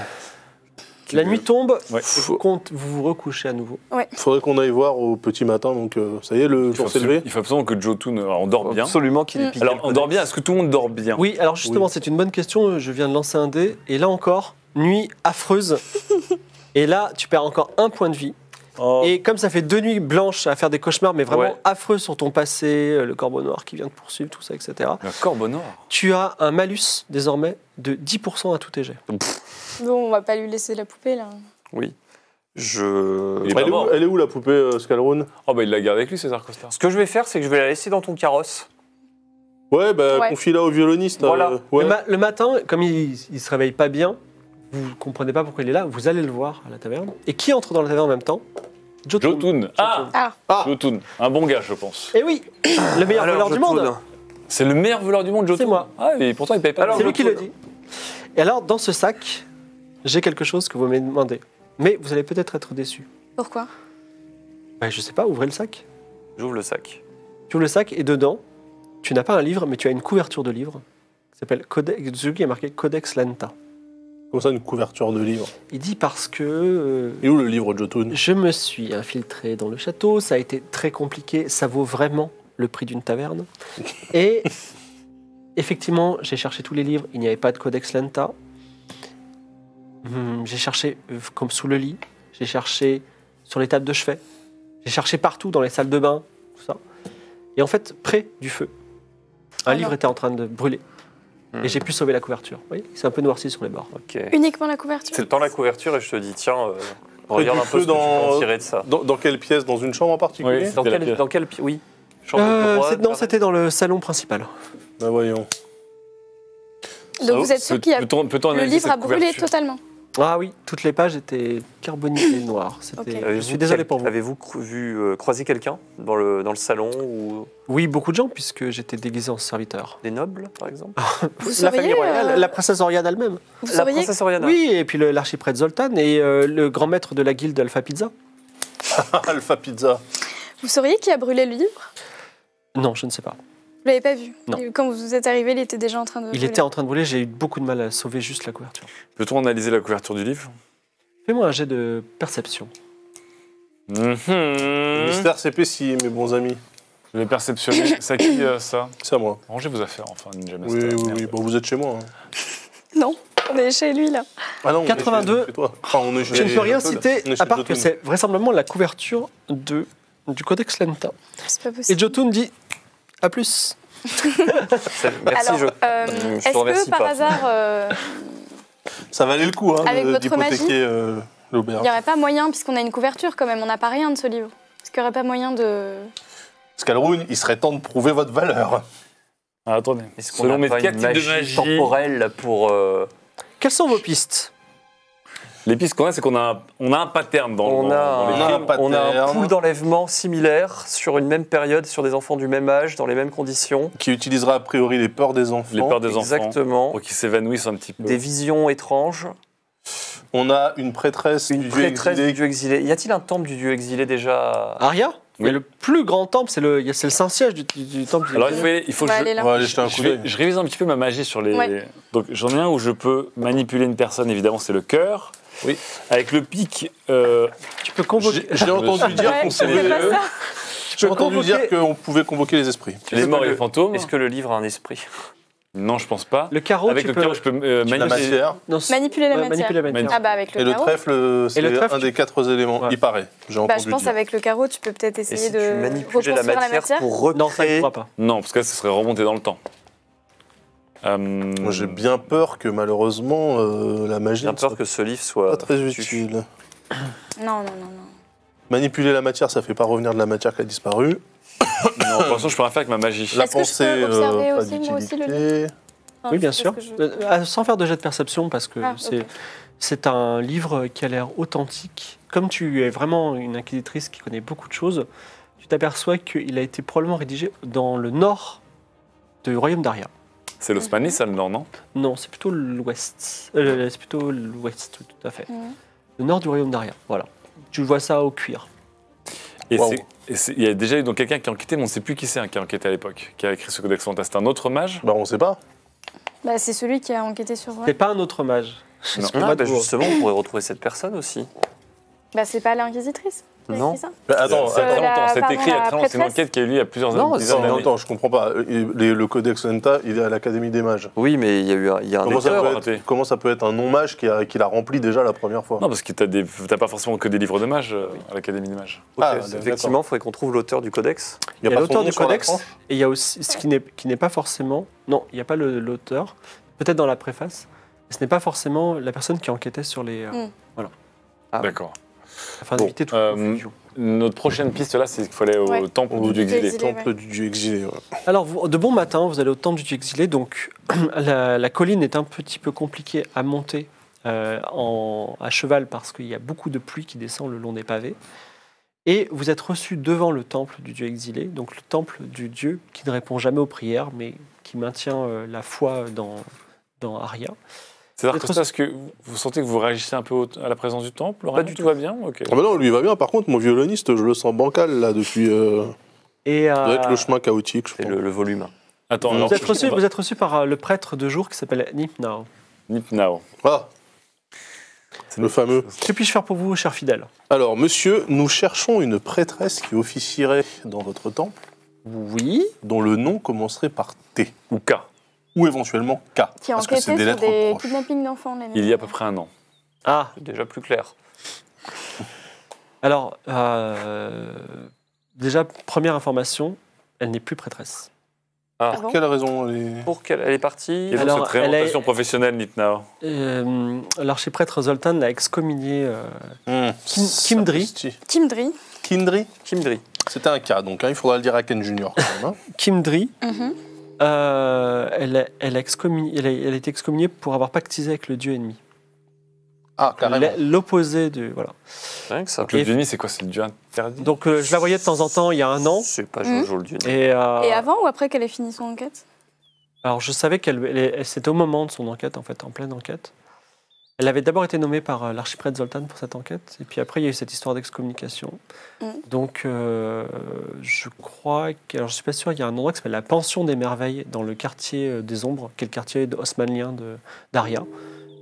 La nuit tombe, Ouais. vous, compte- vous vous recouchez à nouveau. Faudrait qu'on aille voir au petit matin, donc euh, ça y est, le Il jour s'est levé. il faut absolument que Jotun. Alors, on dort bien. Absolument qu'il Mm. piqué Alors, on dort bien. Est-ce que tout le monde dort bien? Oui, alors justement, Oui. c'est une bonne question. Je viens de lancer un dé, et là encore, nuit affreuse. et là, tu perds encore un point de vie. Oh. Et comme ça fait deux nuits blanches à faire des cauchemars, mais vraiment Ouais. affreux sur ton passé, euh, le corbeau noir qui vient te poursuivre, tout ça, etc., Le corbeau noir. tu as un malus désormais de 10% à tous tes jets. Bon, on va pas lui laisser la poupée là. Oui. Je... Elle est, où, mort. elle est où la poupée euh, Scalrone? Oh, bah, il l'a gardé avec lui, César Costa. Ce que je vais faire, c'est que je vais la laisser dans ton carrosse. Ouais, bah Ouais. confie-la au violoniste. Voilà. euh, ouais. Le, ma- le matin, comme il, il se réveille pas bien, vous comprenez pas pourquoi il est là, vous allez le voir à la taverne. Et qui entre dans la taverne en même temps? Jotun. Jotun. Ah Ah, Ah. Jotun. Un bon gars, je pense. Et oui, le meilleur Alors, voleur du monde. C'est le meilleur voleur du monde, Jotun. C'est moi. Ah, et pourtant, il paye pas. C'est lui qui le dit. Et alors, dans ce sac, j'ai quelque chose que vous m'avez demandé. Mais vous allez peut-être être déçu. pourquoi? Bah, je sais pas, ouvrez le sac. J'ouvre le sac. Tu ouvres le sac et dedans, tu n'as pas un livre, mais tu as une couverture de livre qui s'appelle Codex. Dessus, qui est marqué Codex Lenta. Comme ça, une couverture de livre. Il dit parce que euh, Et où le livre Jotun je me suis infiltré dans le château, ça a été très compliqué, ça vaut vraiment le prix d'une taverne. Et effectivement, j'ai cherché tous les livres, il n'y avait pas de Codex Lenta. Hum, J'ai cherché euh, comme sous le lit, j'ai cherché sur les tables de chevet, j'ai cherché partout dans les salles de bain, tout ça. Et en fait, près du feu, un livre était en train de brûler. Et j'ai pu sauver la couverture. C'est un peu noirci sur les bords. Ok. Uniquement la couverture. C'est dans la couverture et je te dis, tiens, euh, regarde un peu ce que tu peux en dans- tirer de ça. Dans, dans quelle pièce? Dans une chambre en particulier? Oui. Dans quel, pièce. dans quel pi- Oui. Chambre Euh, non, c'était dans le salon principal. Bah voyons. Donc vous êtes sûr qu'il y a Peut-on peut-on le livre a brûlé couverture? totalement. Ah oui, toutes les pages étaient carbonisées noires. C'était. Ok. Je Avez-vous suis désolé pour vous. Avez-vous vu euh, croiser quelqu'un dans le, dans le salon ou? Oui, beaucoup de gens puisque j'étais déguisé en serviteur. des nobles, par exemple? Vous la famille royale, euh, la princesse Oriane elle-même. Vous La princesse Oriana. Oui, et puis l'archiprêtre Zoltan et euh, le grand maître de la guilde Alpha Pizza. Alpha Pizza. Vous sauriez qui a brûlé le livre? Non, je ne sais pas. Vous l'avez pas vu Non. Et Quand vous êtes arrivé, il était déjà en train de. Il brûler. était en train de brûler, j'ai eu beaucoup de mal à sauver juste la couverture. Peut-on analyser la couverture du livre? Fais-moi un jet de perception. Mhm. Mystère s'épaissit, mes bons amis. Je vais perceptionner. C'est à qui euh, ça? C'est à moi. Rangez vos affaires, enfin, Ninja Oui, Master. oui, oui. Bon, vous êtes chez moi. hein. Non, on est chez lui là. Ah non, on est 82. chez- chez toi. Enfin, on est chez- Je ne peux rien citer, à part que c'est vraisemblablement la couverture de, du Codex Lenta. C'est pas Et possible. Jotun dit à plus. Merci, Alors, je. euh, Je est-ce que par pas. hasard, euh, Ça valait le coup hein, Avec de- votre d'hypothéquer magie euh, l'auberge. il n'y aurait pas moyen, puisqu'on a une couverture quand même, on n'a pas rien de ce livre. Est-ce qu'il n'y aurait pas moyen de. Scalroon, il serait temps de prouver votre valeur. Ah, attendez. Est-ce qu'on Selon a mes pas une types de magie magie, temporelle pour. euh, Quelles sont vos pistes? Les pistes qu'on a, c'est qu'on a, un- on a un pattern dans, on, dans- a dans les on a films. un pattern. on a un pool d'enlèvement similaire sur une même période, sur des enfants du même âge, dans les mêmes conditions. Qui utilisera a priori les peurs des enfants. Les peurs des enfants. Exactement. Pour qu'ils s'évanouissent un petit peu. Des visions étranges. On a une prêtresse Une du dieu prêtresse exilé. du dieu exilé. Y a-t-il un temple du dieu exilé déjà? Aria Oui. Mais le plus grand temple, c'est le, c'est le Saint-Siège du, du- du temple. du- Alors il faut, il que je, révise un petit peu ma magie sur les. Ouais. Donc j'en ai un où je peux manipuler une personne, évidemment, c'est le cœur. Oui. Avec le pic, euh, Tu peux convoquer. J'ai entendu dire qu'on c'est ça. j'ai entendu convoquer- dire qu'on pouvait convoquer les esprits. Tu les morts et les le- fantômes. Est-ce que le livre a un esprit? Non, je pense pas. Le carreau, Avec tu le peux. carreau, je peux euh, La manipuler. matière. Non, c'est- Manipuler la matière. manipuler la matière. Ah bah avec le Et le carreau. trèfle, c'est le trèfle, un tu- des quatre éléments. Ouais. Il paraît. J'ai Bah, je pense dire. avec le carreau, tu peux peut-être Et essayer si de tu manipulais la matière, pour Non, ça ne recréer pourra pas. Non, parce que là, ce serait remonter dans le temps. Euh, Moi, J'ai bien peur que malheureusement euh, la magie J'ai bien ne peur que ce livre soit pas très utile. Non, non, non, non. Manipuler la matière, ça fait pas revenir de la matière qui a disparu. Non, pour l'instant, je peux rien faire avec ma magie. La Est-ce que je pensée, peux observer euh, pas aussi, moi aussi, le d'utilité. Enfin, Oui, bien sûr. je- Euh, sans faire de jet de perception, parce que Ah, c'est c'est un livre qui a l'air authentique. Comme tu es vraiment une inquisitrice qui connaît beaucoup de choses, tu t'aperçois qu'il a été probablement rédigé dans le nord du royaume d'Aria. C'est l'Osmanie, ça, le nord, non? Non, c'est plutôt l'ouest. Euh, c'est plutôt l'ouest, tout, à fait. Mhm. Le nord du royaume d'Aria, voilà. Tu vois ça au cuir. Et c'est- il y a déjà eu donc quelqu'un qui a enquêté, mais on ne sait plus qui c'est hein, qui a enquêté à l'époque, qui a écrit ce codex fantastique. C'est un autre mage Bah, on sait pas. Bah, c'est celui qui a enquêté sur. C'est pas un autre mage. Non. Ah, bah justement, on pourrait retrouver cette personne aussi. Bah, c'est pas l'inquisitrice. Non. ça Mais attends, c'est Euh, très longtemps. C'est écrit il y a très longtemps. C'est une enquête qui a eu lieu il y a plusieurs Non, dizaines Non, attends, je comprends pas. Les- le codex Lenta, il est à l'Académie des mages. Oui, mais il y a eu un, il y a un Comment ça, peut être, comment ça peut être un non-mage qui, l'a rempli déjà la première fois? Non, parce que tu n'as pas forcément que des livres de mages euh, à l'Académie des mages. Ah, effectivement, il faudrait qu'on trouve l'auteur du codex. Il y a l'auteur du codex et il y a aussi ce qui n'est pas forcément. Non, il n'y a pas l'auteur. Peut-être dans la préface. mais Ce n'est pas forcément la personne qui enquêtait sur les. euh, Mm. Ah. D'accord. Afin Bon, d'éviter toute euh, confusion. Notre prochaine piste là, c'est qu'il faut aller au Ouais. temple Au du dieu exilé. exilé. Temple du dieu exilé. ouais. Alors, vous- de bon matin, vous allez au temple du dieu exilé. Donc, la, la colline est un petit peu compliquée à monter euh, en, à cheval parce qu'il y a beaucoup de pluie qui descend le long des pavés. Et vous êtes reçu devant le temple du dieu exilé, donc le temple du dieu qui ne répond jamais aux prières, mais qui maintient euh, la foi dans, dans Aria. C'est-à-dire que ça, est-ce que vous sentez que vous réagissez un peu à la présence du temple Laurent Pas du Tout va bien? Ok. Ah bah non, lui il va bien. Par contre, mon violoniste, je le sens bancal là depuis. Euh, Et euh, ça doit être le chemin chaotique, je C'est pense. le, le volume. Attends, Vous alors, vous, êtes reçu, vous êtes reçu par euh, le prêtre de jour qui s'appelle Nipnao. Nipnao. Ah, le fameux. Que puis-je faire pour vous, cher fidèle? Alors, monsieur, nous cherchons une prêtresse qui officierait dans votre temple, Oui. dont le nom commencerait par T, Ou K. ou éventuellement K, Qui a parce que enquêté c'est des sur lettres des proches. kidnappings d'enfants Il y a à peu près un an. Ah, déjà plus clair. alors, euh, déjà, première information, elle n'est plus prêtresse. Ah. Ah bon Quelle raison elle est- Pour qu'elle elle est partie. Quelle Alors, cette réorientation est- professionnelle, Nitna Euh, L'archiprêtre Zoltan l'a excommunié. euh, Hmm. Kim- Kimdri. Kimdri. Kindri Kimdri. C'était un cas, donc hein, il faudra le dire à Ken Junior quand même. hein. Kimdri, Mhm. Euh, elle, a- elle, a elle a, elle a été excommuniée pour avoir pactisé avec le dieu ennemi. Ah, carrément. L'opposé de. Voilà. Rien que ça. Le dieu ennemi, c'est quoi? C'est le dieu interdit? Donc euh, je la voyais de temps en temps il y a un an. C'est pas Mhm. Jojo le dieu. Et, euh, Et avant ou après qu'elle ait fini son enquête? Alors je savais qu'elle c'était au moment de son enquête, en fait, en pleine enquête. Elle avait d'abord été nommée par euh, l'archiprêtre Zoltan pour cette enquête, et puis après il y a eu cette histoire d'excommunication. Mm. Donc euh, je crois que, alors je suis pas sûr, il y a un endroit qui s'appelle la Pension des Merveilles dans le quartier euh, des Ombres, qui est le quartier de- haussmannien d'Aria.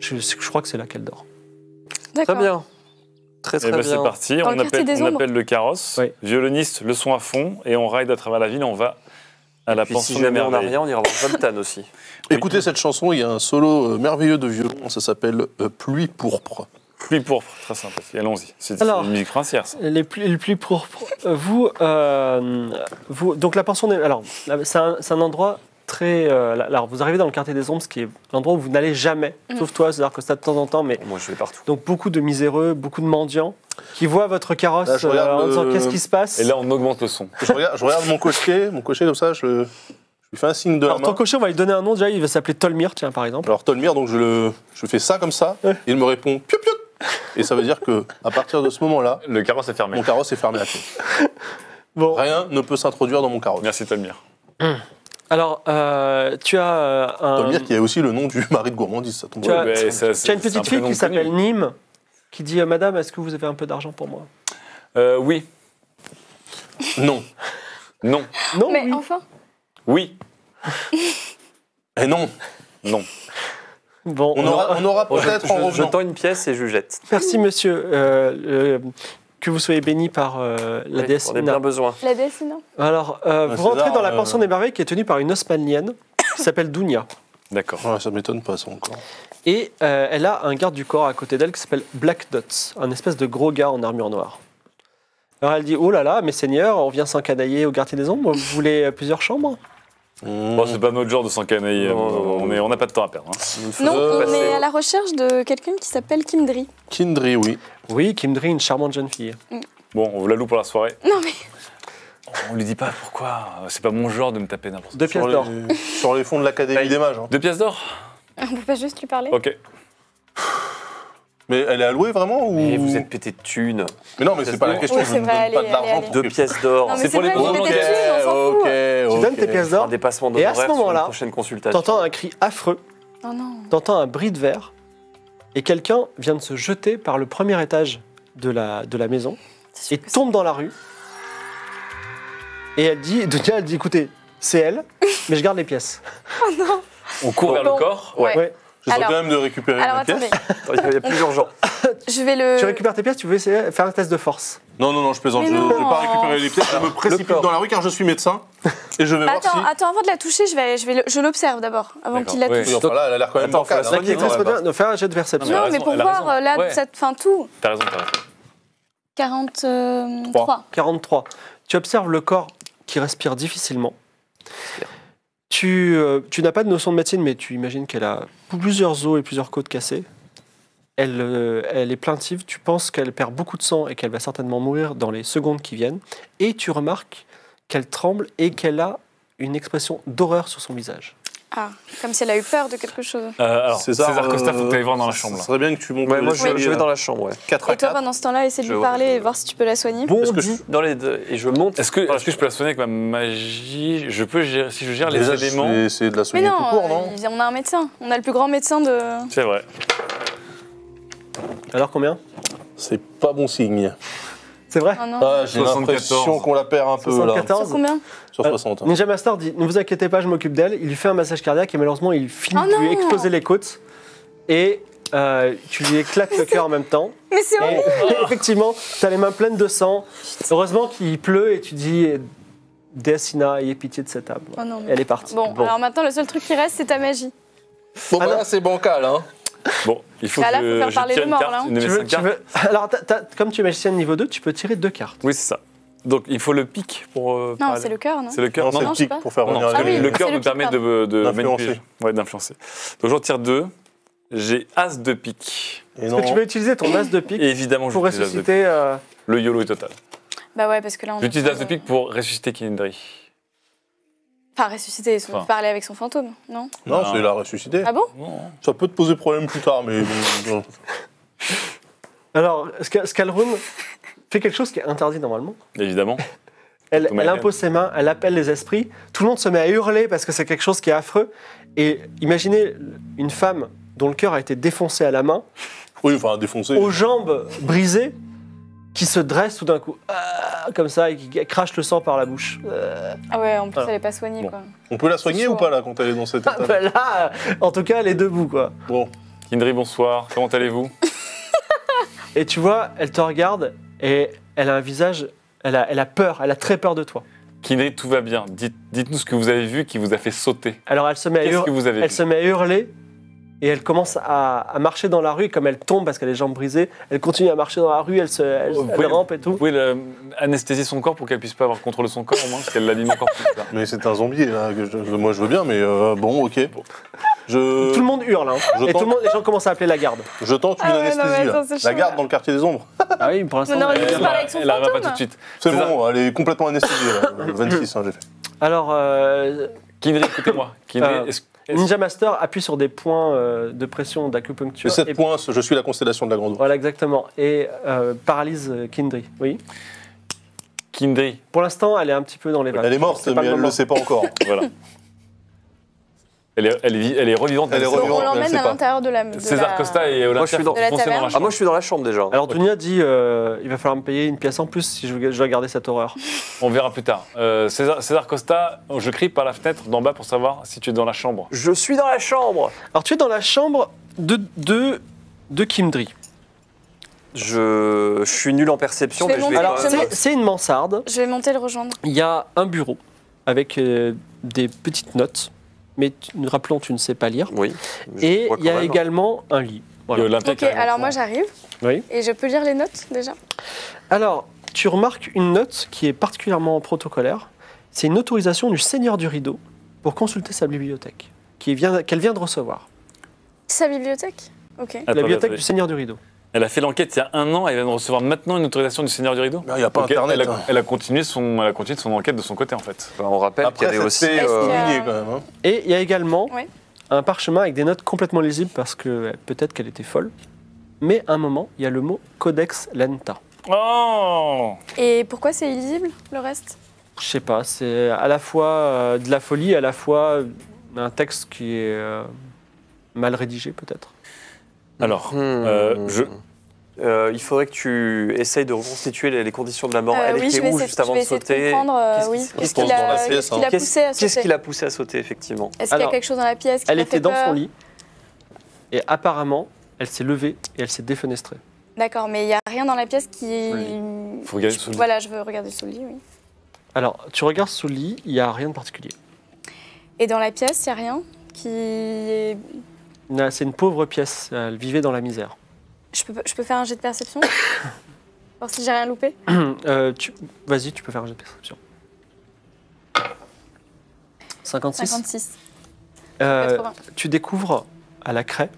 Je, je crois que c'est là qu'elle dort. Très D'accord. bien. Très Eh très ben, c'est bien. parti, Dans on appelle, des on appelle le carrosse, Oui. violoniste, le son à fond, et on ride à travers la ville, on va à la pension si jamais on n'a rien, on ira voir Zoltan aussi. Écoutez cette chanson, il y a un solo euh, merveilleux de violon, ça s'appelle euh, Pluie pourpre. Pluie pourpre, très sympathique, allons-y. C'est une musique princière, ça. Les plus pourpres. Euh, Vous, euh, vous, donc la pension des. Alors, là, c'est un, c'est un endroit très. euh, alors, vous arrivez dans le quartier des ombres, ce qui est l'endroit où vous n'allez jamais, Mhm. sauf toi, c'est-à-dire que ça de temps en temps, mais moi, je vais partout. donc beaucoup de miséreux, beaucoup de mendiants qui voient votre carrosse Là, euh, en le- disant qu'est-ce qui se passe. Et là, on augmente le son. Je regarde, je regarde mon cocher, mon cocher comme ça, je, je lui fais un signe de la alors, ton main. cocher, on va lui donner un nom déjà, il va s'appeler Tolmir, tiens, par exemple. Alors Tolmir, donc je, le, je fais ça comme ça, Ouais. et il me répond piou piou. Et ça veut dire que à partir de ce moment-là, Le carrosse est fermé. mon carrosse est fermé à clé. Bon, Rien ne peut s'introduire dans mon carrosse. Merci, Tolmir. alors, euh, tu as euh, un. Tolmir qui est aussi le nom du mari de gourmandise, ça tombe Tu bien. as- Ouais, tu ça- tu as une petite fille qui s'appelle. Nîmes, qui dit euh, Madame, est-ce que vous avez un peu d'argent pour moi? Euh, oui, Non. non, Non, Mais oui. enfin, oui, Et non. non. Bon, On aura, on peut-être en je- tends une pièce et je jette. Merci, monsieur. Euh, euh, que vous soyez béni par euh, la Oui, déesse On a Ina. bien besoin. la déesse, non Alors, euh, Ouais, vous rentrez César, dans la euh, pension des merveilles qui est tenue par une osmanienne qui s'appelle Dounia. D'accord. Ouais, ça m'étonne pas ça encore. Et euh, elle a un garde du corps à côté d'elle qui s'appelle Black Dots, un espèce de gros gars en armure noire. Alors elle dit Oh là là, mes seigneurs, on vient s'encanailler au quartier des ombres, vous voulez plusieurs chambres? Mmh. Bon, c'est pas notre genre de s'encanailler. On est- on n'a pas de temps à perdre. hein. Non, on passer. est à la recherche de quelqu'un qui s'appelle Kimdri. Kindri, oui. Oui, Kimdri, une charmante jeune fille. Bon, on vous la loue pour la soirée. Non, mais On lui dit pas pourquoi. C'est pas mon genre de me taper n'importe Deux Sur pièces d'or. sur les fonds de l'Académie des Mages. hein. Deux pièces d'or? on peut pas juste lui parler? Ok. Mais elle est allouée vraiment ou Et vous êtes pété de thunes. Mais non, mais c'est pas la Oui, question. c'est je ne vrai, donne pas de l'argent Deux pièces d'or. Non, mais C'est pour les gros fout. Ok, Tu ok. donnes tes pièces Un d'or, dépassement Et à ce moment-là, une prochaine consultation. t'entends un cri affreux, Oh non. t'entends un bris de verre, et quelqu'un vient de se jeter par le premier étage de la, de la maison C'est sûr et tombe dans la rue. Et elle dit, elle dit, écoutez, c'est elle, mais je garde les pièces. On court vers le corps? Ouais. Ouais. J'essaie Alors- quand même de récupérer Alors ma pièce. attendez, Il y a plus urgent. je vais le. Tu récupères tes pièces, tu veux essayer de faire un test de force. Non, non, non, je plaisante. Mais Je ne vais pas récupérer les pièces. Je me précipite dans la rue car je suis médecin. Et je vais voir Attends, si. attends, avant de la toucher, je vais, je vais, le- je l'observe d'abord, avant qu'il la touche. Oui, enfin là, elle a l'air quand même Attends, faut la hein. faire un jet de perception. Non, mais pour voir euh, là, Ouais. cette fin, tout. T'as raison, t'as raison. 43. 43. Tu observes le corps qui respire difficilement. Tu, euh, tu n'as pas de notion de médecine, mais tu imagines qu'elle a plusieurs os et plusieurs côtes cassées. Elle, euh, elle est plaintive. Tu penses qu'elle perd beaucoup de sang et qu'elle va certainement mourir dans les secondes qui viennent. Et tu remarques qu'elle tremble et qu'elle a une expression d'horreur sur son visage. Ah, comme si elle a eu peur de quelque chose. Euh, alors, César, Costa, faut que euh, tu ailles voir dans la ça- chambre. Ça serait bien que tu montes Ouais, moi, je, vais là. dans la chambre. Ouais. 4 à Et toi, 4. pendant ce temps-là, essaie de Je- lui parler et voir si tu peux la soigner. Bon, que je, dans les deux, et je monte. Est-ce que, je peux la soigner avec ma magie? Je peux gérer, si je gère les Déjà, éléments. essayer de la Mais soigner non, tout court, non euh, on a un médecin. On a le plus grand médecin de. C'est vrai. Alors combien? C'est pas bon signe. C'est vrai Oh non. Ah, j'ai 74. l'impression qu'on la perd un peu là. 74 Sur combien Sur Euh, 60. hein. Ninja Master dit Ne vous inquiétez pas, je m'occupe d'elle. Il lui fait un massage cardiaque et malheureusement, il finit Oh de lui exploser les côtes. Et euh, tu lui éclates le cœur en même temps. Mais c'est Et horrible. effectivement, tu as les mains pleines de sang. Heureusement qu'il pleut et tu dis Déacina, ayez pitié de cette âme. Oh non, mais- Elle est partie. Bon, alors maintenant, le seul truc qui reste, c'est ta magie. Bon, Ah bah là, c'est bancal, hein. Bon, il faut Bah que là, faut faire je tire le une mort, carte, là. une de mes Tu veux- cinq tu cartes. veux- Alors, t'as- t'as- comme tu es magicienne niveau 2, tu peux tirer deux cartes. Oui, c'est ça. Donc il faut le pic pour. euh, Non, parler. c'est le cœur, non C'est le cœur. Non, Non, c'est non, le je sais tic pas. pour faire Non, revenir parce que Ah oui, le cœur c'est me le permet pic, de, de D'influencer. manipuler. Ouais, d'influencer. Donc je retire 2. J'ai As de pique. Et Est-ce non, que tu veux utiliser ton as de pique Et évidemment, pour j'utilise As de pique. ressusciter euh, Le YOLO est total. Bah ouais, parce que là, on. J'utilise As de pique pour ressusciter Kindry. Enfin, ressusciter, Enfin. parler avec son fantôme, non non, Non. c'est la ressusciter. Ah bon Non. Ça peut te poser problème plus tard, mais bon, Alors, Skalrun fait quelque chose qui est interdit normalement. Évidemment. Elle, impose ses mains, elle appelle les esprits. Tout le monde se met à hurler parce que c'est quelque chose qui est affreux. Et imaginez une femme dont le cœur a été défoncé à la main, oui, enfin défoncer. aux jambes brisées, qui se dresse tout d'un coup, ah, comme ça, et qui crache le sang par la bouche. Euh, Ah ouais, en plus, Voilà. elle est pas soignée, Bon. quoi. On peut la soigner ou pas là quand elle est dans cet ah, état bah là, en tout cas, elle est debout, quoi. Bon, Kindry, bonsoir. Comment allez-vous? Et tu vois, elle te regarde et elle a un visage, elle a, elle a peur, elle a très peur de toi. Kindry, tout va bien. Dites- Dites-nous ce que vous avez vu qui vous a fait sauter. Alors elle se met à, Qu'est-ce hur- que vous avez elle vu? se met à hurler et elle commence à, à marcher dans la rue. Et comme elle tombe parce qu'elle a les jambes brisées, elle continue à marcher dans la rue, elle, se, elle, vous elle pouvez- rampe et tout. Vous pouvez le- anesthésier son corps pour qu'elle puisse pas avoir contrôle de son corps, au moins, parce qu'elle l'abîme encore plus. là. mais c'est un zombie là. Que je- moi je veux bien, mais euh, bon, ok. Je, Tout le monde hurle, hein. Je et tente- tout le monde, les gens commencent à appeler la garde. je tente une Ah ouais, non, anesthésie c'est chaud, La garde dans le quartier des ombres. Ah oui, pour l'instant. Non, elle- il Elle son elle arrivera pas tout de suite. C'est bon, elle est complètement anesthésiée là. 26, hein, j'ai fait. Alors, euh, écoutez-moi. Kindry, Euh, est-ce- Ninja Master appuie sur des points euh, de pression d'acupuncture. J'ai 7 et- points, je suis la constellation de la grande. Voilà, exactement. Et euh, paralyse euh, Kindry. Oui. Kindry, Pour l'instant, elle est un petit peu dans les vagues. Elle est morte, mais le elle ne le sait pas encore. voilà. Elle est, elle, est, vi- elle est revivante. Elle est revivante. On l'emmène à l'intérieur de la. de César la- Costa et Olympia Moi, je suis dans- la. Ah, moi, je suis dans la chambre déjà. Alors, Dunia dit euh, il va falloir me payer une pièce en plus si je veux- je dois garder cette horreur. On verra plus tard. Euh, César, César Costa, je crie par la fenêtre d'en bas pour savoir si tu es dans la chambre. Je suis dans la chambre. Alors, tu es dans la chambre de, de, de Kimdri. Je, je suis nul en perception, Je vais mais je vais. monter- Alors, je c'est- monte. c'est une mansarde. Je vais monter le rejoindre. Il y a un bureau avec euh, des petites notes, mais tu- rappelons, tu ne sais pas lire. Oui. Et il y a même. également un lit. Voilà. Ok, alors moi j'arrive. Oui. Et je peux lire les notes déjà? Alors, tu remarques une note qui est particulièrement protocolaire. C'est une autorisation du Seigneur du Rideau pour consulter sa bibliothèque, qui vient- qu'elle vient de recevoir. Sa bibliothèque? Ok. Attends, la bibliothèque du Seigneur du Rideau. Elle a fait l'enquête il y a un an, elle vient de recevoir maintenant une autorisation du Seigneur du Rideau Il n'y a pas internet. Elle a, hein. elle a continué son, elle a continué son enquête de son côté en fait. Enfin, on rappelle qu'il y Après, avait aussi. euh, quand même. hein. Et il y a également Ouais. un parchemin avec des notes complètement lisibles parce que euh, peut-être qu'elle était folle. Mais à un moment, il y a le mot Codex Lenta. Oh Et pourquoi c'est illisible le reste? Je sais pas, c'est à la fois euh, de la folie, à la fois un texte qui est euh, mal rédigé peut-être. Alors, Hmm. euh, je- Euh, il faudrait que tu essayes de reconstituer les, les conditions de la mort. Euh, Elle oui, était où essayer, juste avant de sauter Qu'est-ce oui. Qu'est-ce passe qu'il a, qu'est-ce hein poussé à Qu'est-ce sauter qui l'a poussé à sauter, effectivement Est-ce qu'il y a quelque chose dans la pièce qui Elle était fait dans peur son lit et apparemment, elle s'est levée et elle s'est défenestrée. D'accord, mais il n'y a rien dans la pièce qui. Faut regarder sous le lit. Voilà, je veux regarder sous le lit, oui. Alors, tu regardes sous le lit, il n'y a rien de particulier. Et dans la pièce, il n'y a rien qui est. C'est une pauvre pièce, elle vivait dans la misère. Je peux, je peux faire un jet de perception Voir si j'ai rien loupé Euh, tu- Vas-y, tu peux faire un jet de perception. 56. 56. Euh, 80. tu découvres à la craie,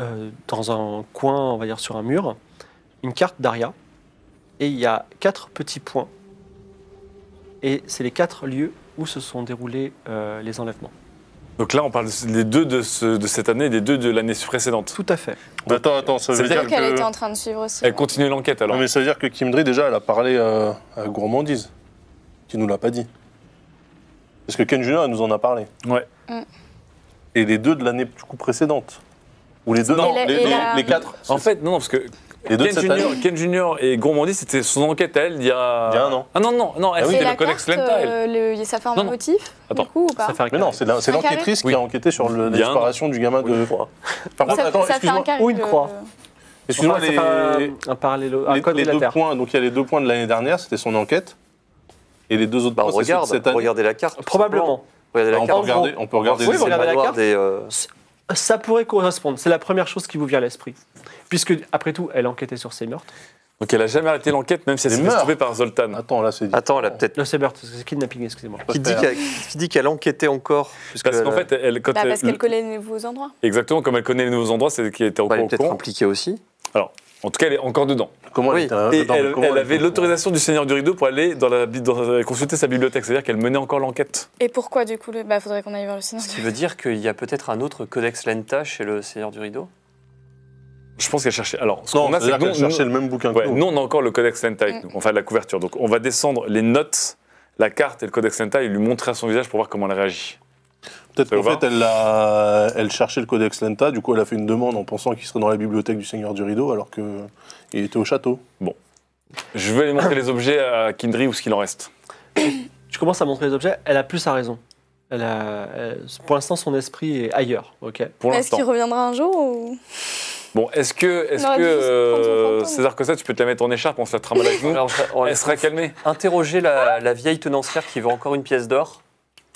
euh, dans un coin, on va dire sur un mur, une carte d'Aria. Et il y a quatre petits points. Et c'est les quatre lieux où se sont déroulés les enlèvements. Donc là, on parle des deux de, ce- de cette année et des deux de l'année précédente. Tout à fait. Attends, attends, ça Ça veut dire dire qu'elle que. était en train de suivre aussi. Elle continue l'enquête alors. Non, mais ça veut dire que Kimdri, déjà, elle a parlé euh, à Gourmandise. Qui nous l'a pas dit. Parce que Ken Junior, elle nous en a parlé. Ouais. Et les deux de l'année du coup précédente. Ou les deux, Non, les, non, la- les quatre. En fait, non, non, parce que les deux de Ken cette Junior, année. Ken Junior et Gourmandie, c'était son enquête à elle il y a... Il y a un an. Ah non, non, non, elle Ah oui. C'était la le Codex carte, Lenta, euh, le- ça fait un Non, non. motif Attends. du coup ou pas Ça fait un Mais non, c'est l'enquêtrice Oui. qui a enquêté sur le- l'exploration du gamin de. Par contre, Ça, attends, ça fait un excuse-moi. Ou une croix. Excuse-moi, les, un, un code les deux points. Donc il y a les deux points de l'année dernière, c'était son enquête. Et les deux autres Bah, points, regarde, cette année. regardez la carte. Probablement. Regardez la on, peut carte. regarder, on peut regarder la carte. Euh, Ça pourrait correspondre. C'est la première chose qui vous vient à l'esprit. Puisque, après tout, elle enquêtait sur ces meurtres. Donc elle a jamais arrêté l'enquête, même si elle s'est sauver par Zoltan. Attends, là, c'est dit. Attends, elle a peut-être. Le cyber, c'est kidnapping, excusez-moi. Qui dit qu'elle qui dit qu'elle enquêtait encore Parce qu'en elle- fait, elle, quand Bah, elle- parce qu'elle connaît les nouveaux endroits. exactement comme elle connaît les nouveaux endroits, c'est qu'elle était bah, encore elle est au peut-être impliquée aussi. En tout cas, elle est encore dedans. Comment Oui. elle était, Et dedans, elle, comment elle elle avait l'autorisation du Seigneur du Rideau pour aller dans la, dans- consulter sa bibliothèque. C'est-à-dire qu'elle menait encore l'enquête. Et pourquoi du coup le... Bah faudrait qu'on aille voir le Seigneur. Ce qui veut dire qu'il y a peut-être un autre codex Lenta chez le Seigneur du Rideau? Je pense qu'elle cherchait. Alors, ce Non, qu'on a, c'est c'est-à-dire que qu'elle cherchait le même bouquin que Ouais, nous. nous, on a encore le Codex Lenta avec Mm. nous, enfin la couverture. Donc, on va descendre les notes, la carte et le Codex Lenta et lui montrer à son visage pour voir comment elle réagit. Peut-être qu'en fait, elle, cherchait le Codex Lenta, du coup, elle a fait une demande en pensant qu'il serait dans la bibliothèque du Seigneur du Rideau, alors qu'il était au château. Je vais aller montrer les objets à Kindry ou ce qu'il en reste. Tu commences à montrer les objets, elle a plus sa raison. Elle a, elle- pour l'instant, son esprit est ailleurs, ok? Pour Est-ce l'instant. qu'il reviendra un jour ou... Bon, est-ce que, est-ce On aurait que dû juste prendre son euh, fantôme. César Cossette, tu peux te la mettre en écharpe, on se la trimballe avec nous Alors, on va Elle sera calmée. interroger la, la vieille tenancière qui veut encore une pièce d'or.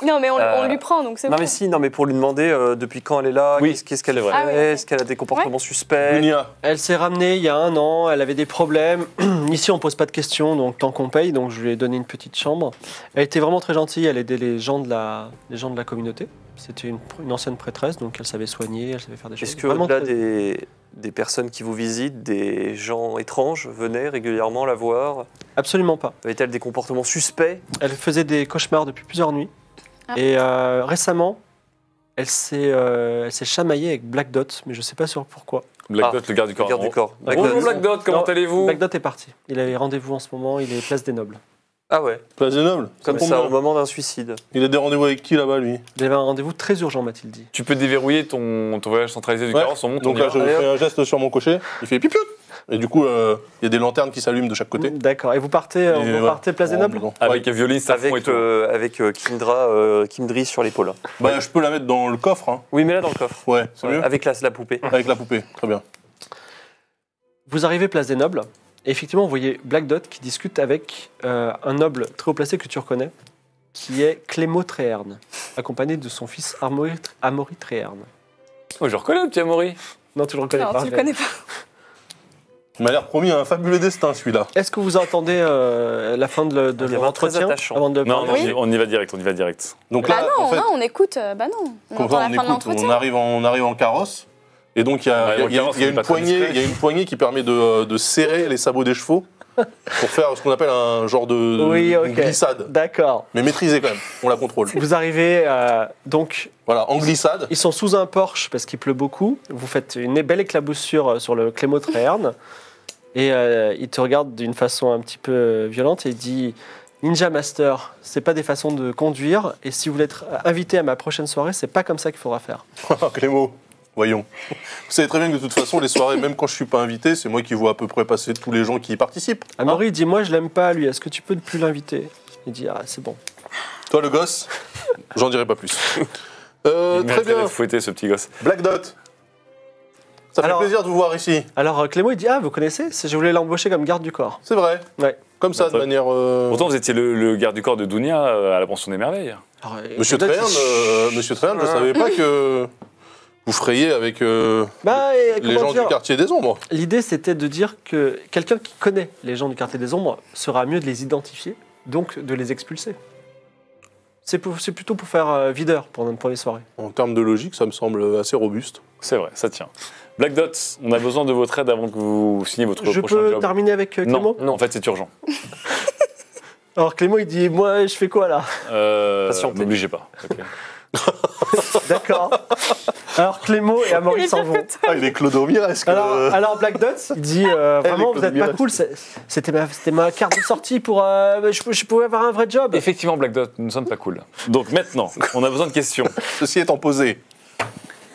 Non mais on, Euh, on lui prend donc c'est Non bon. mais si, non mais pour lui demander euh, depuis quand elle est là, Oui, qu'est-ce qu'elle c'est fait, vrai. Ah oui, est-ce qu'elle a des comportements suspects. Dunia, Elle s'est ramenée il y a un an, elle avait des problèmes. Ici, on pose pas de questions, donc tant qu'on paye, donc je lui ai donné une petite chambre. Elle était vraiment très gentille, elle aidait les gens de la, les gens de la communauté. C'était une, une ancienne prêtresse, donc elle savait soigner, elle savait faire des choses. Est-ce que Vraiment au-delà très- des, des personnes qui vous visitent, des gens étranges venaient régulièrement la voir? Absolument pas. Avait-elle des comportements suspects? Elle faisait des cauchemars depuis plusieurs nuits. Ah. Et euh, récemment, elle s'est euh, elle s'est chamaillée avec Black Dot, mais je sais pas sur pourquoi. Black Ah, Dot, le garde du corps. Garde du corps. Black Bonjour Dot. Black Dot, comment Non, allez-vous Black Dot est parti. Il avait rendez-vous en ce moment, il est place des Nobles. Ah ouais, Place des Nobles. comme tombe ça, bien. au moment d'un suicide. Il a des rendez-vous avec qui là-bas, lui Il avait un rendez-vous très urgent, m'a-t-il dit. Tu peux déverrouiller ton, ton voyage centralisé du Ouais. carrosse, on monte, on Donc y là, va. je fais un geste sur mon cocher, il fait pipiou Et du coup, euh, il y a des lanternes qui s'allument de chaque côté. D'accord. Et vous partez, euh, Et vous ouais. partez place des En- Nobles. Avec Ouais. et Avec, tout. euh, avec euh, Kindra, euh, sur l'épaule. Bah, je peux la mettre dans le coffre, hein. Oui, mais là dans le coffre. Ouais, c'est Ouais, mieux. avec la, la poupée. Avec la poupée, très bien. Vous arrivez place des Nobles, et effectivement, vous voyez Black Dot qui discute avec euh, un noble très haut placé que tu reconnais, qui est Clémo Tréherne, accompagné de son fils Amaury, Tréherne. Oh, je reconnais le petit Amaury. Non, tu le reconnais Non, pas. tu le connais pas. Il m'a l'air promis un fabuleux destin, celui-là. Est-ce que vous entendez euh, la fin de, le- de Un diamant très l'entretien attachant. avant de Non, parler non, Oui. on y- on y va direct, on y va direct. Donc Bah là, non, en fait, non, on écoute. euh, Bah non. On comme entend ça, la on fin de écoute, on l'entretien. arrive, en, on arrive en carrosse. Et donc, il y a, On arrive en il y a- carrosse, il y a on est une pas très poignée, discret. il y a une poignée qui permet de, de serrer les sabots des chevaux pour faire ce qu'on appelle un genre de Oui, ok. glissade. D'accord. Mais maîtrisée quand même, on la contrôle. Vous arrivez, euh, donc, Voilà, en glissade. ils sont sous un porche parce qu'il pleut beaucoup. Vous faites une belle éclaboussure sur le Clémo Tréherne. Et euh, il te regarde d'une façon un petit peu euh, violente et il dit Ninja Master, c'est pas des façons de conduire. Et si vous voulez être invité à ma prochaine soirée, c'est pas comme ça qu'il faudra faire. Clément, voyons. Vous savez très bien que de toute façon, les soirées, même quand je suis pas invité, c'est moi qui vois à peu près passer tous les gens qui y participent. Amaury il dit Moi, je l'aime pas, lui. Est-ce que tu peux ne plus l'inviter? Il dit Ah, c'est bon. Toi, le gosse, j'en dirai pas plus. Euh, Il très bien. d'être fouetté, ce petit gosse. Black Dot. Ça Alors- fait plaisir de vous voir ici. Alors, euh, Clémo, il dit Ah, vous connaissez? Je voulais l'embaucher comme garde du corps. C'est vrai. Ouais. Comme ça, de Pourtant- manière. euh, Pourtant, vous étiez le, le garde du corps de Dounia euh, à la pension des merveilles. Alors, Monsieur euh, Monsieur Tréherne, je Ah. savais pas que vous frayez avec euh, Bah, et les gens dire? du quartier des ombres. L'idée, c'était de dire que quelqu'un qui connaît les gens du quartier des ombres sera mieux de les identifier, donc de les expulser. C'est plutôt pour faire euh, videur pour, pour les soirées. En termes de logique, ça me semble assez robuste. C'est vrai, ça tient. Black Dot, on a besoin de votre aide avant que vous signiez votre Je prochain peux job. terminer avec euh, Clémo non, en fait, c'est urgent. Alors Clémo, il dit Moi, je fais quoi là? Euh. M'obligez pas. D'accord. Alors Clémo et Amaury s'en vont. Ah, il est clodomiresque. Alors, euh. alors Black Dots, il dit euh, Vraiment, vous êtes pas cool. c'est- C'était ma, carte de sortie pour. euh, je, je pouvais avoir un vrai job. Effectivement, Black Dot, nous ne sommes pas cool. Donc maintenant, on a besoin de questions. Ceci étant posé,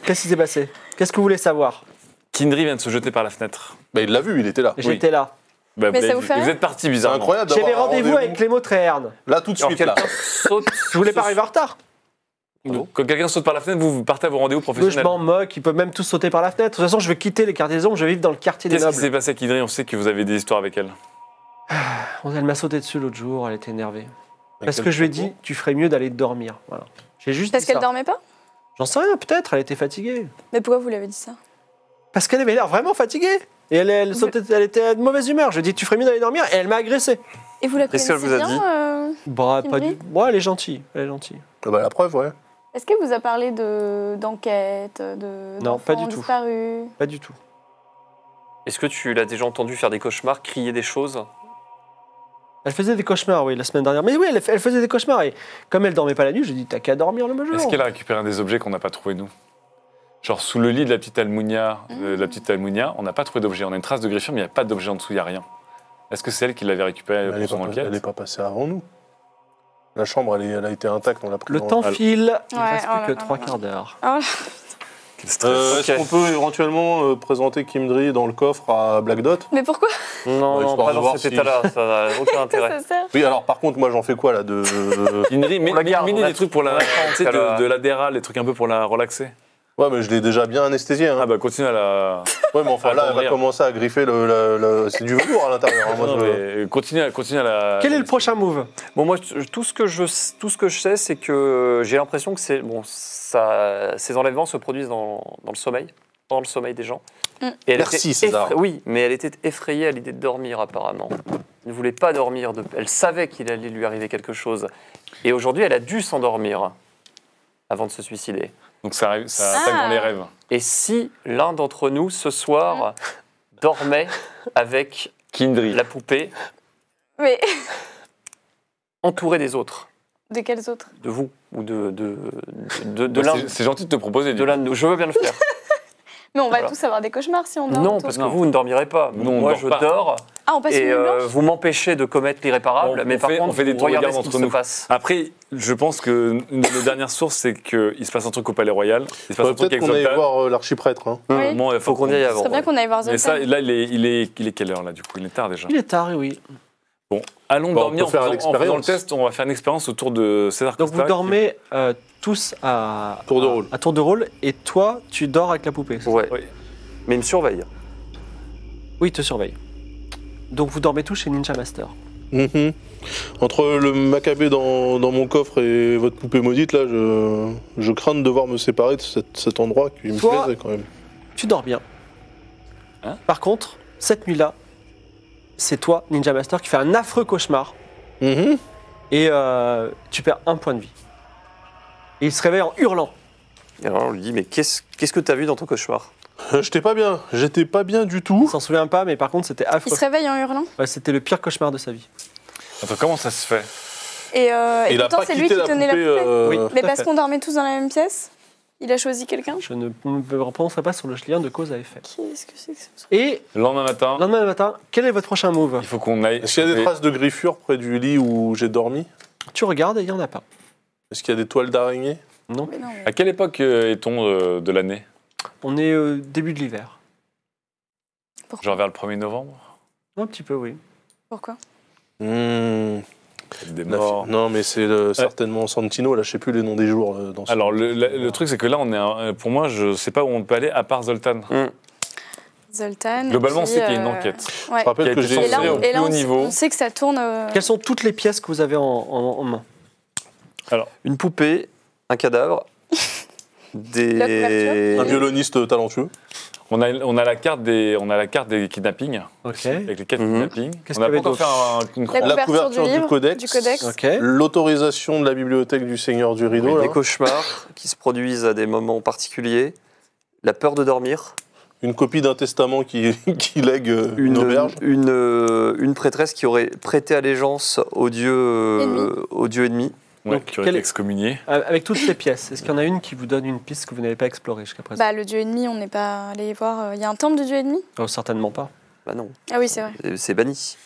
Qu'est-ce qui s'est passé? Qu'est-ce que vous voulez savoir? Kindry vient de se jeter par la fêtre. bah, il l'a vu, il était là. J'étais là. Bah, Mais vous ça vous vu. fait Et vous rien êtes parti C'est bizarrement. incroyable d'avoir J'avais un rendez-vous avec Clémo Tréherne. Là, tout de Alors suite, là. quelqu'un saute. Je voulais pas arriver en retard? Quand quelqu'un saute par la fenêtre, vous, vous partez à vos rendez-vous Moi, je professionnels. m'en moque, ils peuvent même tous sauter par la fenêtre. De toute façon, je vais quitter les quartiers des ombres, je vais vivre dans le quartier des Qu'est-ce qui nobles. s'est passé à Kindry? On sait que vous avez des histoires avec elle. Elle m'a sauté dessus l'autre jour, elle était énervée. Parce que je lui ai dit, tu ferais mieux d'aller dormir. Voilà. J'ai juste Parce dit qu'elle ça. dormait pas? J'en sais rien, peut-être, elle était fatiguée. Mais pourquoi vous lui avez dit ça? Parce qu'elle avait l'air vraiment fatiguée. Et elle, elle, sautait- elle était de mauvaise humeur. Je lui ai dit, tu ferais mieux d'aller dormir. Et elle m'a agressé. Et vous la Qu'est-ce connaissez qu'elle vous a dit euh, Bah, pas du. Bon, elle est gentille. Elle est gentille. Ah bah, la preuve, ouais. Est-ce qu'elle vous a parlé de d'enquête, de Non, pas du tout. disparus? Pas du tout. Est-ce que tu l'as déjà entendu faire des cauchemars, crier des choses? Elle faisait des cauchemars, oui, la semaine dernière. Mais oui, elle, elle faisait des cauchemars. Et comme elle dormait pas la nuit, j'ai dit, t'as qu'à dormir le jour. Est-ce qu'elle a récupéré un des objets qu'on n'a pas trouvé nous? Genre sous le lit de la petite Almunia, euh, de la petite Almunia, on n'a pas trouvé d'objet. On a une trace de griffure, mais il n'y a pas d'objet en dessous, il n'y a rien. Est-ce que c'est elle qui l'avait récupéré Elle pour n'est son enquête elle est pas passée avant nous. La chambre, elle, est- elle a été intacte, on l'a pris. Le dans- temps file. Il Ouais, reste oh plus là que là trois là. quarts d'heure. Ah, stress. Euh. Est-ce qu'on peut éventuellement euh, présenter Kimdry dans le coffre à Black Dot? Mais pourquoi? Non, Ouais, non, pas de dans cet si- état-là, ça n'a aucun intérêt. Oui, alors par contre, moi j'en fais quoi là de... Inri, mais, la garde, mais on a- des trucs pour la, la- de, de l'adéral, des trucs un peu pour la relaxer. Ouais, mais je l'ai déjà bien anesthésié. Hein. Ah bah continue à la. ouais, mais enfin là, elle va commencer à griffer le. le- le- C'est du velours à l'intérieur. hein, moi, Non, je- mais continue, à- continue à la. Quel est le prochain move? Bon, moi, tout ce que je, tout ce que je sais, c'est que j'ai l'impression que c'est bon, ça, ces enlèvements se produisent dans, dans le sommeil, dans le sommeil des gens. Mm. Et elle Merci, était César. effra- Oui, mais elle était effrayée à l'idée de dormir apparemment. Elle ne voulait pas dormir. de- Elle savait qu'il allait lui arriver quelque chose. Et aujourd'hui, elle a dû s'endormir avant de se suicider. Donc ça, arrive, ça Ah. attaque dans les rêves. Et si l'un d'entre nous ce soir dormait avec Kindry. la poupée Mais entourée des autres, de quels autres? De vous ou de de de, de Bah, l'un c'est- gentil de te proposer. de l'un de nous. Je veux bien le faire. Mais on va Voilà. tous avoir des cauchemars si on dort. Non, parce que Non. vous ne dormirez pas. Nous, Moi, je pas. dors Ah, on passe et une euh, vous m'empêchez de commettre l'irréparable. Mais on par fait- contre, on fait des vous tours de garde entre se nous. passe. Après, je pense que une de nos dernières sources, c'est qu'il se passe un truc au Palais Royal. Il se passe Ouais, un truc Peut-être avec qu'on aille voir l'archiprêtre. Hein. Oui. Il Faut qu'on y aille avant. serait bien qu'on aille voir Mais ça, Zoltan. là, il est, il, est, il est quelle heure là du coup? Il est tard déjà. Il est tard, oui. Bon, allons on dormir peut en faire faisant, en faisant le test. On va faire une expérience autour de César Donc Costa, vous dormez euh, tous à Tour de rôle. À tour de rôle. Et toi, tu dors avec la poupée. Ouais. Oui. Mais il me surveille. Oui, il te surveille. Donc vous dormez tous chez Ninja Master. Mhm. Entre le macabé dans, dans mon coffre et votre poupée maudite, là, je, je crains de devoir me séparer de cet, cet endroit qui me Toi- plaisait quand même. Tu dors bien. Hein? Par contre, cette nuit-là, c'est toi, Ninja Master, qui fait un affreux cauchemar. Mhm. Et euh, tu perds un point de vie. Et il se réveille en hurlant. Et alors on lui dit Mais qu'est-ce qu'est-ce que tu as vu dans ton cauchemar? Euh, J'étais pas bien, j'étais pas bien du Il tout. s'en souvient pas, mais par contre, c'était Il affreux. se réveille en hurlant? Ouais, c'était le pire cauchemar de sa vie. Attends, comment ça se fait? Et, euh, et Il pourtant, c'est lui qui la tenait la poupée. euh, Oui. Mais parce qu'on dormait tous dans la même pièce? Il a choisi quelqu'un? Je ne me prononcerai pas sur le lien de cause à effet. Qu'est-ce que c'est que ça Et Le lendemain matin, le lendemain matin, quel est votre prochain move? Il faut qu'on aille. Est-ce qu'il y a des traces de griffures près du lit où j'ai dormi? Tu regardes et il n'y en a pas. Est-ce qu'il y a des toiles d'araignée? Non. Mais non, mais- À quelle époque euh, est-on euh, de l'année? On est euh, début de l'hiver. Pourquoi? Genre vers le 1er novembre? Un petit peu, oui. Pourquoi? Hmm, Des morts. Non, mais c'est euh, certainement Santino, là, je sais plus les noms des jours. euh, dans ce- Alors, le, truc, c'est que là, on est un- pour moi, je sais pas où on peut aller à part Zoltan. Zoltan. Globalement, on puis, sait qu'il y a une euh, enquête. Je rappelle Qui a que été j'ai. Et là, on, au et là, plus on haut s- niveau. on sait que ça tourne. euh, Quelles sont toutes les pièces que vous avez en, en- en main? Une poupée, un cadavre, des. Couverture. Un violoniste talentueux. On a, on a la carte des, on a la carte des kidnappings Ok. avec les quatre Mhm. kidnappings. On pas avait encore fait un- une croix. La La couverture, du, codex. du codex. Ok. L'autorisation de la bibliothèque du Seigneur du Rideau. là. Des cauchemars qui se produisent à des moments particuliers. La peur de dormir. Une copie d'un testament qui, qui lègue euh, une, Une, auberge. une, euh, une prêtresse qui aurait prêté allégeance au dieu, euh, Ennemi. au dieu ennemi. Ouais, Donc, qui aurait quel été est- excommunié. Euh, Avec toutes ces pièces, est-ce qu'il y en a une qui vous donne une piste que vous n'avez pas explorée jusqu'à présent? Bah, le dieu ennemi, on n'est pas allé voir. euh, Il y a un temple du dieu ennemi? Oh, Certainement pas. Bah non, Ah oui, c'est vrai. c'est- c'est banni.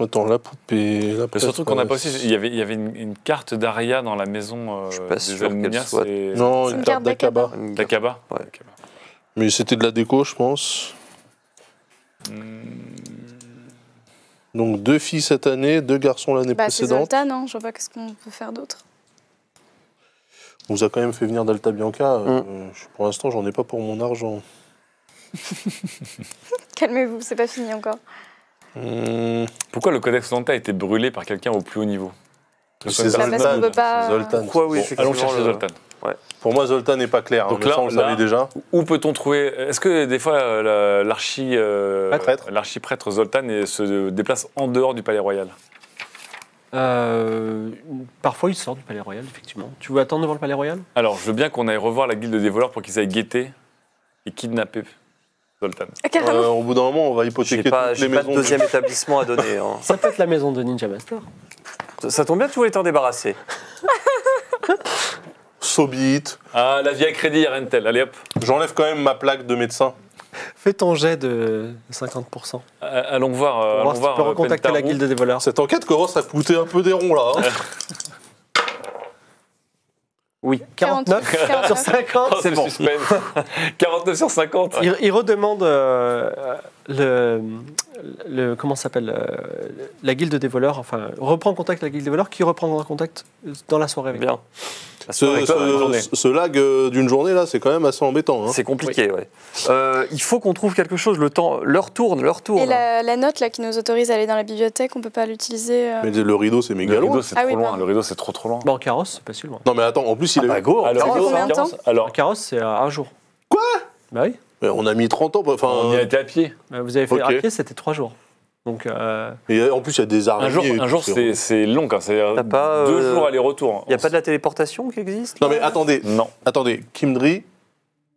Attends, la poupée. La truc qu'on n'a pas aussi, il y avait, il y avait une, une carte d'Aria dans la maison euh, Je suis pas des sûr qu'elle Almunias soit- et Non, une une carte d'Akaba. D'Akaba. Ouais. D'Akaba. Mais c'était de la déco, je pense. Donc deux filles cette année, deux garçons l'année Bah, c'est précédente. Zoltan, hein. je vois pas qu'est-ce qu'on peut faire d'autre. On vous a quand même fait venir d'Alta Bianca. Mm. euh, je- pour l'instant, j'en ai pas pour mon argent. Calmez-vous, c'est pas fini encore. Hmm, Pourquoi le codex Lanta a été brûlé par quelqu'un au plus haut niveau? C'est une Bah, personne parce qu'on Zoltan. peut pas- Zoltan. Pourquoi oui, Bon, allons chercher le- Zoltan. Pour moi, Zoltan n'est pas clair. hein, Donc là- ça, on le savait déjà. Où peut-on trouver Est-ce que des fois euh, la- l'archi euh, Prêtre. l'archiprêtre Zoltan se déplace en dehors du palais royal? Euh, parfois, il sort du palais royal, effectivement. Tu veux attendre devant le palais royal? Alors, je veux bien qu'on aille revoir la guilde des voleurs pour qu'ils aillent guetter et kidnapper Zoltan. Ah. Euh, au bout d'un moment, on va hypothéquer pas, toutes j'ai les pas de maisons. deuxième établissement à donner. hein. Ça peut être la maison de Ninja Master. Ça, ça tombe bien tu voulais t'en débarrasser. Sobit. Ah, la vie à crédit, Rentel. Allez hop. J'enlève quand même ma plaque de médecin. Fais ton jet de 50%. Pour Euh, Allons voir. euh, voir allons si tu voir peux recontacter la guilde des voleurs. Cette enquête commence à coûter un peu des ronds, là. hein. Oui, 49 sur 49. 50. Oh, c'est bon. 49 sur 50. Il, il redemande euh, le, le- comment ça s'appelle euh, la guilde des voleurs. Enfin, reprend contact avec la guilde des voleurs qui reprendra contact dans la soirée. Avec Bien. La Ce, soirée, ce- ce lag euh, d'une journée, là, c'est quand même assez embêtant. hein. C'est compliqué, ouais. Euh, il faut qu'on trouve quelque chose. Le temps, l'heure tourne, l'heure tourne. Et la, la note là qui nous autorise à aller dans la bibliothèque, on peut pas l'utiliser. euh, Mais le rideau, c'est méga Le loin. rideau, c'est Ah trop oui, loin. Le rideau, c'est trop trop loin. Bon, en carrosse, c'est pas si loin. Non, mais attends, en plus, il Ah est... bah go, Ah, combien de Carrosse, En Alors, carrosse, c'est à un jour. Quoi? Bah oui. Mais on a mis 30 ans. Enfin, on y a été à pied. Bah, Vous avez fait Ok. à pied, c'était trois jours. Donc, euh, et en plus, il y a des Un araignées. jour, un tout, jour c'est c'est long. quand C'est euh, T'as pas, deux euh, jours aller-retour. Il n'y a pas de la téléportation qui existe Non, mais attendez, Non. attendez. Kimdri,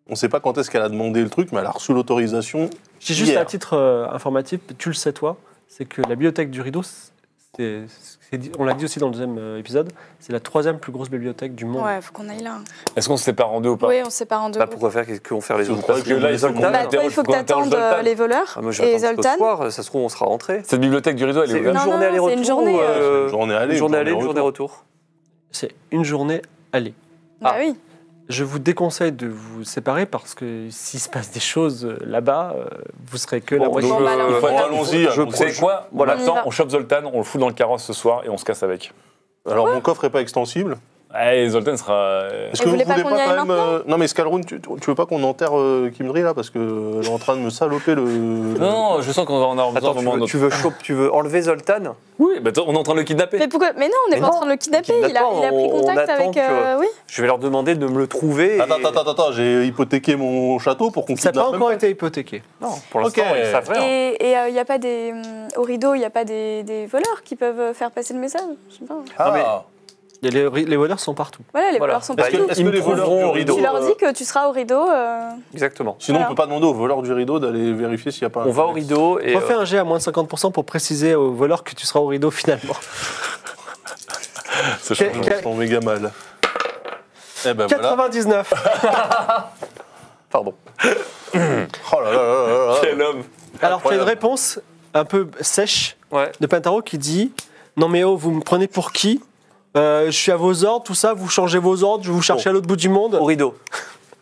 on sait pas quand est-ce qu'elle a demandé le truc, mais elle a reçu l'autorisation. j'ai juste un titre euh, informatif, tu le sais toi, c'est que la bibliothèque du rideau, c'est- on l'a dit aussi dans le deuxième euh, épisode, c'est la troisième plus grosse bibliothèque du monde. Ouais, faut qu'on aille là. Est-ce qu'on se sépare en deux ou pas? Oui, on se sépare en deux. Bah, pourquoi faire? Qu'est-ce qu'on faire les autres Parce que là, il faut. Bah, toi, il faut que tu attendes Zoltan. les voleurs Ah, moi, et Zoltan. soir, ça se trouve, on sera rentré. Cette bibliothèque du rideau, elle est une Non, journée non, aller-retour c'est une journée, ou, euh, Une journée aller, une journée aller, une retour. journée retour C'est une journée aller. Bah Ah. oui. Je vous déconseille de vous séparer parce que s'il se passe des choses euh, là-bas, euh, vous serez que la Bon. Bon, bah, Bon, allons-y. Je savez quoi Voilà. On On chope Zoltan, on le fout dans le carrosse ce soir et on se casse avec. Alors, mon coffre est pas extensible. Allez, Zoltan sera. euh, Est-ce que vous voulez pas quand même. euh, Non, mais Scalroon, tu, tu veux pas qu'on enterre euh, Kimdri là Parce qu'elle est en train de me saloper le. Non, je sens qu'on va en avoir besoin Attends, tu moment veux, de tu, veux chope- tu veux enlever Zoltan Oui, bah, on est en train de le kidnapper. Mais pourquoi Mais non, on n'est pas en non, train de le kidnapper. Il a, il pris on- contact avec. euh, oui. Je vais leur demander de me le trouver. et- Attends, attends, attends, attends, j'ai hypothéqué mon château pour qu'on Ça n'a kidnappe pas même encore été hypothéqué. Non, pour l'instant, Ok. ils savent rien. Et il n'y a pas des. Au rideau, il n'y a pas des, des voleurs qui peuvent faire passer le message Je sais pas. Ah, Et Les, les voleurs sont partout. Voilà, les Voilà. voleurs sont Est-ce que, partout. est-ce Ils que me les voleurs du au rideau. Tu leur euh, dis que tu seras au rideau. euh, Exactement. Sinon, Voilà. on peut pas demander aux voleurs du rideau d'aller vérifier s'il n'y a pas un. On va au rideau et. Refais euh, un jet à moins de 50% pour préciser aux voleurs que tu seras au rideau finalement. C'est Quel- chaud. Je me sens méga mal. Eh ben voilà. 99 Pardon. Oh là là là là là. Quel homme Alors tu as une réponse un peu sèche Ouais. de Pintaro qui dit Non mais oh, vous me prenez pour qui? Euh, Je suis à vos ordres, tout ça, vous changez vos ordres, je vais vous chercher à l'autre bout du monde. Au rideau.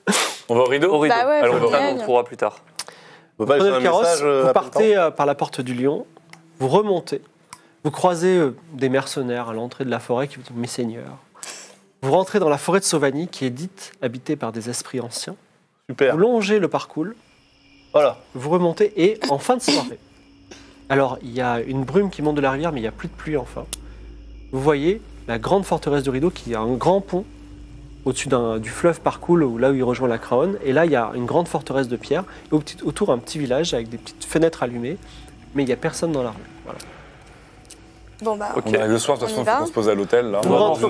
On va au rideau Au rideau. Bah ouais, Alors, faut on va- on trouvera plus tard. On peut pas Prenez le carrosse, euh, vous partez euh, par la porte du lion, vous remontez, vous croisez euh, des mercenaires à l'entrée de la forêt qui vous disent Mes seigneurs. Vous rentrez dans la forêt de Sauvanie qui est dite habitée par des esprits anciens. Super. Vous longez le parcours, Voilà. vous remontez et en fin de soirée. Alors, il y a une brume qui monte de la rivière, mais il n'y a plus de pluie enfin. Vous voyez la grande forteresse de Rideau qui a un grand pont au-dessus d'un- du fleuve Parcoul, où, là où il rejoint la Craonne. Et là, il y a une grande forteresse de pierre. Et au petit- autour, un petit village avec des petites fenêtres allumées. Mais il n'y a personne dans la rue. Voilà. Bon, bah. Ok. On arrive le soir, de toute façon, il faut qu'on se pose à l'hôtel. là. Vous vous-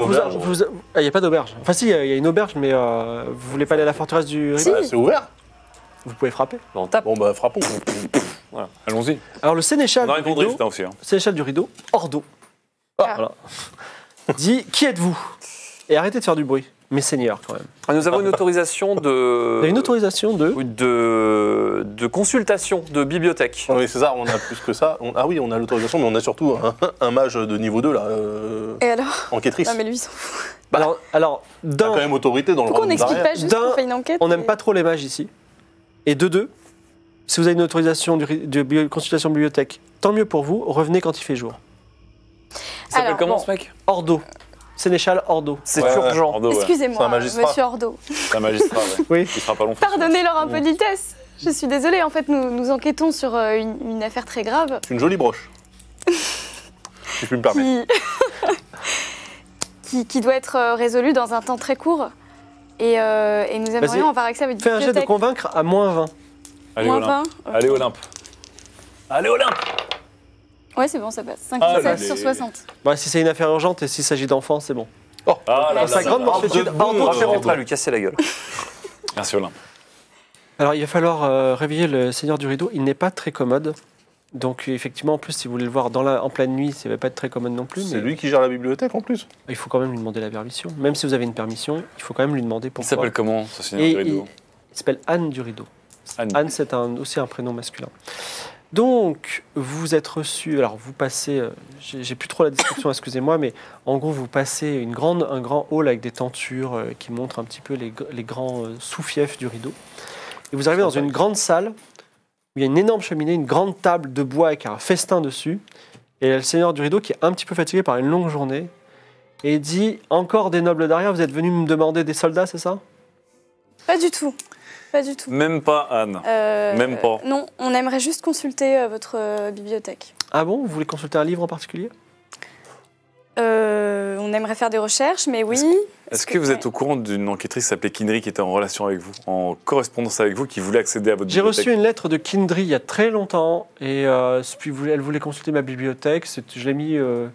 vous- ah, Il n'y a pas d'auberge. Enfin, si, il y a- a une auberge, mais euh, vous voulez pas aller à la forteresse du Si. Rideau Ah, c'est ouvert Vous pouvez frapper. On tape. Bon, bah, frappons. Allons-y. Alors, le sénéchal, On a du rideau, aussi. hein. sénéchal du rideau, Ordo, Ah. Voilà. Dit Qui êtes-vous? Et arrêtez de faire du bruit. Mes seigneurs, quand même. Ah, Nous avons une autorisation de. une autorisation de. De, de consultation de bibliothèque. Oui, César, on a plus que ça. On- Ah oui, on a l'autorisation, mais on a surtout un, un mage de niveau 2, là. euh, Et alors? enquêtrice. Non, mais lui, il s'en fout. Alors, alors d'un, quand même autorité dans le Pourquoi on royaume n'explique pas juste qu'on fait une enquête on n'aime et- pas trop les mages ici. Et de deux, si vous avez une autorisation de bio- consultation de bibliothèque, tant mieux pour vous, revenez quand il fait jour. Il s'appelle Alors, comment bon. ce mec? Ordo. Sénéchal Ordo. C'est Ouais, urgent. Ordo, ouais. C'est Excusez-moi, un magistrat. monsieur Ordo. C'est un magistrat, ouais. Oui. Il sera pas long. Pardonnez leur impolitesse. Je suis désolée, en fait, nous, nous enquêtons sur euh, une, une affaire très grave C'est une jolie broche. si je puis me permettre. qui... qui, qui doit être euh, résolue dans un temps très court. Et, euh, et nous aimerions avoir accès à votre Fais un jet de bibliothèque. convaincre à moins 20. Allez, Moins Olympe. 20. Allez, Olympe. Allez, Olympe Ouais, c'est bon, ça passe. 5 Allez. sur 60. Bah, si c'est une affaire urgente et s'il s'agit d'enfants, c'est bon. Ah là Dans sa là grande là. manchette, de bon, Ordo Moi, je Ferrando. rentre à lui casser la gueule. Merci, Olympe. Alors, il va falloir euh, réveiller le Seigneur du Rideau. Il n'est pas très commode. Donc, effectivement, en plus, si vous voulez le voir dans la, en pleine nuit, ça ne va pas être très commode non plus. C'est Mais lui qui gère la bibliothèque en plus. il faut quand même lui demander la permission. Même si vous avez une permission, il faut quand même lui demander Il pourquoi. s'appelle comment, ce Et seigneur du il, rideau il s'appelle Anne du Rideau. Anne. Anne, c'est un- aussi un prénom masculin. Donc, vous êtes reçu. Alors, vous passez. euh, J'ai plus trop la description, excusez-moi, mais en gros, vous passez une grande, un grand hall avec des tentures euh, qui montrent un petit peu les, les grands euh, sous-fiefs du rideau. Et vous arrivez dans une grande salle où il y a une énorme cheminée, une grande table de bois avec un festin dessus. Et il y a le seigneur du rideau qui est un petit peu fatigué par une longue journée. Et dit Encore des nobles d'arrière, vous êtes venus me demander des soldats, c'est ça? Pas du tout. Pas du tout. Même pas Anne. Euh, Même pas. Non, on aimerait juste consulter euh, votre euh, bibliothèque. Ah bon? Vous voulez consulter un livre en particulier? Euh, on aimerait faire des recherches, mais oui. Est-ce que vous êtes au courant d'une enquêtrice qui s'appelait Kinry qui était en relation avec vous, en correspondance avec vous, qui voulait accéder à votre J'ai bibliothèque? reçu une lettre de Kindry il y a très longtemps et euh, puis elle voulait consulter ma bibliothèque. C'est- Je l'ai mis euh,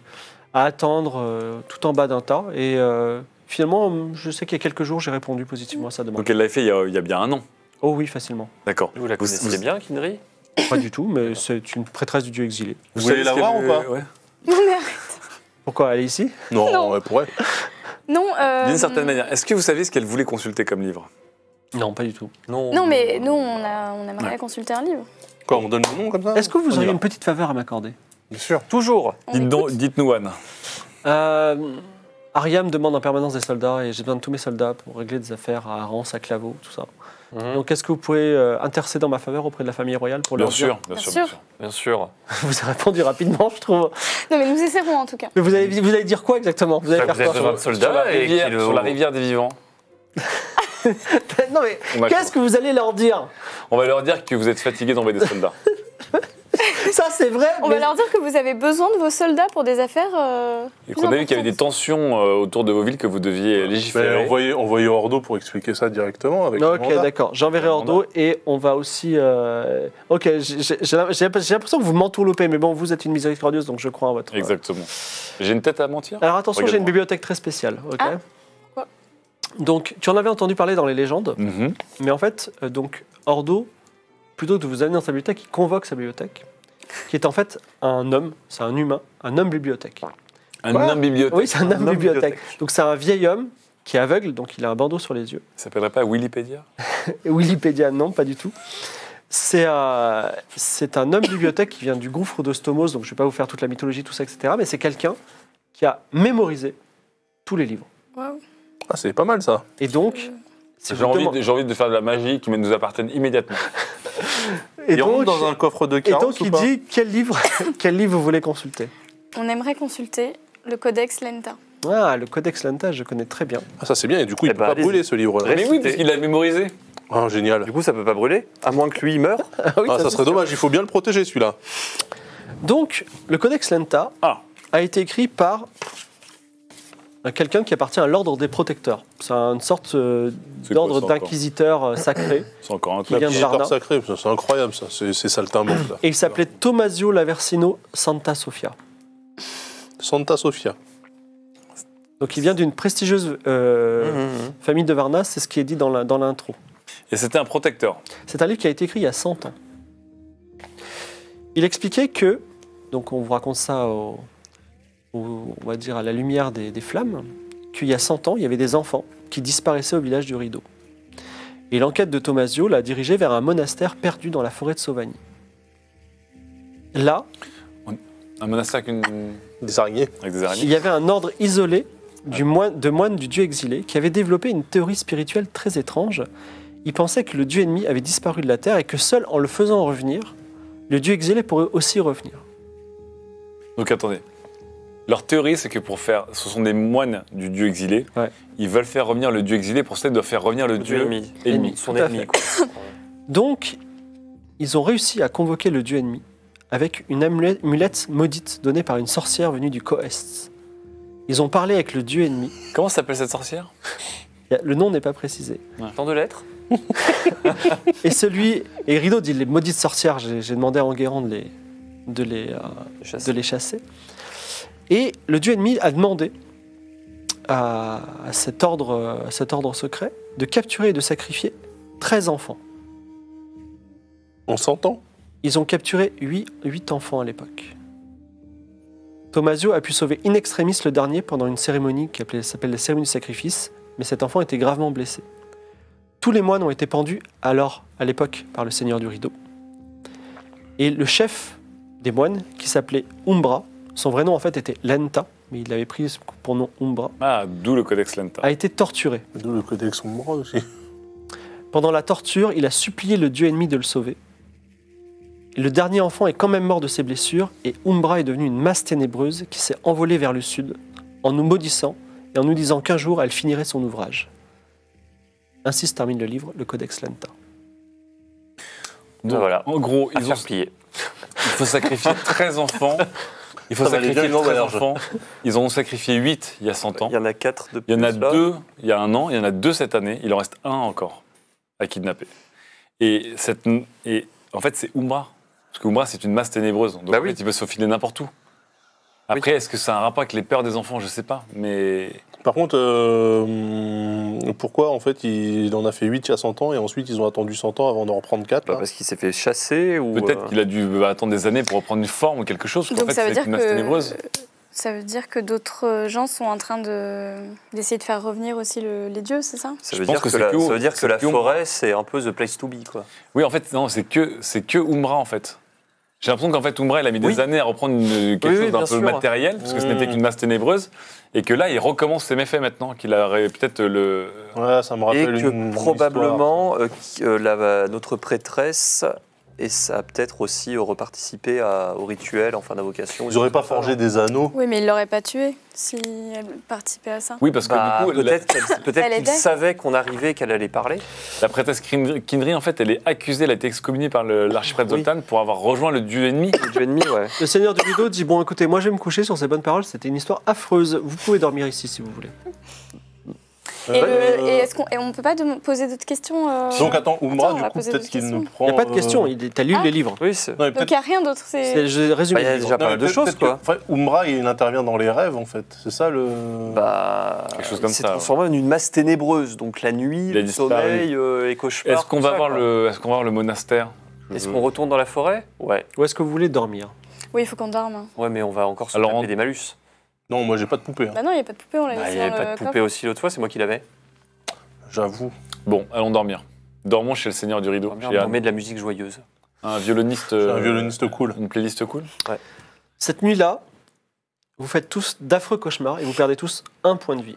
à attendre euh, tout en bas d'un tas et euh, finalement, je sais qu'il y a quelques jours, j'ai répondu positivement à sa demande. Donc elle l'a fait il y, a, il y a bien un an. Oh oui, facilement. D'accord. Vous la connaissiez vous- bien, Kinry Pas du tout, mais c'est une prêtresse du dieu exilé. Vous savez voulez la voir ou pas ouais. Non, mais Pourquoi Elle est ici? Non, Non. elle pourrait. non. euh, D'une certaine manière. Est-ce que vous savez ce qu'elle voulait consulter comme livre? Non, pas du tout. Non. Non, mais nous, on, a, on aimerait Ouais. consulter un livre. Quoi, on donne le nom comme ça? Est-ce que vous auriez une petite faveur à m'accorder? Bien sûr. Toujours. Dites. Dites-nous, Anne. euh, Ariam demande en permanence des soldats et j'ai besoin de tous mes soldats pour régler des affaires à Arance, à Claveau, tout ça. Mhm. Donc est-ce que vous pouvez euh, intercéder en ma faveur auprès de la famille royale pour Bien leur dire sûr, bien Bien sûr, bien sûr. Bien sûr. Vous avez répondu rapidement, je trouve. Non, mais nous essaierons en tout cas. Mais vous allez, vous allez dire quoi exactement? Vous allez Vous faire quoi? besoin de Sur la, soldats et rivière, qu'il- sur la rivière des vivants. Non mais qu'est-ce que vous allez leur dire? On va leur dire que vous êtes fatigué d'envoyer des soldats. Ça c'est vrai. On mais- va leur dire que vous avez besoin de vos soldats pour des affaires. euh, Et qu'on a vu qu'il y avait des tensions euh, autour de vos villes que vous deviez légiférer. envoyez, envoyez Ordo pour expliquer ça directement avec Ok, d'accord. J'enverrai Ordo et on va aussi. euh, Ok, j'ai l'impression que vous m'entourloupez, mais bon, vous êtes une miséricordieuse, donc je crois en votre. Exactement. J'ai une tête à mentir Alors attention, j'ai une bibliothèque très spéciale. Ok. Ah, donc, tu en avais entendu parler dans les légendes, Mhm. mais en fait, euh, donc Ordo, plutôt que de vous amener dans sa bibliothèque, il convoque sa bibliothèque, qui est en fait un homme, c'est un humain, un homme bibliothèque. Un Quoi homme bibliothèque. Oui, c'est un homme homme bibliothèque. bibliothèque. Donc c'est un vieil homme qui est aveugle, donc il a un bandeau sur les yeux. Il s'appellerait pas Wikipédia? Wikipédia, non, pas du tout. C'est euh, c'est un homme bibliothèque qui vient du gouffre de Stomos, donc je ne vais pas vous faire toute la mythologie, tout ça, etc. Mais c'est quelqu'un qui a mémorisé tous les livres. Ah, c'est pas mal ça. Et donc, si J'ai envie, de- j'ai envie de faire de la magie qui nous appartienne immédiatement. et donc, dans un coffre de et carence donc ou il pas dit quel livre, quel livre vous voulez consulter? On aimerait consulter le Codex Lenta. Ah, le Codex Lenta, je connais très bien. Ah, ça c'est bien, et du coup il Eh peut ben, pas brûler ce livre-là. Mais oui, parce qu'il l'a mémorisé. Ah, génial. Du coup, ça peut pas brûler, à moins que lui il meure. Ah oui, Ah, ça serait sûr. dommage, il faut bien le protéger celui-là. Donc, le Codex Lenta Ah. a été écrit par quelqu'un qui appartient à l'ordre des protecteurs. C'est une sorte euh, d'ordre d'inquisiteur euh, sacré. C'est encore un Qui vient de Varna. sacré, c'est incroyable ça, c'est saltimbanque là. Et il s'appelait Tomasio Laversino Santa Sofia. Santa Sofia. Donc il vient d'une prestigieuse euh, Mhm. famille de Varna, c'est ce qui est dit dans l'intro. Et c'était un protecteur. C'est un livre qui a été écrit il y a 100 ans. Il expliquait que, donc on vous raconte ça au- on va dire à la lumière des, des flammes, qu'il y a 100 ans, il y avait des enfants qui disparaissaient au village du Rideau. Et l'enquête de Tomasio l'a dirigé vers un monastère perdu dans la forêt de Sauvagny. Là, Un monastère avec, une... Des araignées. avec des il y avait un ordre isolé du moine, de moines du dieu exilé qui avait développé une théorie spirituelle très étrange. Il pensait que le dieu ennemi avait disparu de la terre et que seul en le faisant revenir, le dieu exilé pourrait aussi revenir. Donc attendez. Leur théorie, c'est que pour faire. Ce sont des moines du dieu exilé. Ouais. Ils veulent faire revenir le dieu exilé pour cela, ils doivent faire revenir le Dieu dieu ennemi. ennemi. Son ennemi, quoi. Donc, ils ont réussi à convoquer le dieu ennemi avec une amulette maudite donnée par une sorcière venue du Coest. Ils ont parlé avec le dieu ennemi. Comment s'appelle cette sorcière? Le nom n'est pas précisé. Tant de lettres? Et celui. Et Rideau dit les maudites sorcières, j'ai demandé à Enguerrand de les, de, les, euh, de les chasser. Et le dieu ennemi a demandé à, à cet, ordre, à cet ordre secret de capturer et de sacrifier 13 enfants. On s'entend? Ils ont capturé 8, enfants à l'époque. Tomasio a pu sauver in extremis le dernier pendant une cérémonie qui s'appelle la cérémonie du sacrifice, mais cet enfant était gravement blessé. Tous les moines ont été pendus alors, à l'époque, par le seigneur du rideau. Et le chef des moines, qui s'appelait Umbra, son vrai nom en fait était Lenta, mais il l'avait pris pour nom Umbra, Ah, d'où le codex Lenta. a été torturé. D'où le codex Umbra aussi. Pendant la torture, il a supplié le dieu ennemi de le sauver. Et le dernier enfant est quand même mort de ses blessures et Umbra est devenue une masse ténébreuse qui s'est envolée vers le sud en nous maudissant et en nous disant qu'un jour elle finirait son ouvrage. Ainsi se termine le livre, le Codex Lenta. Donc, voilà. En gros, ils ont, il faut sacrifier 13 enfants. Il faut sacrifier bien une 13 auberge. enfants. Ils en ont sacrifié 8 il y a 100 ans. Il y en a quatre de plus. Il y en a là. deux il y a un an, il y en a deux cette année, il en reste un encore à kidnapper. Et, cette, et en fait, c'est Umbra. Parce que Umbra, c'est une masse ténébreuse. Donc Bah en oui. fait, il peut se faufiler n'importe où. Après, est-ce que ça a un rapport avec les peurs des enfants? Je sais pas. Mais Par contre, euh, pourquoi en fait il en a fait 8 il y a 100 ans et ensuite ils ont attendu 100 ans avant d'en reprendre 4 Bah, parce qu'il s'est fait chasser ou. peut-être euh, qu'il a dû bah, attendre des années pour reprendre une forme ou quelque chose. parce qu'en Donc fait, ça veut dire une masse ténébreuse. que ça veut dire que d'autres gens sont en train de d'essayer de faire revenir aussi le- les dieux, c'est ça? Ça veut dire que la, que- ça veut dire que c'est la que- forêt, c'est un peu the place to be, quoi. Oui, en fait, non, c'est que, c'est que Umbra, en fait. J'ai l'impression qu'en fait, Umbra, il a mis des années à reprendre une- quelque Oui, chose d'un peu sûr. matériel, parce que ce Mmh. n'était qu'une masse ténébreuse, et que là, il recommence ses méfaits maintenant, qu'il aurait peut-être le. Ouais, ça me Et rappelle que une probablement euh, euh, la- notre prêtresse, et ça a peut-être aussi reparticipé à- au rituel en fin d'invocation. Ils n'auraient pas forgé des anneaux. Oui, mais il l'aurait pas tué si elle participait à ça. Oui, parce que Bah, du coup, la, peut-être qu'elle- peut-être Elle qu'il aidait. savait qu'on arrivait, qu'elle allait parler. la prêtresse Kindri, Kindri, en fait, elle est accusée, elle a été excommuniée par l'archiprêtre Oui. Zoltan pour avoir rejoint le dieu ennemi. Le dieu ennemi, ouais. Le seigneur du rideau dit Bon, écoutez, moi je vais me coucher sur ces bonnes paroles, c'était une histoire affreuse. Vous pouvez dormir ici si vous voulez. Et, Euh, le- et est-ce qu'on et on peut pas de- poser d'autres questions euh, Donc attends, Umbra, Attends, du coup, peut-être qu'il nous Il prend. n'y a pas de euh, question, il- t'as lu Ah. les livres. Oui, c'est. non, mais Donc il n'y a rien d'autre. C'est- C'est Je résume Bah, il y a les déjà pas mal de choses, quoi. que- Umbra, il intervient dans les rêves, en fait. C'est ça le. Bah, Quelque chose comme il s'est ça, transformé en une masse ténébreuse. Donc la nuit, Il le sommeil euh, et cauchemar. Est-ce qu'on va, ça, voir le, est-ce qu'on va voir le monastère? Est-ce qu'on retourne dans la forêt? Ouais. Où est-ce que vous voulez dormir? Oui, il faut qu'on dorme. hein. Ouais, mais on va encore se taper des malus. Non, moi, j'ai pas de poupée. hein. Bah non, il n'y a pas de poupée, on l'a Bah, il laissé n'y avait pas de coffre. poupée aussi l'autre fois, c'est moi qui l'avais. J'avoue. Bon, allons dormir. Dormons chez le seigneur du rideau. Oh, Chez on un, met de la musique joyeuse. un violoniste. Un euh, violoniste cool. Une playlist cool. Cette nuit-là, vous faites tous d'affreux cauchemars et vous perdez tous un point de vie.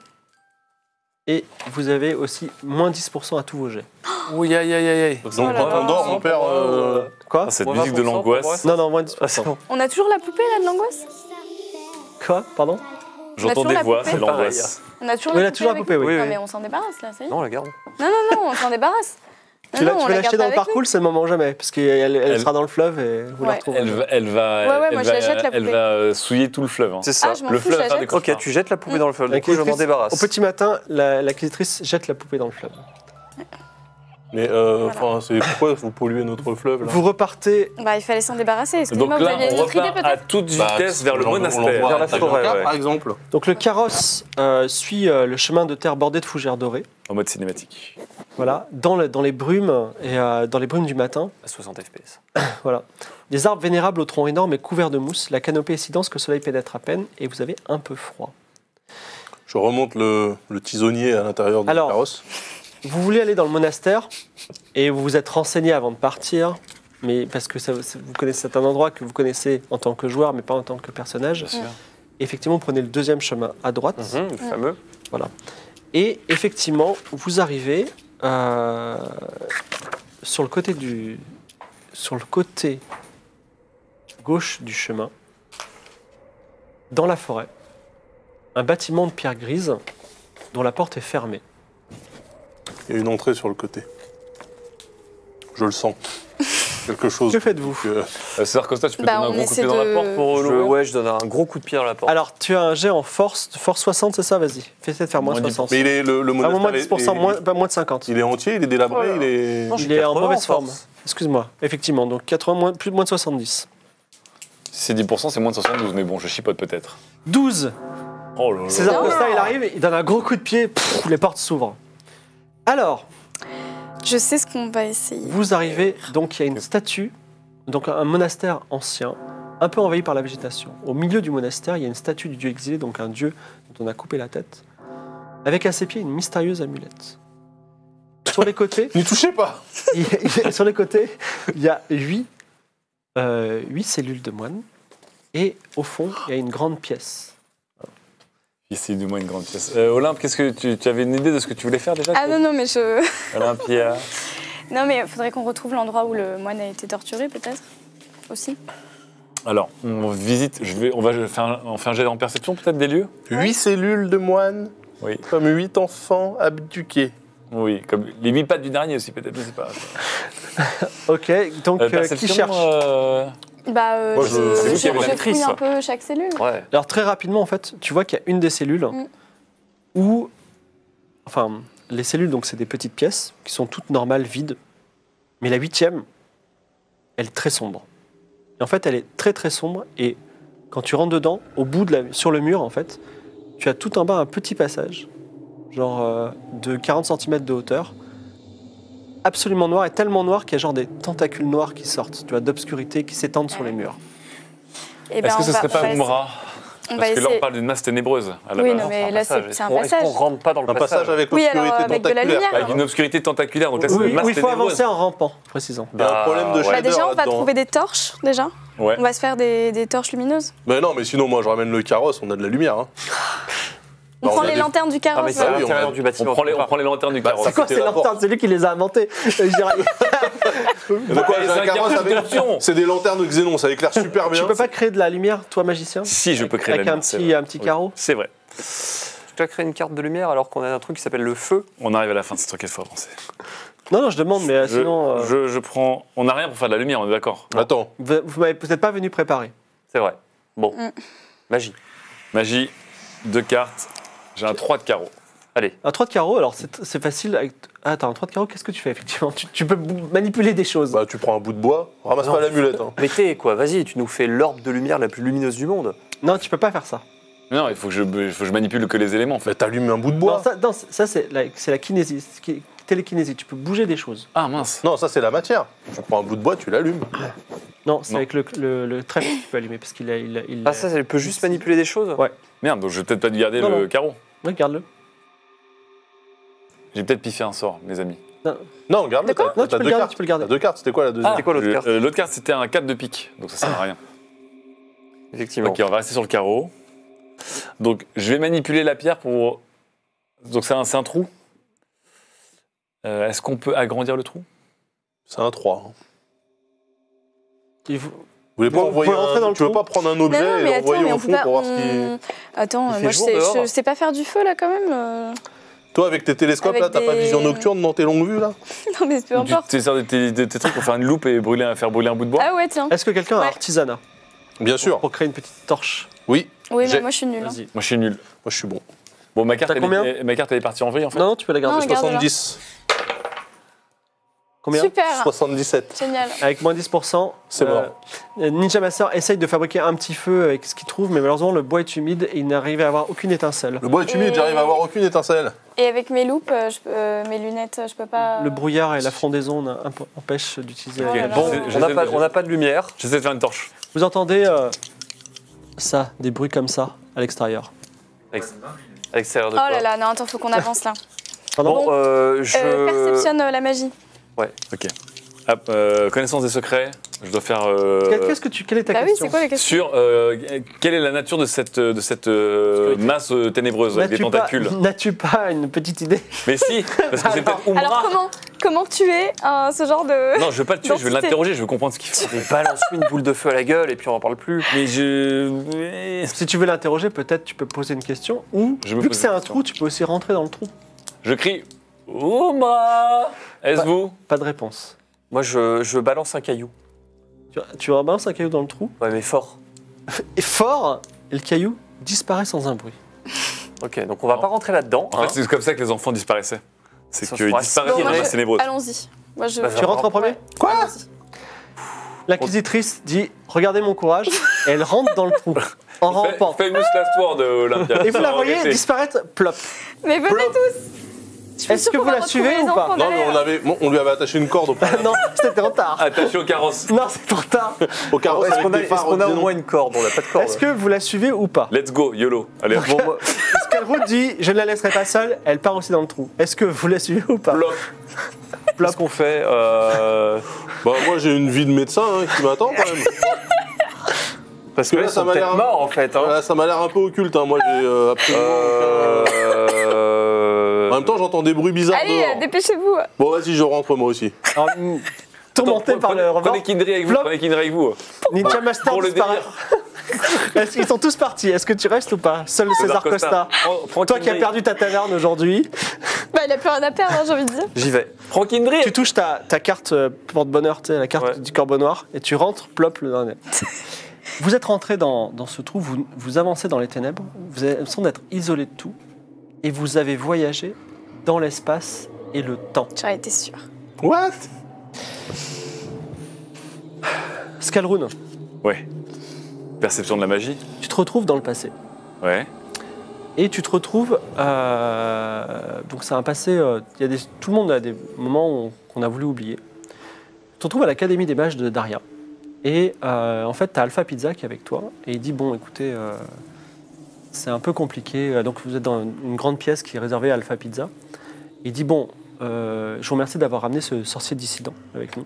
Et vous avez aussi moins 10% à tous vos jets. Oui, aïe, aïe, aïe, aïe. Donc, Oh là quand on là. dort, on perd. euh, Quoi? Ah, cette musique de 20% pour l'angoisse. Non, non, moins Ah, c'est 10%. bon. On a toujours la poupée là de l'angoisse? Quoi Pardon J'entends des la voix, c'est l'angoisse. On a toujours Oui, la a toujours la poupée, oui. Oui, Non, oui. mais on s'en débarrasse là, ça y est. Non, on la garde. Non, non, non, on s'en débarrasse. Non, Tu, non, l'as- tu la l'acheter dans le parcours, c'est le moment jamais. Parce qu'elle elle, elle Elle- sera dans le fleuve et vous la retrouverez. Elle va, elle va, Ouais, ouais, elle moi, je va, la jette, la elle poupée. va souiller tout le fleuve. hein. C'est ça. Ah, Le fous, je fleuve la. Ok, tu jettes la poupée dans le fleuve. Du La coup, je m'en débarrasse. Au petit matin, la- l'acquisitrice jette la poupée dans le fleuve. Mais euh, Voilà. enfin, c'est pourquoi vous polluez notre fleuve là Vous repartez Bah, il fallait s'en débarrasser. Donc Excusez-moi, vous là, aviez on une autre idée repart à peut-être toute Bah, vitesse vers le on monastère. l'envoie Vers à la forêt, Taganka, ouais. par exemple. Donc le carrosse euh, suit euh, le chemin de terre bordé de fougères dorées, En mode cinématique. voilà, dans, le- dans les brumes et euh, dans les brumes du matin. À 60 FPS. Voilà. Des arbres vénérables au tronc énorme et couverts de mousse. La canopée est si dense que le soleil pénètre à peine et vous avez un peu froid. Je remonte le, le tisonnier à l'intérieur du Alors. carrosse. Vous voulez aller dans le monastère et vous vous êtes renseigné avant de partir, mais parce que ça- vous connaissez un endroit que vous connaissez en tant que joueur, mais pas en tant que personnage. Bien sûr. Effectivement, vous prenez le deuxième chemin à droite. Mhm, le fameux. Et effectivement, vous arrivez euh, sur le côté du sur le côté gauche du chemin, dans la forêt, un bâtiment de pierre grise dont la porte est fermée. Il y a une entrée sur le côté. Je le sens. quelque chose. Que faites-vous que- Euh, César Costa, tu peux Bah, donner un on gros coup de essaie pied dans la porte pour Je, l'ouvrir ouais, je donne un gros coup de pied dans la porte. Alors, tu as un jet en force, force 60, c'est ça Vas-y. Fais essayer de faire moins Moins 60. Mais il est le, le Ah, monastère moins est- 10%, est- moins, pas moins de 50. Il est entier, il est délabré, il est. Non, Il est en 80 mauvaise en forme. Excuse-moi, effectivement. Donc 80, moins, plus de moins de 70. Si c'est 10%, c'est moins de 72, mais bon, je chipote peut-être. 12. Oh là là. César. Costa, il arrive, il donne un gros coup de pied, pff, les portes s'ouvrent. Alors, Je sais ce qu'on va essayer. vous arrivez, donc il y a une statue, donc un monastère ancien, un peu envahi par la végétation. Au milieu du monastère, il y a une statue du dieu exilé, donc un dieu dont on a coupé la tête, avec à ses pieds une mystérieuse amulette. Sur les côtés, N'y touchez pas il y a- il y a- sur les côtés, il y a huit, euh, huit cellules de moines, et au fond, il y a une grande pièce. Ici, du moins une grande pièce. Euh, Olympe, qu'est-ce que tu, tu avais une idée de ce que tu voulais faire déjà Ah non, non, mais je. Olympia. Non, mais il faudrait qu'on retrouve l'endroit où le moine a été torturé, peut-être Aussi. Alors, on visite, je vais, on va faire un, on fait un jet en perception peut-être des lieux? Huit cellules de moines, Oui. comme huit enfants abduqués. Oui, comme les huit pattes du dernier aussi peut-être, je sais pas. Ok, donc Euh, euh, qui cherche? euh, Bah, euh, Moi, je- je, c'est vous qui avez la je maîtrise, fouille ça. un peu chaque cellule. Ouais. Alors très rapidement, en fait, tu vois qu'il y a une des cellules Mm. où, enfin, les cellules, donc c'est des petites pièces qui sont toutes normales, vides, mais la huitième, elle est très sombre. Et en fait, elle est très très sombre et quand tu rentres dedans, au bout de la, sur le mur, en fait, tu as tout en bas un petit passage, genre euh, de 40 cm de hauteur, absolument noir et tellement noir qu'il y a genre des tentacules noirs qui sortent, tu vois, d'obscurité qui s'étendent sur les murs. Eh ben, Est-ce que on ce va- serait pas Umra Parce que là, on parle d'une masse ténébreuse à la Oui, base. non, mais là, passage. c'est un Est-ce Est-ce passage. qu'on rentre pas dans le Un passage avec Oui, alors, l'obscurité avec de la tentaculaire. lumière. Avec une obscurité tentaculaire, donc là, c'est Oui, une masse oui, il faut ténébreuse. avancer en rampant, précisons. Il y a un problème de Bah, Bah, déjà, on va trouver des torches, déjà. Ouais. On va se faire des, des torches lumineuses. Mais non, mais sinon, moi, je ramène le carrosse, on a de la lumière. hein. On Bah, prend les des- lanternes du Ah, carrosse. mais c'est Ah à oui, on prend, les, on peut on prend les lanternes du Bah, carrosse. C'est quoi, rapport. l'antenne C'est lui qui les a inventés. Euh, De c'est avec. des lanternes xénon, ça éclaire super tu bien. peux pas créer de la lumière, toi, magicien Si, je peux créer Avec la lumière, vrai. un petit carreau C'est vrai. Tu as créé une carte de lumière alors qu'on a un truc qui s'appelle le feu. On arrive à la fin de ce truc, il faut avancer. Non, non, je demande, mais euh, Je, sinon, euh, je, je prends. On n'a rien pour faire de la lumière, on est d'accord. Attends, vous, vous m'avez peut-être pas venu préparer. C'est vrai. Bon. Mm. Magie. Magie, deux cartes. J'ai un 3 de carreau. Allez. Un 3 de carreau, alors c'est facile. Avec... Ah, attends, un 3 de carreau, qu'est-ce que tu fais effectivement? Tu, tu peux manipuler des choses. bah, tu prends un bout de bois, ramasse Non. pas l'amulette. Hein. Mais t'es quoi? Vas-y, tu nous fais l'orbe de lumière la plus lumineuse du monde. Non, tu peux pas faire ça. Non, il faut que je, il faut que je manipule que les éléments en fait. Bah, t'allumes un bout de Non, bois. ça, non, ça c'est la, kinésie, télékinésie. Tu peux bouger des choses. Ah mince. Non, ça, c'est la matière. Tu prends un bout de bois, tu l'allumes. Non, c'est avec le, le, le trèfle que tu peux allumer parce qu'il a. Il, a- il Ah, ça, elle peut juste manipuler des choses? Ouais. Merde, donc je vais peut-être pas garder Non, le non. carreau. Regarde-le. J'ai peut-être piffé un sort, mes amis. Non, garde-le. De quoi t'as- Non, tu peux le deux garder, cartes. tu peux le garder. T'as deux cartes, c'était quoi la deuxième C'est quoi l'autre Le- carte euh, L'autre carte, c'était un 4 de pique, donc ça sert à rien. Effectivement. Ok, on va rester sur le carreau. Donc, je vais manipuler la pierre pour. Donc, c'est un, c'est un trou. Euh, Est-ce qu'on peut agrandir le trou? C'est un 3. hein. Il faut- voulez pas envoyer un- dans le Tu veux pas prendre un Non, objet non, et mais attends, l'envoyer au on fond pas. pour voir ce qui. Attends, Il fait moi je jour je sais pas faire du feu là quand même. euh. Toi, avec tes télescopes, Avec là, t'as pas des- vision nocturne dans tes longues vues, là Non, mais peu importe. tu sers de tes, de tes trucs pour faire une loupe et brûler, un- faire brûler un bout de bois Ah ouais, tiens. Est-ce que quelqu'un a Ouais. artisanat Bien sûr. pour créer une petite torche Oui. Oui, mais moi je suis nulle. hein. Vas-y. Moi, je suis nul. Moi, je suis bon. Bon, ma carte, elle, ma carte, elle est partie en vrille, en fait Non, non, tu peux la garder. Non, regarde, là. 70. Combien Super, 77. génial. Avec moins 10%. C'est mort. euh, Ninja Master essaye de fabriquer un petit feu avec ce qu'il trouve, mais malheureusement le bois est humide et il n'arrive à avoir aucune étincelle. Le bois est humide, Et- j'arrive à avoir aucune étincelle. Et avec mes loupes, euh, je peux- euh, mes lunettes, je peux pas. Le brouillard et la frondaison empêchent d'utiliser. Oh là là. Bon, on n'a pas, je- on n'a pas de lumière. J'essaie de faire une torche. Vous entendez euh, ça, des bruits comme ça à l'extérieur. À l'extérieur de Oh quoi là là, non, attends, faut qu'on avance là. Pardon Bon, euh, je. Euh, perceptionne euh, la magie. Ok. Euh, connaissance des secrets. Je dois faire. euh, Quel- Qu'est-ce que tu, quelle est ta Bah oui, question c'est quoi la question Sur euh, quelle est la nature de cette, de cette euh, masse ténébreuse avec des N'as-tu pas, tentacules? n'as-tu pas une petite idée? Mais si, parce que c'est peut-être Umra. Alors comment, comment tuer euh, ce genre de. Non, je veux pas le tuer, je veux l'interroger, je veux comprendre ce qu'il fait. Mais balance-lui une boule de feu à la gueule et puis on en parle plus. Mais je. Si tu veux l'interroger, peut-être tu peux poser une question. Ou, Je me vu que pose c'est une un question. trou, tu peux aussi rentrer dans le trou. Je crie Umra Est-ce vous? Pas de réponse. Moi, je, je balance un caillou. Tu, tu balances un caillou dans le trou, Ouais, mais fort. et fort, et le caillou disparaît sans un bruit. Ok, donc on va Non. pas rentrer là-dedans. En hein. fait, c'est comme ça que les enfants disparaissaient. C'est Ça qu'ils fera moi, dans la ténébreuse. Allons-y. Moi, je... Bah, Tu rentres en premier? Quoi? Allons-y. L'inquisitrice dit Regardez mon courage, et elle rentre dans le trou en rampant. Famous last word, euh, Olympia. Et vous la voyez disparaître, plop. Mais venez Plop. tous Est-ce que vous la suivez ou pas Non, mais on, derrière. avait, bon, on lui avait attaché une corde au, non, c'était trop tard. Attaché au carrosse. Non, c'est trop tard. au carrosse Est-ce qu'on a, qu'on a au moins une corde On n'a pas de corde. Est-ce que vous la suivez ou pas Let's go, YOLO. Allez, Bon, moi- Scalroot dit Je ne la laisserai pas seule, elle part aussi dans le trou. Est-ce que vous la suivez ou pas Plop. Qu'est-ce qu'on fait euh, Bah, moi, j'ai une vie de médecin hein, qui m'attend quand même. Parce que là, ça m'a l'air- mort en fait. hein. Voilà, ça m'a l'air un peu occulte. hein. Moi, j'ai euh, absolument. Euh... En même temps, j'entends des bruits bizarres Allez, dehors. dépêchez-vous Bon, vas-y, je rentre moi aussi. Alors, Tourmenté par le rebord, Prenez Kindry avec vous, Flop. prenez Kindry avec vous. Ninja Master Pour le disparaît. Est-ce qu'ils sont tous partis? Est-ce que tu restes ou pas? Seul César Costa. Prends Toi qui as perdu ta taverne aujourd'hui, Bah, il a plus rien à perdre, hein, j'ai envie de dire. J'y vais. Prends Kindry. tu touches ta, ta carte euh, porte-bonheur, tu sais, la carte Ouais. du corbeau noir, et tu rentres, plop, le dernier. vous êtes rentré dans, dans ce trou, vous, vous avancez dans les ténèbres, vous avez l'impression d'être isolé de tout, et vous avez voyagé dans l'espace et le temps. J'aurais été sûre. What? Scalroon, Ouais. Perception de la magie. tu te retrouves dans le passé. Ouais. Et tu te retrouves. euh, donc, c'est un passé. euh, il y a des, tout le monde a des moments qu'on a voulu oublier. Tu te retrouves à l'Académie des Mages de Daria. Et euh, en fait, tu as Alpha Pizza qui est avec toi. Et il dit Bon, écoutez, euh, c'est un peu compliqué. Euh, Donc, vous êtes dans une grande pièce qui est réservée à Alpha Pizza. Il dit Bon, euh, je vous remercie d'avoir ramené ce sorcier dissident avec nous.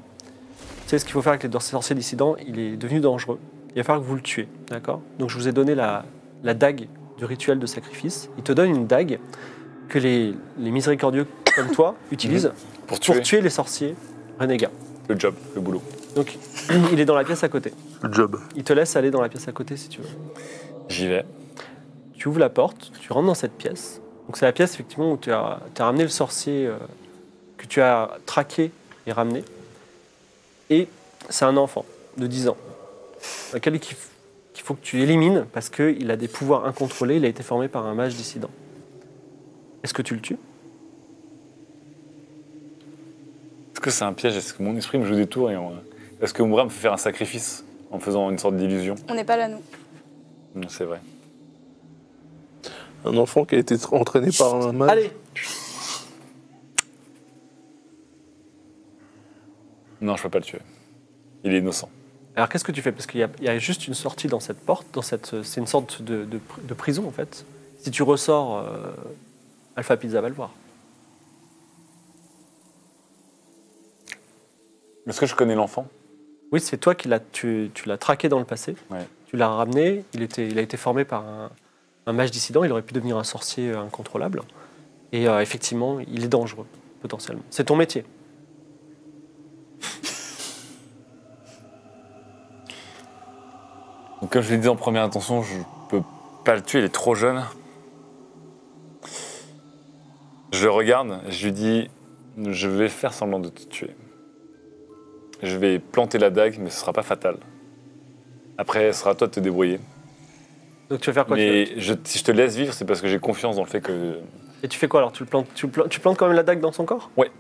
Tu sais ce qu'il faut faire avec les sorciers dissidents Il est devenu dangereux. Il va falloir que vous le tuez. D'accord? Donc, je vous ai donné la, la dague du rituel de sacrifice. Il te donne une dague que les, les miséricordieux comme toi utilisent Pour tuer. pour tuer les sorciers renégats. Le job, le boulot. Donc, il est dans la pièce à côté. Le job. Il te laisse aller dans la pièce à côté si tu veux. J'y vais. Tu ouvres la porte, tu rentres dans cette pièce. Donc, c'est la pièce effectivement où tu as, tu as ramené le sorcier euh, que tu as traqué et ramené. Et c'est un enfant de 10 ans, lequel il qu'il faut que tu élimines parce qu'il a des pouvoirs incontrôlés. Il a été formé par un mage dissident. Est-ce que tu le tues? Est-ce que c'est un piège? Est-ce que mon esprit me joue des tours et on- Est-ce que Moura me fait faire un sacrifice en faisant une sorte d'illusion? On n'est pas là, nous. C'est vrai. Un enfant qui a été entraîné par un mage. Allez, Non, je peux pas le tuer. Il est innocent. Alors qu'est-ce que tu fais? Parce qu'il y, a- il y a juste une sortie dans cette porte, dans cette, c'est une sorte de, de pr- de prison en fait. Si tu ressors, euh, Alpha Pizza va le voir. Est-ce que je connais l'enfant? Oui, c'est toi qui l'as, tu, tu l'as traqué dans le passé. Ouais. Tu l'as ramené. Il, était, il a été formé par un, un mage dissident. Il aurait pu devenir un sorcier euh, incontrôlable. Et euh, effectivement, il est dangereux potentiellement. C'est ton métier. Comme je l'ai dit en première intention, je peux pas le tuer, il est trop jeune. Je le regarde, je lui dis Je vais faire semblant de te tuer. Je vais planter la dague, mais ce sera pas fatal. Après, ce sera à toi de te débrouiller. Donc tu vas faire quoi tu mais je- si je te laisse vivre, c'est parce que j'ai confiance dans le fait que Et tu fais quoi alors? Tu, le plantes, tu, le plantes, tu plantes quand même la dague dans son corps? Ouais.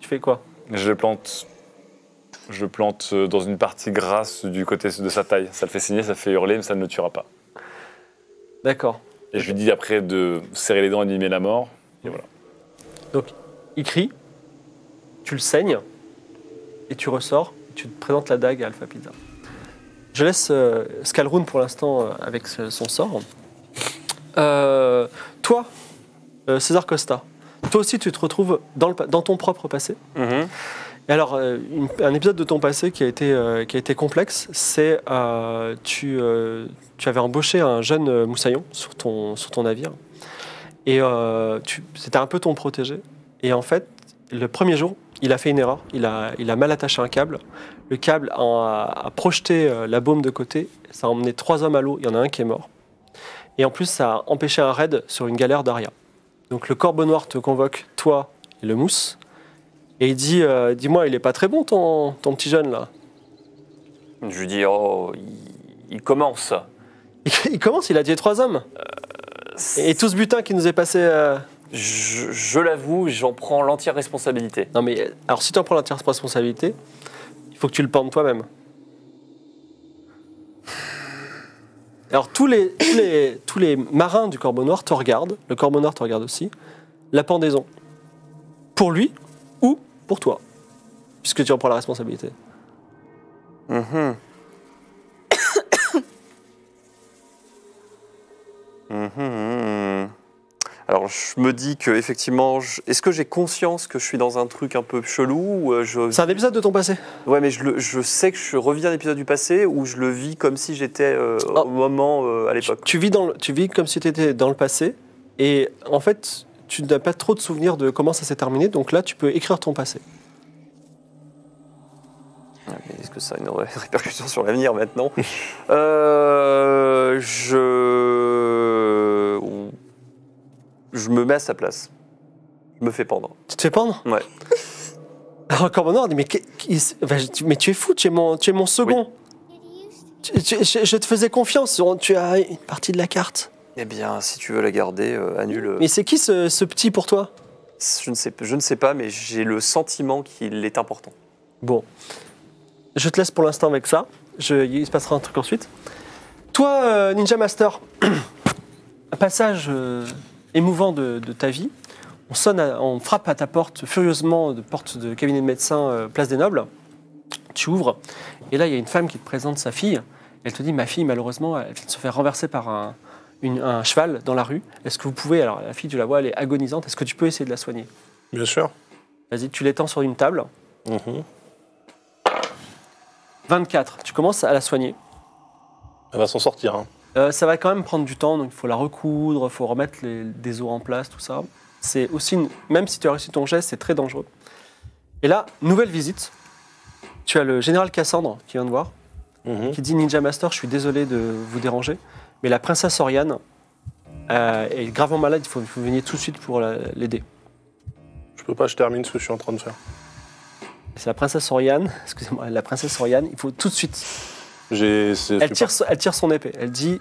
Tu fais quoi? Je le plante. Je le plante euh, dans une partie grasse du côté de sa taille. Ça le fait signer, ça le fait hurler, mais ça ne le tuera pas. D'accord. Et je lui dis après de serrer les dents et d'aimer la mort. Et voilà. Il crie, tu le saignes, et tu ressors, et tu te présentes la dague à Alpha Pizza. Je laisse euh, Scalroon pour l'instant euh, avec son sort. Euh, toi, César Costa, toi aussi tu te retrouves dans, le pa- dans ton propre passé. Mhm. Et alors, une- un épisode de ton passé qui a été, euh, qui a été complexe, c'est euh, tu, euh, tu avais embauché un jeune moussaillon sur ton, sur ton navire. Et c'était un peu ton protégé. Et en fait, le premier jour, il a fait une erreur. Il a, il a mal attaché un câble. Le câble a, a projeté euh, la baume de côté. Ça a emmené trois hommes à l'eau. Il y en a un qui est mort. Et en plus, ça a empêché un raid sur une galère d'Aria. Donc le corbeau noir te convoque, toi et le mousse. Et il dit euh, Dis-moi, il est pas très bon ton, ton petit jeune là? Je lui dis, oh, il, il commence. Il commence, il a tué trois hommes. Et tout ce butin qui nous est passé. euh, Je, je l'avoue, j'en prends l'entière responsabilité. Non, mais euh, alors si tu en prends l'entière responsabilité, il faut que tu le pendes toi-même. Alors tous les, tous, les, tous les marins du Corbeau Noir te regardent, le Corbeau Noir te regarde aussi. La pendaison. Pour lui ou pour toi Puisque tu en prends la responsabilité. Mhm. Mhm, mhm. Alors je me dis que effectivement, je- est-ce que j'ai conscience que je suis dans un truc un peu chelou ou euh, je... C'est un épisode de ton passé. Ouais, mais je, le- je sais que je revis un épisode du passé où je le vis comme si j'étais euh, Oh. au moment euh, à l'époque. tu vis dans le- tu vis comme si tu étais dans le passé. Et en fait, tu n'as pas trop de souvenirs de comment ça s'est terminé. Donc là, tu peux écrire ton passé. Est-ce que ça a une ré- répercussion sur l'avenir maintenant? Euh, Je. Je me mets à sa place. Je me fais pendre. Tu te fais pendre Ouais. Alors, Noir dit Mais, mais tu es fou, tu es mon, tu es mon second. Tu- tu- je, je te faisais confiance, tu as une partie de la carte. Eh bien, si tu veux la garder, euh, annule. Mais c'est qui ce, ce petit pour toi? Je ne, sais, je ne sais pas, mais j'ai le sentiment qu'il est important. Bon, je te laisse pour l'instant avec ça. Je, il se passera un truc ensuite. Toi, euh, Ninja Master, un passage euh, émouvant de, de ta vie. On sonne, à- on frappe à ta porte furieusement, de porte de cabinet de médecin, euh, place des Nobles. Tu ouvres, et là, il y a une femme qui te présente sa fille. Elle te dit Ma fille, malheureusement, elle vient de se faire renverser par un, une- un cheval dans la rue. Est-ce que vous pouvez. Alors, la fille, tu la vois, elle est agonisante. Est-ce que tu peux essayer de la soigner? Bien sûr. Vas-y, tu l'étends sur une table. Mhm. 24, tu commences à la soigner. Elle va s'en sortir. hein. Euh, ça va quand même prendre du temps, donc il faut la recoudre, il faut remettre les- des os en place, tout ça. C'est aussi, une- même si tu as réussi ton geste, c'est très dangereux. Et là, nouvelle visite. Tu as le général Cassandre qui vient de voir, Mhm. qui dit Ninja Master, je suis désolé de vous déranger, mais la princesse Oriane euh, est gravement malade, il faut veniez tout de suite pour la- l'aider. Je peux pas, je termine ce que je suis en train de faire. C'est la princesse Oriane, excusez-moi, la princesse Oriane, il faut tout de suite. Elle tire, elle tire son épée, elle dit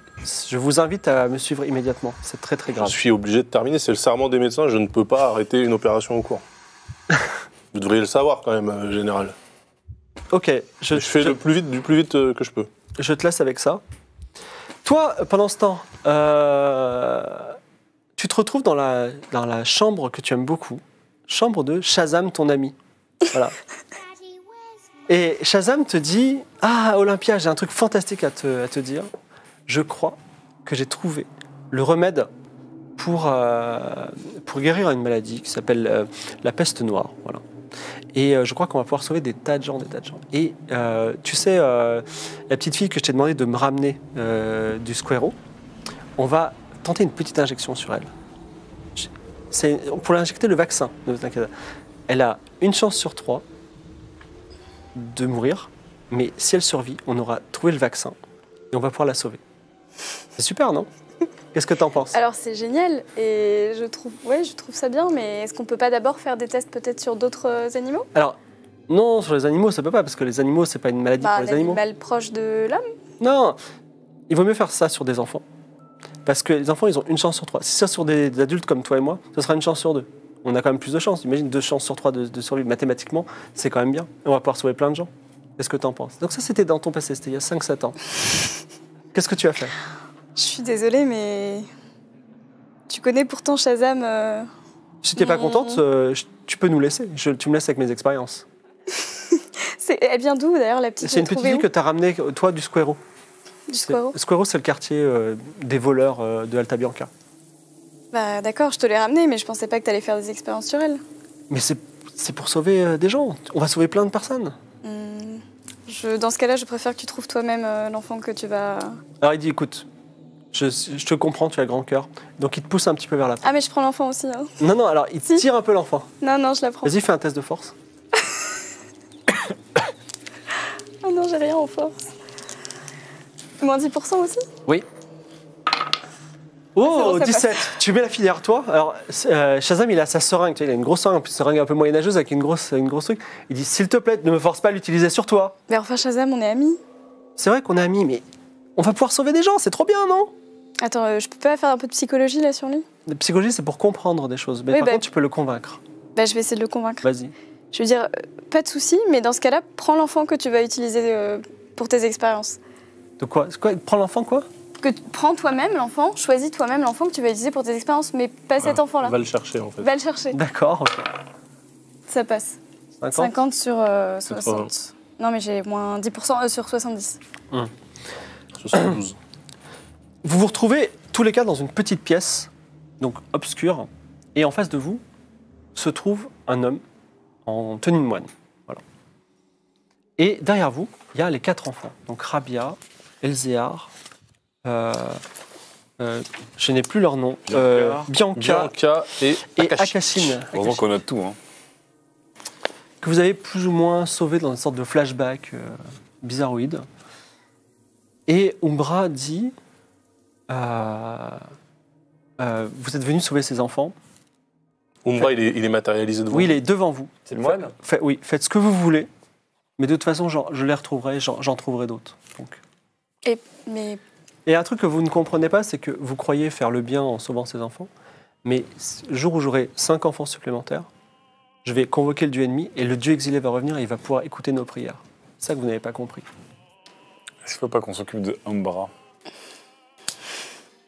Je vous invite à me suivre immédiatement, c'est très très Je grave. suis obligé de terminer, c'est le serment des médecins, je ne peux pas arrêter une opération au cours. Vous devriez le savoir quand même, euh, général. Ok, je, Je, fais je- le plus vite, du plus vite euh, que je peux. je te laisse avec ça. Toi, pendant ce temps, euh, tu te retrouves dans la, dans la chambre que tu aimes beaucoup, chambre de Shazam, ton ami. Voilà. Et Shazam te dit Ah, Olympia, j'ai un truc fantastique à te, dire. Je crois que j'ai trouvé le remède pour, euh, pour guérir une maladie qui s'appelle euh, la peste noire. Voilà. Et euh, je crois qu'on va pouvoir sauver des tas de gens, des tas de gens. Et tu sais, la petite fille que je t'ai demandé de me ramener du Squero, on va tenter une petite injection sur elle. C'est pour l'injecter le vaccin. Elle a une chance sur trois de mourir, mais si elle survit, on aura trouvé le vaccin et on va pouvoir la sauver. C'est super, non? Qu'est-ce que t'en penses? Alors c'est génial et je trouve, ouais, je trouve ça bien, mais est-ce qu'on peut pas d'abord faire des tests peut-être sur d'autres euh, animaux? Alors, non, sur les animaux, ça peut pas, parce que les animaux, c'est pas une maladie Bah, pour les animaux. L'animal proche de l'homme? Non, il vaut mieux faire ça sur des enfants. Parce que les enfants, ils ont une chance sur trois. Si c'est sur des, des adultes comme toi et moi, ce sera une chance sur deux. On a quand même plus de chances. Imagine deux chances sur trois de, de survivre mathématiquement, c'est quand même bien. Et on va pouvoir sauver plein de gens. Qu'est-ce que tu en penses? Donc ça, c'était dans ton passé, c'était il y a 5-7 ans. Qu'est-ce que tu as fait? Je suis désolée, mais tu connais pourtant Shazam. euh, Si t'es pas Mm. contente, euh, je- tu peux nous laisser. Je- tu me laisses avec mes expériences. Elle vient d'où d'ailleurs la petite C'est une petite où que tu as ramenée, toi, du Squero. Du Squaro Squero, c'est le quartier euh, des voleurs de Alta Bianca. Bah d'accord, je te l'ai ramenée, mais je pensais pas que t'allais faire des expériences sur elle. Mais c'est c'est pour sauver euh, des gens. On va sauver plein de personnes. Hmm. Je, dans ce cas-là, je préfère que tu trouves toi-même euh, l'enfant que tu vas. Alors il dit écoute, je, je te comprends, tu as grand cœur. Donc il te pousse un petit peu vers la Ah mais je prends l'enfant aussi. hein. Non, non, alors il Si. tire un peu l'enfant. Non non, je la prends. Vas-y, fais un test de force. Oh non, j'ai rien en force. Moins 10% aussi? Oui. Oh, bon, ça 17 Tu mets la fille derrière toi? Alors, euh, Shazam, il a sa seringue. Tu vois, il a une grosse seringue, une seringue un peu moyenâgeuse avec une grosse, une grosse truc. Il dit S'il te plaît, ne me force pas à l'utiliser sur toi. Mais enfin, Shazam, on est amis. C'est vrai qu'on est amis, mais on va pouvoir sauver des gens, c'est trop bien, non? Attends, euh, je peux pas faire un peu de psychologie là sur lui? La psychologie, c'est pour comprendre des choses. Mais Oui, par bah- contre, tu peux le convaincre. Bah, je vais essayer de le convaincre. Vas-y. Je veux dire, euh, pas de souci, mais dans ce cas-là, prends l'enfant que tu vas utiliser euh, pour tes expériences. De quoi, quoi? Prends l'enfant, quoi? Que prends toi-même l'enfant, choisis toi-même l'enfant que tu vas utiliser pour tes expériences, mais pas cet enfant-là. Va le chercher en fait. Va le chercher. D'accord. Ça passe. 50 50 sur euh, 80. 60. Non, mais j'ai moins 10% euh, sur 70. 72. Vous vous retrouvez tous les quatre dans une petite pièce, donc obscure, et en face de vous se trouve un homme en tenue de moine. Voilà. Et derrière vous, il y a les quatre enfants. Donc Rabia, Elzéar, euh, euh, je n'ai plus leur nom, euh, Bianca, Bianca et et Akashi. Akashine, Heureusement qu'on a tout. Hein. que vous avez plus ou moins sauvé dans une sorte de flashback euh, bizarroïde. Et Umbra dit euh, euh, Vous êtes venu sauver ces enfants. Umbra, il est, il est matérialisé devant Oui, il est devant vous. C'est le moine Fait- oui, faites ce que vous voulez. Mais de toute façon, je les retrouverai, j'en trouverai d'autres. Donc. Mais Et un truc que vous ne comprenez pas, c'est que vous croyez faire le bien en sauvant ces enfants. Mais le jour où j'aurai cinq enfants supplémentaires, je vais convoquer le dieu ennemi et le dieu exilé va revenir et il va pouvoir écouter nos prières. C'est ça que vous n'avez pas compris. Est-ce qu'il ne faut pas qu'on s'occupe de Umbra?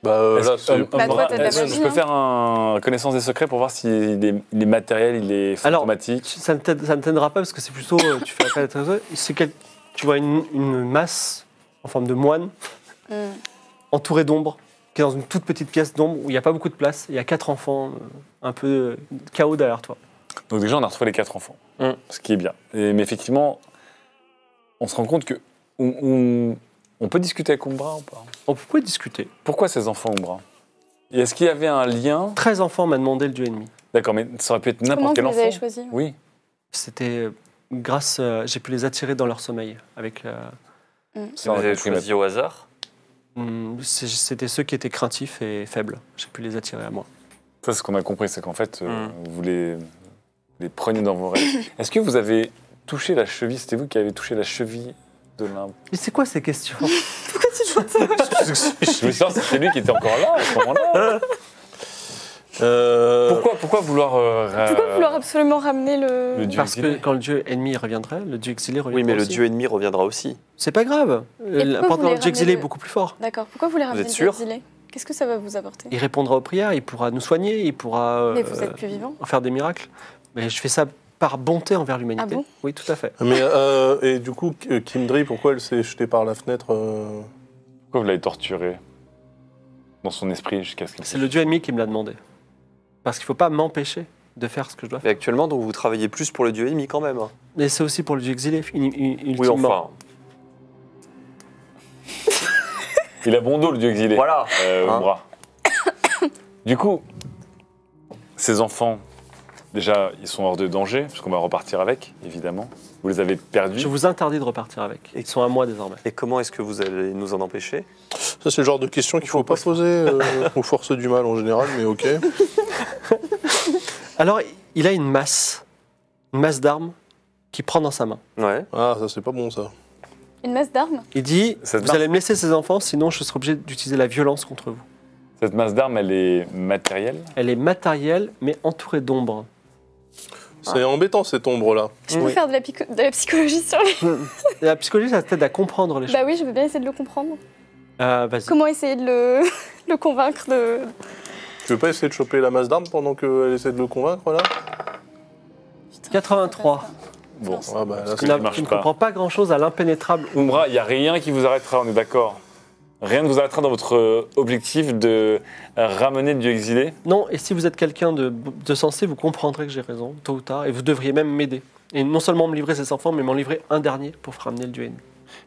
Bah euh, là, que- Bah, toi, magie, je peux hein. faire un connaissance des secrets pour voir s'il est, il est matériel, il est fantomatique? Ça ne t'aide- ça ne t'aidera pas parce que c'est plutôt, euh, tu fais appel à tes réseaux. C'est quel- tu vois une, une masse en forme de moine hmm, entourée d'ombre, qui est dans une toute petite pièce d'ombre où il n'y a pas beaucoup de place. Il y a quatre enfants, euh, un peu euh, chaos derrière toi. Donc déjà, on a retrouvé les quatre enfants, Hum. ce qui est bien. Et- mais effectivement, on se rend compte que on, on- on peut discuter avec Umbra ou pas? On peut discuter. Pourquoi ces enfants Umbra Et est-ce qu'il y avait un lien? 13 enfants m'a demandé le dieu ennemi. D'accord, mais ça aurait pu être comment n'importe vous quel les enfant. avez choisis Oui. C'était euh, grâce, euh, j'ai pu les attirer dans leur sommeil. Avec, euh, Si vous avez choisi au hasard? C'est- c'était ceux qui étaient craintifs et faibles. J'ai pu les attirer à moi. Ça, ce qu'on a compris, c'est qu'en fait, euh, Mm. vous, les, les preniez dans vos rêves. Est-ce que vous avez touché la cheville? C'était vous qui avez touché la cheville de l'un Mais c'est quoi ces questions? Je me sens c'est lui qui était encore là à ce moment-là. Euh, Pourquoi, pourquoi vouloir. euh, Pourquoi euh, vouloir absolument ramener le. le dieu Parce que quand le dieu ennemi reviendrait, le dieu exilé reviendrait Oui, mais le aussi. dieu ennemi reviendra aussi. C'est pas grave. vous voulez le dieu exilé est ramener beaucoup plus fort. D'accord, pourquoi vous les ramenez êtes le sûr exilé? Qu'est-ce que ça va vous apporter? Il répondra aux prières, il pourra nous soigner, il pourra euh, Mais vous êtes plus vivant faire des miracles. Mais je fais ça par bonté envers l'humanité. Ah bon? Oui, tout à fait. Mais euh, et du coup, Kimdri, pourquoi elle s'est jetée par la fenêtre euh, Pourquoi vous l'avez torturé dans son esprit jusqu'à ce qu'il C'est le dieu ennemi qui me l'a demandé. Parce qu'il ne faut pas m'empêcher de faire ce que je dois faire. Mais actuellement, donc vous travaillez plus pour le dieu ennemi quand même. hein. Mais c'est aussi pour le dieu exilé, uni- Oui, ultimement. enfin. Il a bon dos, le dieu exilé. Voilà. Euh, Hein bras. du coup, ces enfants, déjà, ils sont hors de danger, puisqu'on va repartir avec, évidemment. Vous les avez perdus. Je vous interdis de repartir avec. Ils sont à moi désormais. Et comment est-ce que vous allez nous en empêcher? Ça, c'est le genre de question qu'il faut pas poser euh, aux forces du mal en général, mais ok. Alors, il a une masse, une masse d'armes qu'il prend dans sa main. Ouais. Ah, ça, c'est pas bon, ça. Une masse d'armes? Il dit Cette Vous masse- allez me laisser ces enfants, sinon je serai obligé d'utiliser la violence contre vous. Cette masse d'armes, elle est matérielle? Elle est matérielle, mais entourée d'ombre. C'est embêtant, cette ombre-là. Je peux Oui. faire de la, pico- de la psychologie sur les. La psychologie, ça t'aide à comprendre les choses. Bah oui, je veux bien essayer de le comprendre. Euh. Comment essayer de le, le convaincre de. Tu veux pas essayer de choper la masse d'armes pendant qu'elle essaie de le convaincre, là? 83. Bon, Ah, bah, là, tu ne pas. comprends pas grand-chose à l'impénétrable. Umbra, il n'y a rien qui vous arrêtera, on est d'accord Rien ne vous arrêtera dans votre euh, objectif de euh, ramener le dieu exilé? Non, et si vous êtes quelqu'un de, de sensé, vous comprendrez que j'ai raison, tôt ou tard, et vous devriez même m'aider. Et non seulement me livrer ces enfants, mais m'en livrer un dernier pour ramener le dieu ennemi.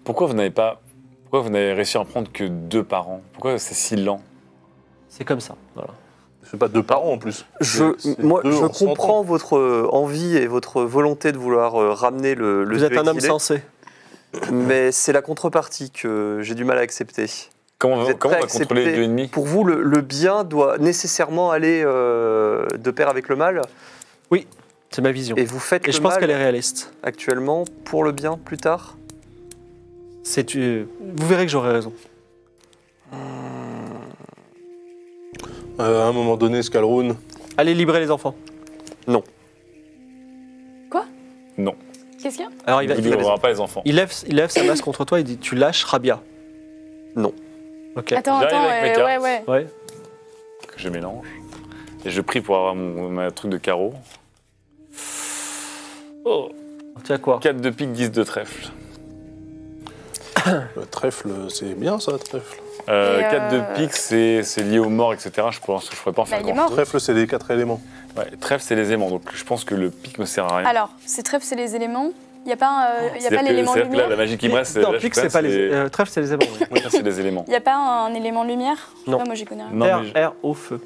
Pourquoi vous n'avez pas. Pourquoi vous n'avez réussi à en prendre que deux par an Pourquoi c'est si lent? C'est comme ça. Voilà. C'est pas deux parents en plus. Je, moi, deux je comprends votre euh, envie et votre volonté de vouloir ramener le, le vous dieu êtes un homme exilé, sensé. Mais c'est la contrepartie que j'ai du mal à accepter. Comment, Vous êtes comment on va contrôler les accepter- deux ennemis Pour vous, le, le bien doit nécessairement aller euh, de pair avec le mal, C'est ma vision. et Et, vous faites je le pense qu'elle est réaliste. actuellement pour le bien plus tard? C'est, euh, vous verrez que j'aurai raison. Euh, à un moment donné, Scalroon, Allez libérer les enfants. Non, Qu'est-ce qu'il y a Alors il, va- il il- ne libérera pas les enfants. il lève, il lève sa masse contre toi et dit Tu lâches Rabia. Non. Ok. Attends, J'arrive attends, avec mes euh, cartes. ouais, ouais. Ouais. que je mélange. Et je prie pour avoir mon, ma truc de carreau. Oh, Tu as quoi 4 de pique, 10 de trèfle. le trèfle, c'est bien ça, trèfle. Euh, Et, 4 de euh, pique, c'est c'est lié aux morts, etc. Je pense que je pourrais pas en faire Bah, il est grand. mort. Trèfle, c'est les quatre éléments. Ouais, trèfle, c'est les aimants, donc je pense que le pic me sert à rien. Alors, c'est trèfle, c'est les éléments. Il n'y a pas, euh, il y a C'est-à-dire pas l'élément que là, lumière la magie qui me reste, c'est Non, là, sais c'est pas les. euh, trèfle, c'est les oui. Oui, c'est les éléments. Il n'y a pas un élément lumière? Non. Moi, j'y connais rien. Non, R, mais je- R, au feu.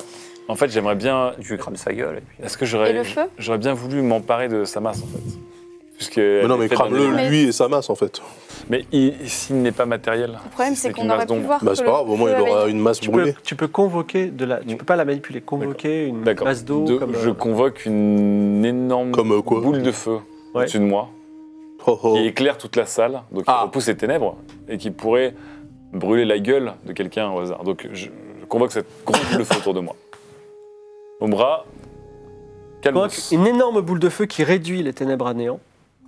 en fait, j'aimerais bien. Tu lui crames sa gueule. Et puis... Est-ce que Et j'aurais le feu? j'aurais bien voulu m'emparer de sa masse, en fait? Puisque Mais non, mais crame-le, lui et sa masse, en fait. Mais il- s'il n'est pas matériel. Le problème, c'est qu'on aurait pu voir. Bah, c'est pas grave, au moins, il aura une masse Tu peux, brûlée. tu peux convoquer de la. Tu peux pas la manipuler. Convoquer une masse d'eau De- comme. Je euh, convoque une énorme Comme, euh, quoi boule de feu Ouais. au-dessus de moi, Oh, oh. qui éclaire toute la salle, donc qui Ah. repousse les ténèbres, et qui pourrait brûler la gueule de quelqu'un au hasard. Donc je, je convoque cette grosse boule de feu autour de moi. Ombra, calme. convoque une énorme boule de feu qui réduit les ténèbres à néant.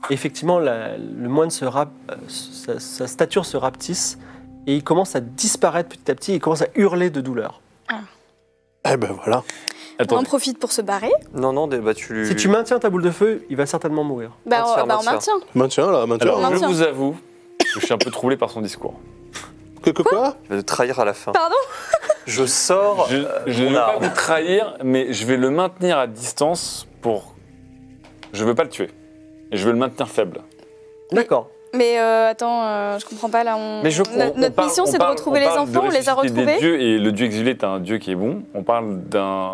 Et effectivement, la- le moine se rap- euh, sa, sa stature se rapetisse et il commence à disparaître petit à petit. Il commence à hurler de douleur. Eh ben voilà. On en profite pour se barrer. Non, non, bah, tu lui... Si tu maintiens ta boule de feu, il va certainement mourir. Bah, Maintien, on, bah, on maintien. maintient. Maintiens là, maintiens. alors je vous avoue que je suis un peu troublé par son discours. Que, que quoi? Il va te trahir à la fin. Pardon? Je sors Je, je ne veux pas vous trahir, mais je vais le maintenir à distance pour. Je veux pas le tuer. Et je veux le maintenir faible. D'accord. Mais euh, attends, euh, je comprends pas là. On... Mais je, on- on notre parle- mission, on c'est de retrouver on les enfants. On les a retrouvés. dieux et le dieu exilé est un dieu qui est bon. On parle d'un.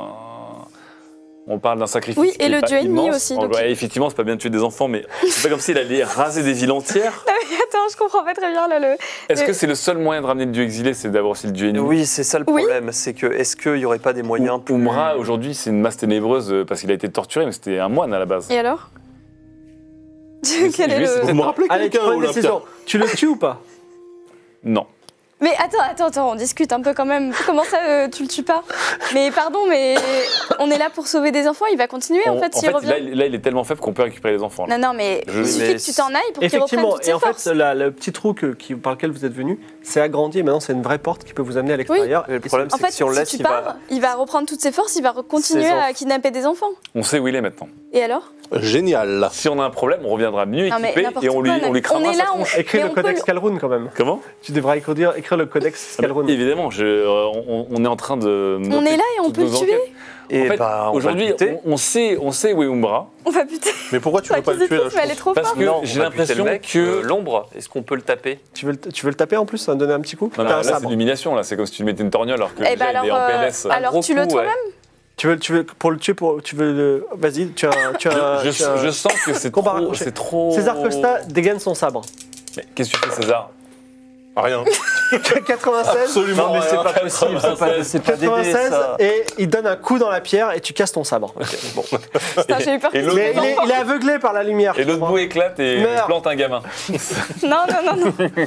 On parle d'un sacrifice. Oui, qui et est le pas dieu ennemi aussi, donc- ouais, effectivement, c'est pas bien de tuer des enfants, mais c'est pas comme s'il allait raser des villes entières. Non, mais attends, je comprends pas très bien là le. Est-ce que c'est le seul moyen de ramener le dieu exilé, c'est d'avoir aussi le dieu ennemi? Oui, c'est ça le Oui. problème. C'est que, est-ce qu'il n'y aurait pas des moyens plus... Umra, aujourd'hui, c'est une masse ténébreuse euh, parce qu'il a été torturé, mais c'était un moine à la base. Et alors? Quel est le... Vous me rappelez quelqu'un, Olympia. Tu le tues ou pas? Non. Mais attends, attends, attends, on discute un peu quand même. Comment ça, euh, tu le tues pas? Mais pardon, mais on est là pour sauver des enfants. Il va continuer en On- fait s'il revient. là, il- là, il est tellement faible qu'on peut récupérer les enfants. là. Non, non, mais Je- il suffit mais que tu t'en ailles pour qu'il reprenne Effectivement. toutes Et ses en forces. fait, la- le petit trou que- qui- par lequel vous êtes venu s'est agrandi et maintenant c'est une vraie porte qui peut vous amener à l'extérieur. Le Et problème, En c'est que fait, si on le laisse, tu il pars, va... il va reprendre toutes ses forces, il va continuer à enfants. kidnapper des enfants. On sait où il est maintenant. Et alors? Génial. Si on a un problème, on reviendra mieux Non, mais équipé n'importe et on lui, quoi, on lui cramera on est sa là, on- tronche. Écris Mais le on peut codex le- Calroun quand même. Comment? Tu devras écrire, écrire le codex Calroun. Évidemment, je- euh, on, on est en train de. On est là et on peut le tuer. Et En fait, bah, va Aujourd'hui, on, on sait, on sait où est Umbra On va buter. Mais pourquoi tu veux pas le tuer là L'acquisitrice, mais elle est trop parce que j'ai l'impression que. euh, l'ombre, est-ce qu'on peut le taper? Tu veux, le, tu veux le taper en plus, ça va me donner un petit coup? Non, là, c'est là. Comme si tu lui mettais une torgnole alors que Eh ben il est en euh, PLS. alors gros tu le coup, toi-même? Tu veux, tu veux, pour le tuer, pour, tu veux le. Vas-y, tu as un. Tu as Je, tu as un- je sens que c'est trop, trop. César Costa dégaine son sabre. Mais qu'est-ce que tu fais, César? Rien. 96. Absolument Non, mais c'est rien. pas possible, c'est pas, c'est pas d'aider 96 ça. et il donne un coup dans la pierre et tu casses ton sabre. Putain, j'ai eu peur et l'autre- Mais il est, enfants. il est aveuglé par la lumière. Et l'autre bout éclate et Meurs. plante un gamin. Non, non, non, non.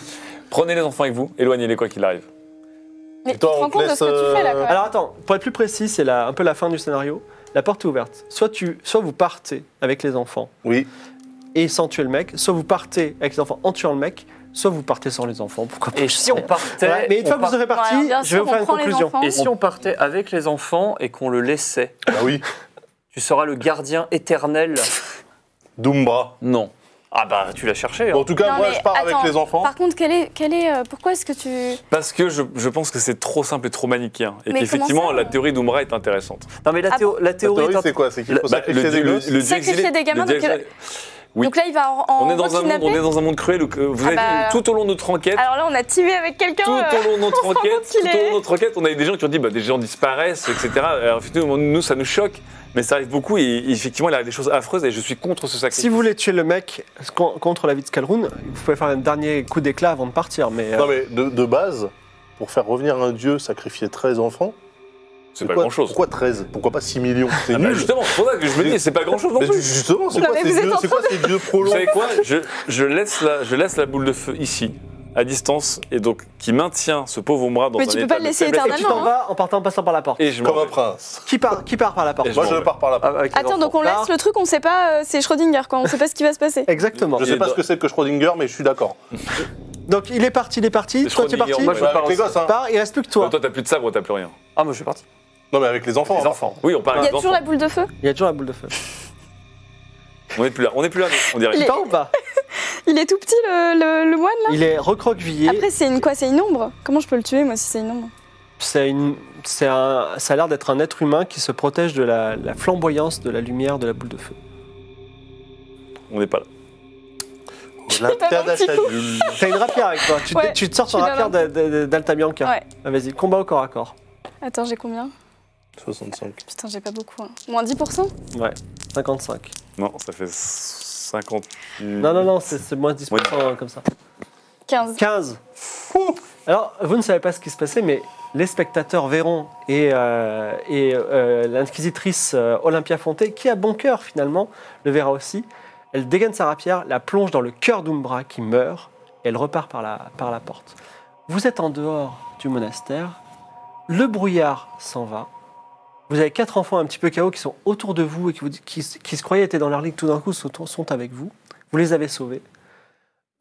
Prenez les enfants avec vous, éloignez-les quoi qu'il arrive. Mais Et tu toi, te on rends te compte de ce que laisse, tu fais là, euh, quoi. Alors attends, pour être plus précis, c'est la- un peu la fin du scénario. La porte est ouverte. Soit, tu, soit vous partez avec les enfants Oui. et sans tuer le mec, soit vous partez avec les enfants en tuant le mec, soit vous partez sans les enfants. Pourquoi pas Et si on partait... Voilà, Mais une fois que vous aurez parti, Ouais, bien je vais sûr, vous faire une prend les conclusion. enfants. Et si on partait avec les enfants et qu'on le laissait Bah oui. Tu seras le gardien éternel. Dumbra. Non. Ah bah, tu l'as cherché. hein. Bon, en tout cas, Non, moi, mais je pars attends, avec les enfants. Par contre, quel est, quel est, euh, pourquoi est-ce que tu... Parce que je, je pense que c'est trop simple et trop manichéen. Et Mais qu'effectivement, comment ça la théorie d'Umbra est intéressante. Non mais la, Ah théo- la La théorie, théorie, est int- c'est quoi? C'est qu'il Bah, faut sacrifier le, des dieu- gosses? dieu Sacrifier exilé- des gamins, le dieu donc, exilé- Oui. Donc là, il va en, en on, est dans un monde, on est dans un monde cruel où vous avez bah, vu tout au long de notre enquête. Alors là, on a teamé avec quelqu'un. Tout euh, au long de notre enquête, tout au long de notre enquête, on a eu des gens qui ont dit bah, des gens disparaissent, etc. Alors effectivement, nous, ça nous choque, mais ça arrive beaucoup et effectivement, il arrive des choses affreuses et je suis contre ce sacrifice. Si vous voulez tuer le mec con- contre la vie de Scalroon, vous pouvez faire un dernier coup d'éclat avant de partir. Mais, euh, Non, mais de, de base, pour faire revenir un dieu sacrifier 13 enfants. C'est pas quoi- grand chose. Pourquoi 13 Pourquoi pas 6 millions? C'est Ah bah nul. justement, c'est pour ça que je me dis, c'est pas grand chose non Mais plus. justement, c'est Non, quoi, mais ces vous êtes dieux- en c'est quoi ces Vous prolongs savez quoi? Je, je laisse la, je laisse la boule de feu ici, à distance, et donc qui maintient ce pauvre bras dans Mais un tu peux état pas le de laisser faiblesse. Et tu t'en Éternellement, vas en partant en passant par la porte. Et je m'en Comme un vais. prince. Qui part, qui part par la porte Et je Moi, m'en je vais. pars par la porte. Ah, les Attends, donc on laisse le truc, on sait pas, euh, c'est Schrödinger quoi, on sait pas ce qui va se passer. Exactement. Je sais pas ce que c'est que Schrödinger, mais je suis d'accord. Donc il est parti, il est parti. Toi tu es Schrödinger. parti. Moi, je Bah, pars avec les aussi. gosses, hein. Pars, il reste plus que Toi, toi. toi, t'as plus de sabre, t'as plus rien. Ah, moi je suis parti. Non, mais avec les enfants. Les hein. enfants. Oui, on parle Il y a des toujours enfants. la boule de feu? Il y a toujours la boule de feu. On est plus là, on est plus là, on dirait. Il est- part ou pas? Il est tout petit le, le- le moine là? Il est recroquevillé. Après c'est une quoi? C'est une ombre? Comment je peux le tuer moi si c'est une ombre? C'est une, c'est un, ça a l'air d'être un être humain qui se protège de la, la flamboyance de la lumière de la boule de feu. On n'est pas là. La pas terre gentil. d'Achadul. T'as une rapière avec toi. Tu, te- Ouais, tu te sors ton je suis rapière. Ouais. Ah, Vas-y, combat au corps à corps. Attends, j'ai combien? 65. Putain, j'ai pas beaucoup. hein. Moins 10% Ouais, 55. Non, ça fait 50. Non, non, non, c'est moins 10% Ouais. comme ça. 15. 15. Alors, vous ne savez pas ce qui se passait, mais les spectateurs verront et, euh, et euh, l'inquisitrice euh, Olympia Fonté, qui a bon cœur finalement, le verra aussi. Elle dégaine sa rapière, la plonge dans le cœur d'Umbra qui meurt, et elle repart par la, par la porte. Vous êtes en dehors du monastère, le brouillard s'en va. Vous avez quatre enfants un petit peu chaos qui sont autour de vous et qui, se croyaient être dans leur tout d'un coup sont, sont avec vous. Vous les avez sauvés.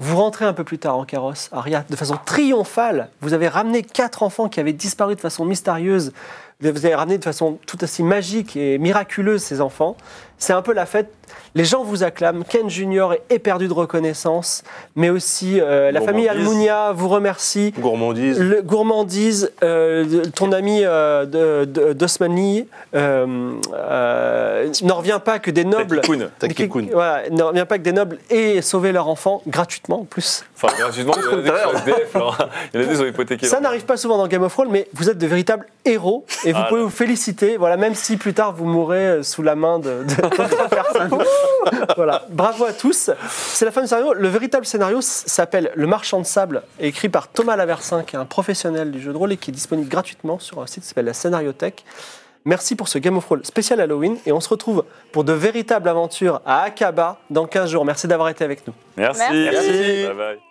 Vous rentrez un peu plus tard en carrosse, Aria, de façon triomphale. Vous avez ramené quatre enfants qui avaient disparu de façon mystérieuse. Vous avez ramené de façon tout aussi magique et miraculeuse ces enfants. C'est un peu la fête. Les gens vous acclament. Ken Junior est éperdu de reconnaissance, mais aussi euh, la famille. Almunia vous remercie. Gourmandise. Le gourmandise, euh, ton ami euh, de- de- d'Osmanli euh, euh, n'en revient pas que des nobles. Takikun. Takikun. Voilà, n'en revient pas que des nobles aient sauvé leur enfant gratuitement en plus. Enfin, gratuitement, il y en a des qui sont SDF, alors. Il y en a des qui sont hypothéqués. Ça n'arrive pas souvent dans Game of Thrones, mais vous êtes de véritables héros et vous Ah, pouvez là. vous féliciter. Voilà, même si plus tard vous mourrez sous la main de. voilà, bravo à tous. C'est la fin du scénario. Le véritable scénario s'appelle Le Marchand de Sable, écrit par Thomas Laversin, qui est un professionnel du jeu de rôle et qui est disponible gratuitement sur un site qui s'appelle la Scénariothèque. Merci pour ce Game of Thrones spécial Halloween et on se retrouve pour de véritables aventures à Akaba dans 15 jours. Merci d'avoir été avec nous. Merci. Merci. Bye bye.